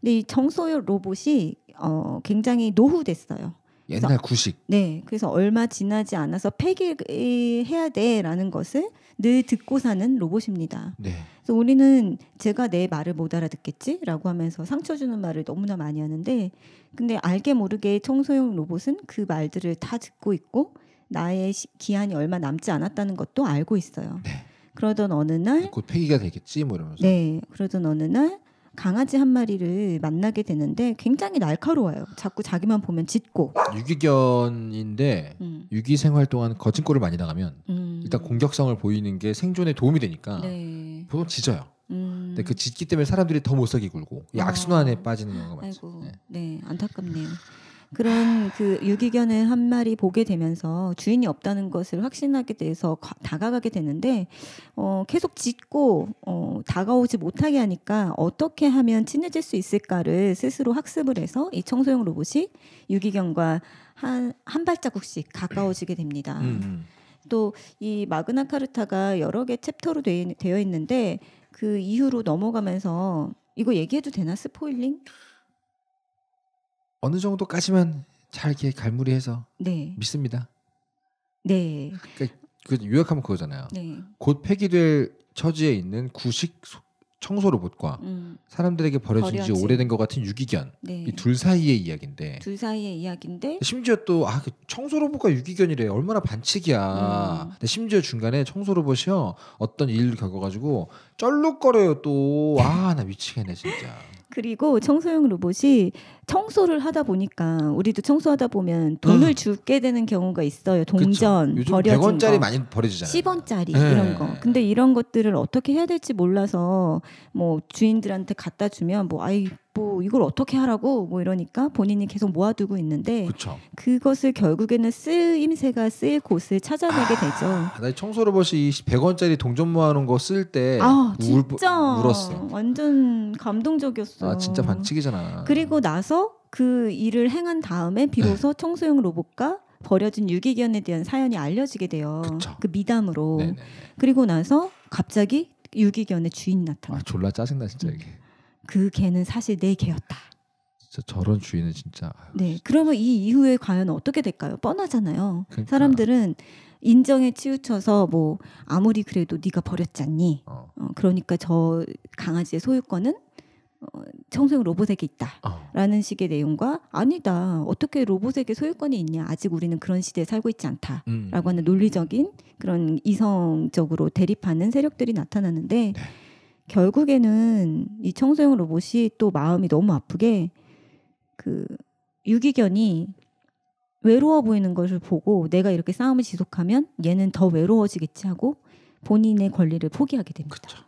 [SPEAKER 2] 근데 이 청소년 로봇이 어, 굉장히 노후됐어요.
[SPEAKER 1] 옛날 구식.
[SPEAKER 2] 네, 그래서 얼마 지나지 않아서 폐기해야 돼라는 것을 늘 듣고 사는 로봇입니다.
[SPEAKER 1] 네.
[SPEAKER 2] 그래서 우리는 제가 내 말을 못 알아듣겠지라고 하면서 상처 주는 말을 너무나 많이 하는데, 근데 알게 모르게 청소용 로봇은 그 말들을 다 듣고 있고 나의 시- 기한이 얼마 남지 않았다는 것도 알고 있어요.
[SPEAKER 1] 네.
[SPEAKER 2] 그러던 어느 날,
[SPEAKER 1] 곧 폐기가 되겠지 뭐 이러면서.
[SPEAKER 2] 네, 그러던 어느 날 강아지 한 마리를 만나게 되는데 굉장히 날카로워요. 자꾸 자기만 보면 짖고.
[SPEAKER 1] 유기견인데
[SPEAKER 2] 음,
[SPEAKER 1] 유기 생활 동안 거친골을 많이 나가면
[SPEAKER 2] 음.
[SPEAKER 1] 일단 공격성을 보이는 게 생존에 도움이 되니까
[SPEAKER 2] 네.
[SPEAKER 1] 보통 짖어요.
[SPEAKER 2] 음.
[SPEAKER 1] 근데 그 짖기 때문에 사람들이 더 못 살게 굴고 이
[SPEAKER 2] 아.
[SPEAKER 1] 악순환에 빠지는 경우가 많죠.
[SPEAKER 2] 아이고,
[SPEAKER 1] 네.
[SPEAKER 2] 네. 안타깝네요. 그런 그 유기견을 한 마리 보게 되면서 주인이 없다는 것을 확신하게 돼서 가- 다가가게 되는데 어, 계속 짖고 어, 다가오지 못하게 하니까 어떻게 하면 친해질 수 있을까를 스스로 학습을 해서 이 청소용 로봇이 유기견과 한, 한 발자국씩 가까워지게 됩니다.
[SPEAKER 1] 음, 음.
[SPEAKER 2] 또이 마그나 카르타가 여러 개 챕터로 되, 되어 있는데 그 이후로 넘어가면서 이거 얘기해도 되나 스포일링?
[SPEAKER 1] 어느 정도까지만 잘 이렇게 갈무리해서
[SPEAKER 2] 네,
[SPEAKER 1] 믿습니다.
[SPEAKER 2] 네,
[SPEAKER 1] 그 요약하면 그거잖아요.
[SPEAKER 2] 네.
[SPEAKER 1] 곧 폐기될 처지에 있는 구식 소- 청소 로봇과
[SPEAKER 2] 음,
[SPEAKER 1] 사람들에게 버려진 지
[SPEAKER 2] 버려진.
[SPEAKER 1] 오래된 것 같은 유기견
[SPEAKER 2] 네.
[SPEAKER 1] 이둘 사이의 이야기인데
[SPEAKER 2] 둘 사이의 이야기인데
[SPEAKER 1] 심지어 또 아, 그 청소 로봇과 유기견이래 얼마나 반칙이야.
[SPEAKER 2] 음.
[SPEAKER 1] 근데 심지어 중간에 청소 로봇이요 어떤 일을 겪어가지고 쩔룩거려요 또. 아 나 미치겠네 진짜.
[SPEAKER 2] 그리고 청소용 로봇이 청소를 하다 보니까 우리도 청소하다 보면 돈을
[SPEAKER 1] 음.
[SPEAKER 2] 주게 되는 경우가 있어요. 동전
[SPEAKER 1] 그쵸?
[SPEAKER 2] 버려진
[SPEAKER 1] 100원짜리
[SPEAKER 2] 거.
[SPEAKER 1] 많이 버려지잖아요.
[SPEAKER 2] 10원짜리
[SPEAKER 1] 네.
[SPEAKER 2] 이런 거. 근데 이런 것들을 어떻게 해야 될지 몰라서 뭐 주인들한테 갖다 주면 뭐 아이 뭐 이걸 어떻게 하라고 뭐 이러니까 본인이 계속 모아두고 있는데
[SPEAKER 1] 그렇죠.
[SPEAKER 2] 그것을 결국에는 쓰임새가 쓰일 곳을 찾아내게 되죠.
[SPEAKER 1] 아, 나 청소 로봇이 100원짜리 동전 모아놓은 거 쓸
[SPEAKER 2] 때아
[SPEAKER 1] 울,
[SPEAKER 2] 진짜
[SPEAKER 1] 울었어.
[SPEAKER 2] 완전 감동적이었어.
[SPEAKER 1] 아 진짜 반칙이잖아.
[SPEAKER 2] 그리고 나서 그 일을 행한 다음에 비로소 청소용 로봇과 버려진 유기견에 대한 사연이 알려지게 돼요.
[SPEAKER 1] 그쵸.
[SPEAKER 2] 그 미담으로.
[SPEAKER 1] 네네.
[SPEAKER 2] 그리고 나서 갑자기 유기견의 주인 나타나.
[SPEAKER 1] 아 졸라 짜증나 진짜 이게.
[SPEAKER 2] 그 개는 사실 내 개였다.
[SPEAKER 1] 진짜 저런 주인은 진짜.
[SPEAKER 2] 네. 그러면 이 이후에 과연 어떻게 될까요? 뻔하잖아요.
[SPEAKER 1] 그러니까.
[SPEAKER 2] 사람들은 인정에 치우쳐서 뭐 아무리 그래도 네가 버렸잖니.
[SPEAKER 1] 어.
[SPEAKER 2] 어, 그러니까 저 강아지의 소유권은 어, 청소용 로봇에게 있다.
[SPEAKER 1] 어.
[SPEAKER 2] 라는 식의 내용과 아니다. 어떻게 로봇에게 소유권이 있냐. 아직 우리는 그런 시대에 살고 있지 않다.
[SPEAKER 1] 음.
[SPEAKER 2] 라고 하는 논리적인 그런 이성적으로 대립하는 세력들이 나타나는데
[SPEAKER 1] 네.
[SPEAKER 2] 결국에는 이 청소용 로봇이 또 마음이 너무 아프게 그 유기견이 외로워 보이는 것을 보고 내가 이렇게 싸움을 지속하면 얘는 더 외로워지겠지 하고 본인의 권리를 포기하게 됩니다.
[SPEAKER 1] 그쵸.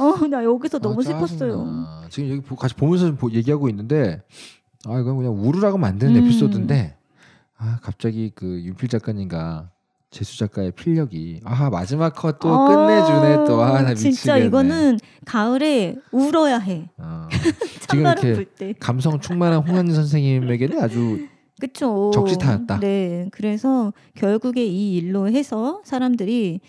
[SPEAKER 2] 어, 나 여기서 너무
[SPEAKER 1] 아,
[SPEAKER 2] 슬펐어요.
[SPEAKER 1] 지금 여기 보- 같이 보면서 보- 얘기하고 있는데 아 이건 그냥 우르라고 만드는
[SPEAKER 2] 음.
[SPEAKER 1] 에피소드인데 아 갑자기 그 윤필 작가님과 재수 작가의 필력이 아 마지막 컷또
[SPEAKER 2] 어,
[SPEAKER 1] 끝내주네 또 아 나 미치겠네.
[SPEAKER 2] 진짜 이거는 가을에 울어야 해.
[SPEAKER 1] 어. 지금 이렇게. 감성 충만한 홍현희 선생님에게는 아주
[SPEAKER 2] 그쵸.
[SPEAKER 1] 적시타였다.
[SPEAKER 2] 네. 그래서 결국에 이 일로 해서 사람들이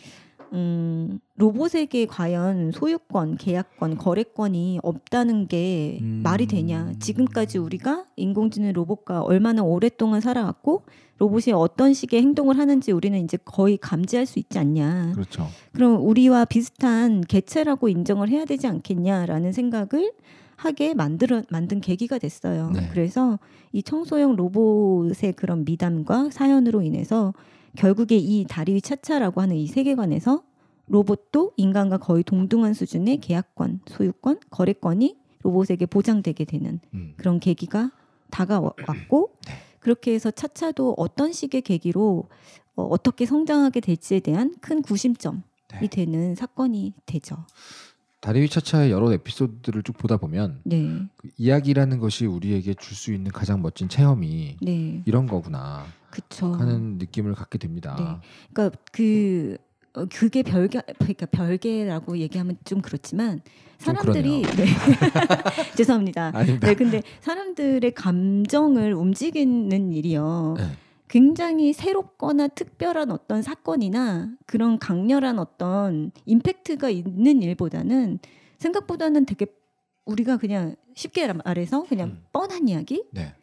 [SPEAKER 2] 음, 로봇에게 과연 소유권, 계약권, 거래권이 없다는 게
[SPEAKER 1] 음.
[SPEAKER 2] 말이 되냐? 지금까지 우리가 인공지능 로봇과 얼마나 오랫동안 살아왔고 로봇이 어떤 식의 행동을 하는지 우리는 이제 거의 감지할 수 있지 않냐?
[SPEAKER 1] 그렇죠.
[SPEAKER 2] 그럼 우리와 비슷한 개체라고 인정을 해야 되지 않겠냐라는 생각을 하게 만들어 만든 계기가 됐어요.
[SPEAKER 1] 네.
[SPEAKER 2] 그래서 이 청소용 로봇의 그런 미담과 사연으로 인해서 결국에 이 다리 위 차차라고 하는 이 세계관에서 로봇도 인간과 거의 동등한 수준의 계약권, 소유권, 거래권이 로봇에게 보장되게 되는
[SPEAKER 1] 음.
[SPEAKER 2] 그런 계기가 다가왔고
[SPEAKER 1] 네.
[SPEAKER 2] 그렇게 해서 차차도 어떤 식의 계기로 어, 어떻게 성장하게 될지에 대한 큰 구심점이
[SPEAKER 1] 네.
[SPEAKER 2] 되는 사건이 되죠.
[SPEAKER 1] 다리 위 차차의 여러 에피소드를 쭉 보다 보면
[SPEAKER 2] 네,
[SPEAKER 1] 그 이야기라는 것이 우리에게 줄 수 있는 가장 멋진 체험이
[SPEAKER 2] 네,
[SPEAKER 1] 이런 거구나
[SPEAKER 2] 그쵸.
[SPEAKER 1] 하는 느낌을 갖게 됩니다.
[SPEAKER 2] 네. 그러니까 그 어, 그게 별개 그러니까 별개라고 얘기하면 좀 그렇지만
[SPEAKER 1] 좀
[SPEAKER 2] 사람들이 네. 죄송합니다.
[SPEAKER 1] 아닙니다.
[SPEAKER 2] 네, 근데 사람들의 감정을 움직이는 일이요.
[SPEAKER 1] 네.
[SPEAKER 2] 굉장히 새롭거나 특별한 어떤 사건이나 그런 강렬한 어떤 임팩트가 있는 일보다는 생각보다는 되게 우리가 그냥 쉽게 말해서 그냥
[SPEAKER 1] 음.
[SPEAKER 2] 뻔한 이야기,
[SPEAKER 1] 네.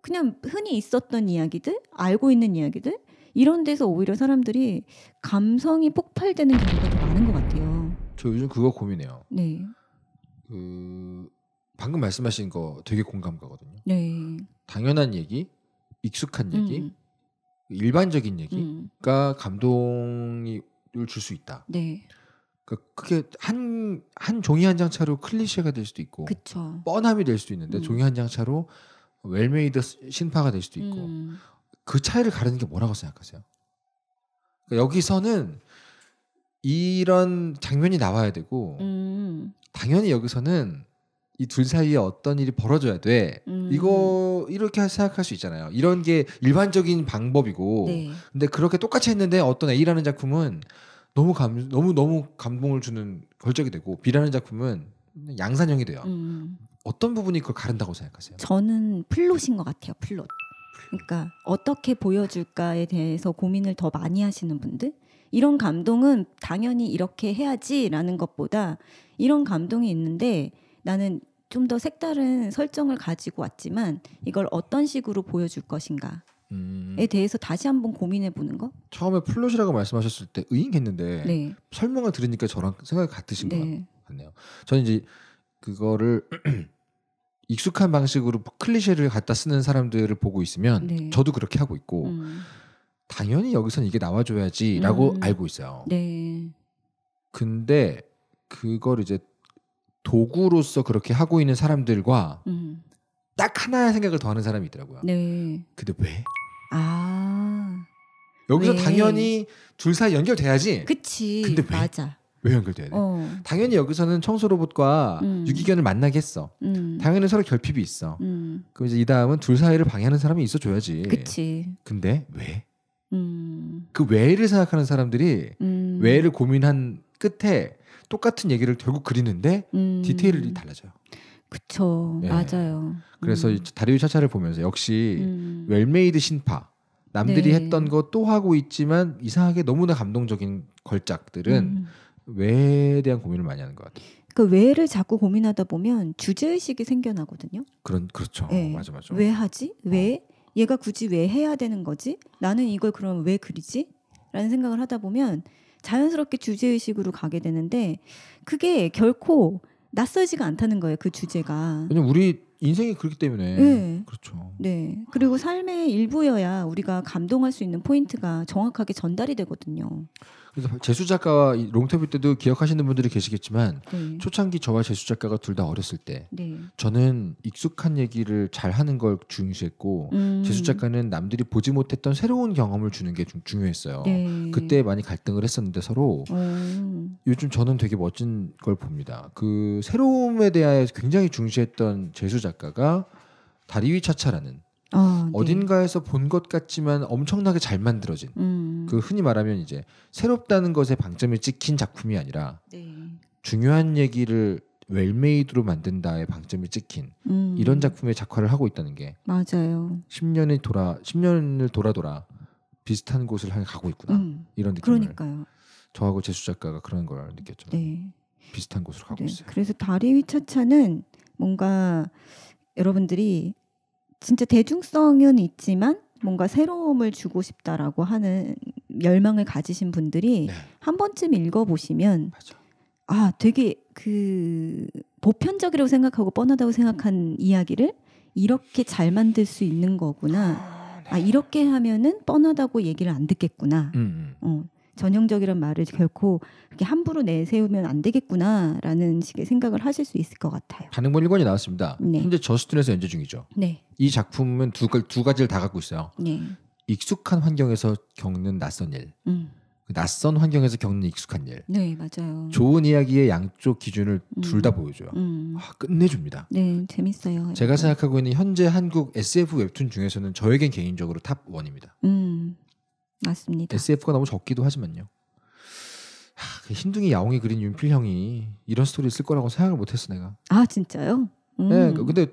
[SPEAKER 2] 그냥 흔히 있었던 이야기들, 알고 있는 이야기들 이런 데서 오히려 사람들이 감성이 폭발되는 경우가 더 많은 것 같아요.
[SPEAKER 1] 저 요즘 그거 고민해요.
[SPEAKER 2] 네,
[SPEAKER 1] 그 방금 말씀하신 거 되게 공감 가거든요.
[SPEAKER 2] 네,
[SPEAKER 1] 당연한 얘기, 익숙한 얘기,
[SPEAKER 2] 음,
[SPEAKER 1] 일반적인 얘기가
[SPEAKER 2] 음,
[SPEAKER 1] 감동을 줄수 있다.
[SPEAKER 2] 네,
[SPEAKER 1] 그 그게 한, 한 종이 한 장 차로 클리셰가 될 수도 있고
[SPEAKER 2] 그쵸.
[SPEAKER 1] 뻔함이 될 수도 있는데
[SPEAKER 2] 음.
[SPEAKER 1] 종이 한 장 차로 well-made 신파가 될 수도 있고
[SPEAKER 2] 음,
[SPEAKER 1] 그 차이를 가르는 게 뭐라고 생각하세요? 그러니까 여기서는 이런 장면이 나와야 되고
[SPEAKER 2] 음,
[SPEAKER 1] 당연히 여기서는 이 둘 사이에 어떤 일이 벌어져야 돼.
[SPEAKER 2] 음.
[SPEAKER 1] 이거 이렇게 생각할 수 있잖아요. 이런 게 일반적인 방법이고.
[SPEAKER 2] 네,
[SPEAKER 1] 근데 그렇게 똑같이 했는데 어떤 A라는 작품은 너무 감 너무 너무 감동을 주는 걸작이 되고 B라는 작품은 양산형이 돼요.
[SPEAKER 2] 음.
[SPEAKER 1] 어떤 부분이 그걸 가른다고 생각하세요?
[SPEAKER 2] 저는 플롯인 것 같아요. 플롯. 그러니까 어떻게 보여줄까에 대해서 고민을 더 많이 하시는 분들 이런 감동은 당연히 이렇게 해야지라는 것보다 이런 감동이 있는데 나는 좀 더 색다른 설정을 가지고 왔지만 이걸 어떤 식으로 보여줄 것인가에
[SPEAKER 1] 음,
[SPEAKER 2] 대해서 다시 한번 고민해 보는 거.
[SPEAKER 1] 처음에 플롯이라고 말씀하셨을 때 의잉했는데
[SPEAKER 2] 네,
[SPEAKER 1] 설명을 들으니까 저랑 생각이 같으신 것
[SPEAKER 2] 네,
[SPEAKER 1] 같네요. 저는 이제 그거를 익숙한 방식으로 클리셰를 갖다 쓰는 사람들을 보고 있으면
[SPEAKER 2] 네.
[SPEAKER 1] 저도 그렇게 하고 있고
[SPEAKER 2] 음,
[SPEAKER 1] 당연히 여기선 이게 나와줘야지라고
[SPEAKER 2] 음.
[SPEAKER 1] 알고 있어요.
[SPEAKER 2] 네,
[SPEAKER 1] 근데 그걸 이제 도구로서 그렇게 하고 있는 사람들과
[SPEAKER 2] 음,
[SPEAKER 1] 딱 하나의 생각을 더 하는 사람이 있더라고요.
[SPEAKER 2] 네,
[SPEAKER 1] 근데 왜?
[SPEAKER 2] 아,
[SPEAKER 1] 여기서
[SPEAKER 2] 왜?
[SPEAKER 1] 당연히 둘 사이 연결돼야지.
[SPEAKER 2] 그치,
[SPEAKER 1] 근데 왜?
[SPEAKER 2] 맞아.
[SPEAKER 1] 왜 연결돼야 돼?
[SPEAKER 2] 어,
[SPEAKER 1] 당연히 여기서는 청소 로봇과
[SPEAKER 2] 음.
[SPEAKER 1] 유기견을 만나게 했어.
[SPEAKER 2] 음,
[SPEAKER 1] 당연히 서로 결핍이 있어.
[SPEAKER 2] 음,
[SPEAKER 1] 그럼 이제 이 다음은 둘 사이를 방해하는 사람이 있어줘야지.
[SPEAKER 2] 그치.
[SPEAKER 1] 근데 왜?
[SPEAKER 2] 음,
[SPEAKER 1] 그 왜를 생각하는 사람들이
[SPEAKER 2] 음,
[SPEAKER 1] 왜를 고민한 끝에 똑같은 얘기를 결국 그리는데
[SPEAKER 2] 음,
[SPEAKER 1] 디테일이 달라져요.
[SPEAKER 2] 그쵸,
[SPEAKER 1] 예.
[SPEAKER 2] 맞아요.
[SPEAKER 1] 그래서
[SPEAKER 2] 음,
[SPEAKER 1] 이 다리우 차차를 보면서 역시
[SPEAKER 2] 음,
[SPEAKER 1] well-made 신파 남들이
[SPEAKER 2] 네.
[SPEAKER 1] 했던 거 또 하고 있지만 이상하게 너무나 감동적인 걸작들은
[SPEAKER 2] 음.
[SPEAKER 1] 왜에 대한 고민을 많이 하는 것 같아요.
[SPEAKER 2] 그 왜를 자꾸 고민하다 보면 주제 의식이 생겨나거든요.
[SPEAKER 1] 그런 그렇죠.
[SPEAKER 2] 예.
[SPEAKER 1] 맞아 맞아.
[SPEAKER 2] 왜 하지? 왜? 얘가 굳이 왜 해야 되는 거지? 나는 이걸 그럼 왜 그리지? 라는 생각을 하다 보면 자연스럽게 주제 의식으로 가게 되는데 그게 결코 낯설지가 않다는 거예요. 그 주제가.
[SPEAKER 1] 왜냐면 우리 인생이 그렇기 때문에
[SPEAKER 2] 네.
[SPEAKER 1] 그렇죠.
[SPEAKER 2] 네. 그리고 삶의 일부여야 우리가 감동할 수 있는 포인트가 정확하게 전달이 되거든요.
[SPEAKER 1] 그래서 재수 작가와 이 롱터뷰 때도 기억하시는 분들이 계시겠지만
[SPEAKER 2] 네.
[SPEAKER 1] 초창기 저와 재수 작가가 둘 다 어렸을 때
[SPEAKER 2] 네.
[SPEAKER 1] 저는 익숙한 얘기를 잘 하는 걸 중시했고
[SPEAKER 2] 음.
[SPEAKER 1] 재수 작가는 남들이 보지 못했던 새로운 경험을 주는 게 좀 중요했어요.
[SPEAKER 2] 네.
[SPEAKER 1] 그때 많이 갈등을 했었는데 서로
[SPEAKER 2] 어.
[SPEAKER 1] 요즘 저는 되게 멋진 걸 봅니다. 그 새로움에 대해 굉장히 중시했던 재수 작가가 다리 위 차차라는
[SPEAKER 2] 아, 네.
[SPEAKER 1] 어딘가에서 본 것 같지만 엄청나게 잘 만들어진
[SPEAKER 2] 음.
[SPEAKER 1] 그 흔히 말하면 이제 새롭다는 것에 방점을 찍힌 작품이 아니라
[SPEAKER 2] 네.
[SPEAKER 1] 중요한 얘기를 웰메이드로 만든다에 방점이 찍힌
[SPEAKER 2] 음.
[SPEAKER 1] 이런 작품의 작화를 하고 있다는 게
[SPEAKER 2] 맞아요.
[SPEAKER 1] 10년이 돌아 10년을 돌아 돌아 비슷한 곳을 향해 가고 있구나
[SPEAKER 2] 음.
[SPEAKER 1] 이런 느낌을
[SPEAKER 2] 그러니까요.
[SPEAKER 1] 저하고 재수 작가가 그런 걸 느꼈죠.
[SPEAKER 2] 네.
[SPEAKER 1] 비슷한 곳으로 가고
[SPEAKER 2] 네.
[SPEAKER 1] 있어요.
[SPEAKER 2] 그래서 다리 위 차차는 뭔가 여러분들이 진짜 대중성은 있지만 뭔가 새로움을 주고 싶다라고 하는 열망을 가지신 분들이
[SPEAKER 1] 네.
[SPEAKER 2] 한 번쯤 읽어보시면
[SPEAKER 1] 맞아.
[SPEAKER 2] 아 되게 그 보편적이라고 생각하고 뻔하다고 생각한 이야기를 이렇게 잘 만들 수 있는 거구나. 아 이렇게 하면은 뻔하다고 얘기를 안 듣겠구나.
[SPEAKER 1] 음, 음.
[SPEAKER 2] 어, 전형적이란 말을 결코 그렇게 함부로 내세우면 안 되겠구나라는 식의 생각을 하실 수 있을 것 같아요.
[SPEAKER 1] 단행본 1권이 나왔습니다.
[SPEAKER 2] 네.
[SPEAKER 1] 현재 저스툰에서 연재 중이죠.
[SPEAKER 2] 네,
[SPEAKER 1] 이 작품은 두, 가- 두 가지를 다 갖고 있어요.
[SPEAKER 2] 네,
[SPEAKER 1] 익숙한 환경에서 겪는 낯선 일,
[SPEAKER 2] 음,
[SPEAKER 1] 그 낯선 환경에서 겪는 익숙한 일.
[SPEAKER 2] 네 맞아요.
[SPEAKER 1] 좋은 이야기의 양쪽 기준을 둘다 보여줘요.
[SPEAKER 2] 음,
[SPEAKER 1] 아, 끝내줍니다.
[SPEAKER 2] 네 재밌어요.
[SPEAKER 1] 제가 생각하고 있는 현재 한국 SF 웹툰 중에서는 저에겐 개인적으로 top one입니다.
[SPEAKER 2] 음, 맞습니다.
[SPEAKER 1] SF가 너무 적기도 하지만요. 하, 그 흰둥이 야옹이 그린 윤필 형이 이런 스토리를 쓸 거라고 생각을 못했어 내가.
[SPEAKER 2] 아 진짜요? 음.
[SPEAKER 1] 네, 그- 근데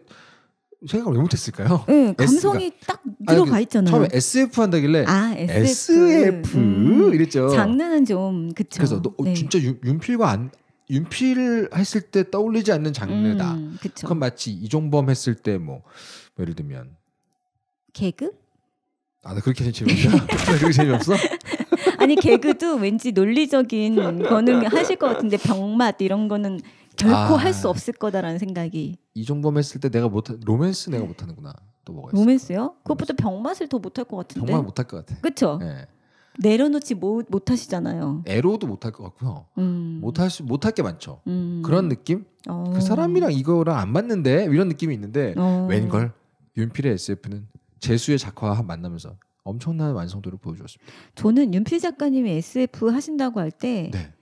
[SPEAKER 1] 생각을 왜 못했을까요?
[SPEAKER 2] 네, 감성이 딱 들어가
[SPEAKER 1] 아니,
[SPEAKER 2] 있잖아요.
[SPEAKER 1] 처음에 SF 한다길래
[SPEAKER 2] 아 SF,
[SPEAKER 1] SF
[SPEAKER 2] 음.
[SPEAKER 1] 이랬죠.
[SPEAKER 2] 장르는 좀 그쵸.
[SPEAKER 1] 그래서 너, 어,
[SPEAKER 2] 네.
[SPEAKER 1] 진짜 윤, 윤필과 안, 윤필 했을 때 떠올리지 않는 장르다.
[SPEAKER 2] 음, 그쵸.
[SPEAKER 1] 그건 마치 이종범 했을 때 뭐 예를 들면
[SPEAKER 2] 개그?
[SPEAKER 1] 아 나 그렇게 재미없냐? 나 그렇게 재미없어?
[SPEAKER 2] 아니 개그도 왠지 논리적인 거는 하실 것 같은데 병맛 이런 거는 결코
[SPEAKER 1] 아.
[SPEAKER 2] 할수 없을 거다라는 생각이
[SPEAKER 1] 이종범 했을 때 내가 못 로맨스 내가 못 하는구나. 또 뭐가 있어?
[SPEAKER 2] 로맨스요? 그것보다 병맛을 더 못 할 것 같은데.
[SPEAKER 1] 정말 못할 것 같아.
[SPEAKER 2] 그쵸?
[SPEAKER 1] 예.
[SPEAKER 2] 내려놓지 못, 못 하시잖아요.
[SPEAKER 1] 에로도 못 할 것 같고요.
[SPEAKER 2] 음.
[SPEAKER 1] 못할 수 못할 게 많죠.
[SPEAKER 2] 음.
[SPEAKER 1] 그런 느낌?
[SPEAKER 2] 어.
[SPEAKER 1] 그 사람이랑 이거랑 안 맞는데 이런 느낌이 있는데
[SPEAKER 2] 어.
[SPEAKER 1] 웬걸 윤필의 SF는 재수의 작화와 만나면서 엄청난 완성도를 보여주었습니다.
[SPEAKER 2] 저는 윤필 작가님이 SF 하신다고 할때
[SPEAKER 1] 네.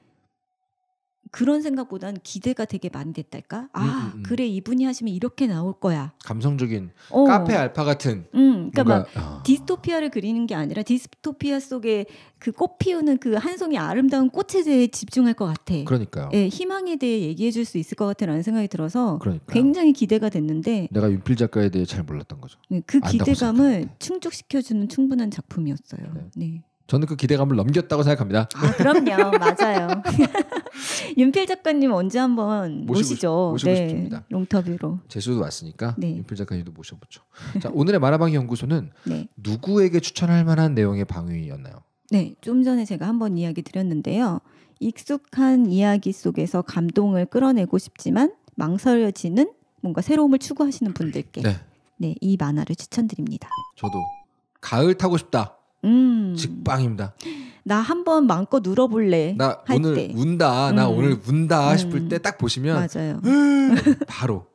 [SPEAKER 2] 그런 생각보단 기대가 되게 많이 됐달까? 아
[SPEAKER 1] 음, 음, 음.
[SPEAKER 2] 그래 이분이 하시면 이렇게 나올 거야.
[SPEAKER 1] 감성적인
[SPEAKER 2] 어.
[SPEAKER 1] 카페 알파 같은
[SPEAKER 2] 음, 그러니까 막
[SPEAKER 1] 뭔가 아,
[SPEAKER 2] 디스토피아를 그리는 게 아니라 디스토피아 속에 그 꽃 피우는 그 한 송이 아름다운 꽃에 대해 집중할 것 같아.
[SPEAKER 1] 그러니까요.
[SPEAKER 2] 예, 희망에 대해 얘기해 줄 수 있을 것 같다라는 생각이 들어서
[SPEAKER 1] 그러니까
[SPEAKER 2] 굉장히 기대가 됐는데
[SPEAKER 1] 내가 윤필 작가에 대해 잘 몰랐던 거죠.
[SPEAKER 2] 네, 그 기대감을. 충족시켜주는 충분한 작품이었어요.
[SPEAKER 1] 네.
[SPEAKER 2] 네.
[SPEAKER 1] 저는 그 기대감을 넘겼다고 생각합니다.
[SPEAKER 2] 아, 그럼요. 맞아요. 윤필 작가님 언제 한번 모시죠.
[SPEAKER 1] 싶- 모시고
[SPEAKER 2] 네.
[SPEAKER 1] 싶습니다.
[SPEAKER 2] 롱터뷰로.
[SPEAKER 1] 재수도 왔으니까
[SPEAKER 2] 네.
[SPEAKER 1] 윤필 작가님도 모셔보죠. 자 오늘의 만화방 연구소는
[SPEAKER 2] 네.
[SPEAKER 1] 누구에게 추천할 만한 내용의 방위였나요?
[SPEAKER 2] 네. 좀 전에 제가 한번 이야기 드렸는데요. 익숙한 이야기 속에서 감동을 끌어내고 싶지만 망설여지는 뭔가 새로움을 추구하시는 분들께
[SPEAKER 1] 네,
[SPEAKER 2] 네, 이 만화를 추천드립니다.
[SPEAKER 1] 저도 가을 타고 싶다.
[SPEAKER 2] 음.
[SPEAKER 1] 직방입니다.
[SPEAKER 2] 나 한번 마음껏 눌어볼래. 나할
[SPEAKER 1] 오늘
[SPEAKER 2] 때.
[SPEAKER 1] 운다. 나
[SPEAKER 2] 음.
[SPEAKER 1] 오늘 운다
[SPEAKER 2] 음.
[SPEAKER 1] 싶을 때 딱 보시면
[SPEAKER 2] 맞아요.
[SPEAKER 1] 바로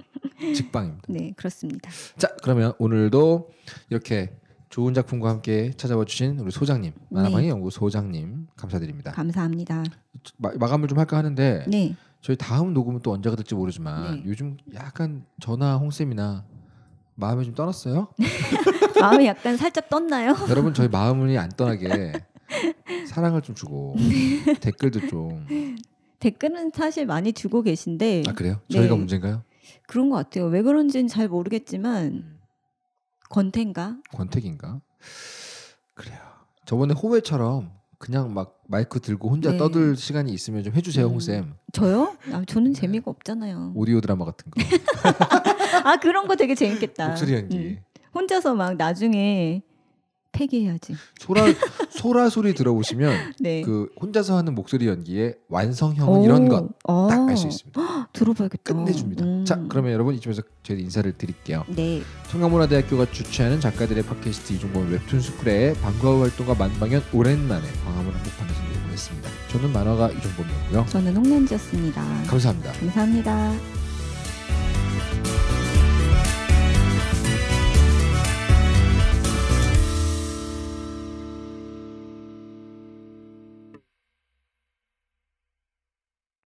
[SPEAKER 1] 직방입니다.
[SPEAKER 2] 네, 그렇습니다.
[SPEAKER 1] 자 그러면 오늘도 이렇게 좋은 작품과 함께 찾아와 주신 우리 소장님 만화방의
[SPEAKER 2] 네.
[SPEAKER 1] 연구 소장님 감사드립니다.
[SPEAKER 2] 감사합니다.
[SPEAKER 1] 마, 마감을 좀 할까 하는데
[SPEAKER 2] 네.
[SPEAKER 1] 저희 다음 녹음은 또 언제가 될지 모르지만
[SPEAKER 2] 네.
[SPEAKER 1] 요즘 약간 전화 홍쌤이나 마음이 좀 떠났어요.
[SPEAKER 2] 마음이 약간 살짝 떴나요?
[SPEAKER 1] 여러분 저희 마음이 안 떠나게 사랑을 좀 주고
[SPEAKER 2] 네.
[SPEAKER 1] 댓글도 좀.
[SPEAKER 2] 댓글은 사실 많이 주고 계신데
[SPEAKER 1] 아 그래요?
[SPEAKER 2] 네.
[SPEAKER 1] 저희가 문제인가요?
[SPEAKER 2] 그런 것 같아요. 왜 그런지는 잘 모르겠지만 권태인가?
[SPEAKER 1] 권태기인가? 그래요. 저번에 호회처럼 그냥 막 마이크 들고 혼자
[SPEAKER 2] 네.
[SPEAKER 1] 떠들 시간이 있으면 좀 해주세요,
[SPEAKER 2] 음.
[SPEAKER 1] 홍 쌤.
[SPEAKER 2] 저요? 아, 저는 재미가 없잖아요.
[SPEAKER 1] 오디오 드라마 같은 거.
[SPEAKER 2] 아 그런 거 되게 재밌겠다.
[SPEAKER 1] 목소리 연기.
[SPEAKER 2] 음. 혼자서 막 나중에 폐기해야지.
[SPEAKER 1] 소라 소라 소리 들어보시면
[SPEAKER 2] 네.
[SPEAKER 1] 그 혼자서 하는 목소리 연기의 완성형은 이런 것 딱 알수
[SPEAKER 2] 어,
[SPEAKER 1] 있습니다.
[SPEAKER 2] 들어봐야겠다.
[SPEAKER 1] 끝내줍니다.
[SPEAKER 2] 음.
[SPEAKER 1] 자, 그러면 여러분 이쯤에서 저희 인사를 드릴게요.
[SPEAKER 2] 네.
[SPEAKER 1] 청강문화대학교가 주최하는 작가들의 팟캐스트 이종범 웹툰 스쿨의 방과후 활동과 만방연 오랜만에 광화문 한복판에서 녹음을 했습니다. 저는 만화가 이종범이었고요.
[SPEAKER 2] 저는 홍련지였습니다.
[SPEAKER 1] 감사합니다.
[SPEAKER 2] 감사합니다.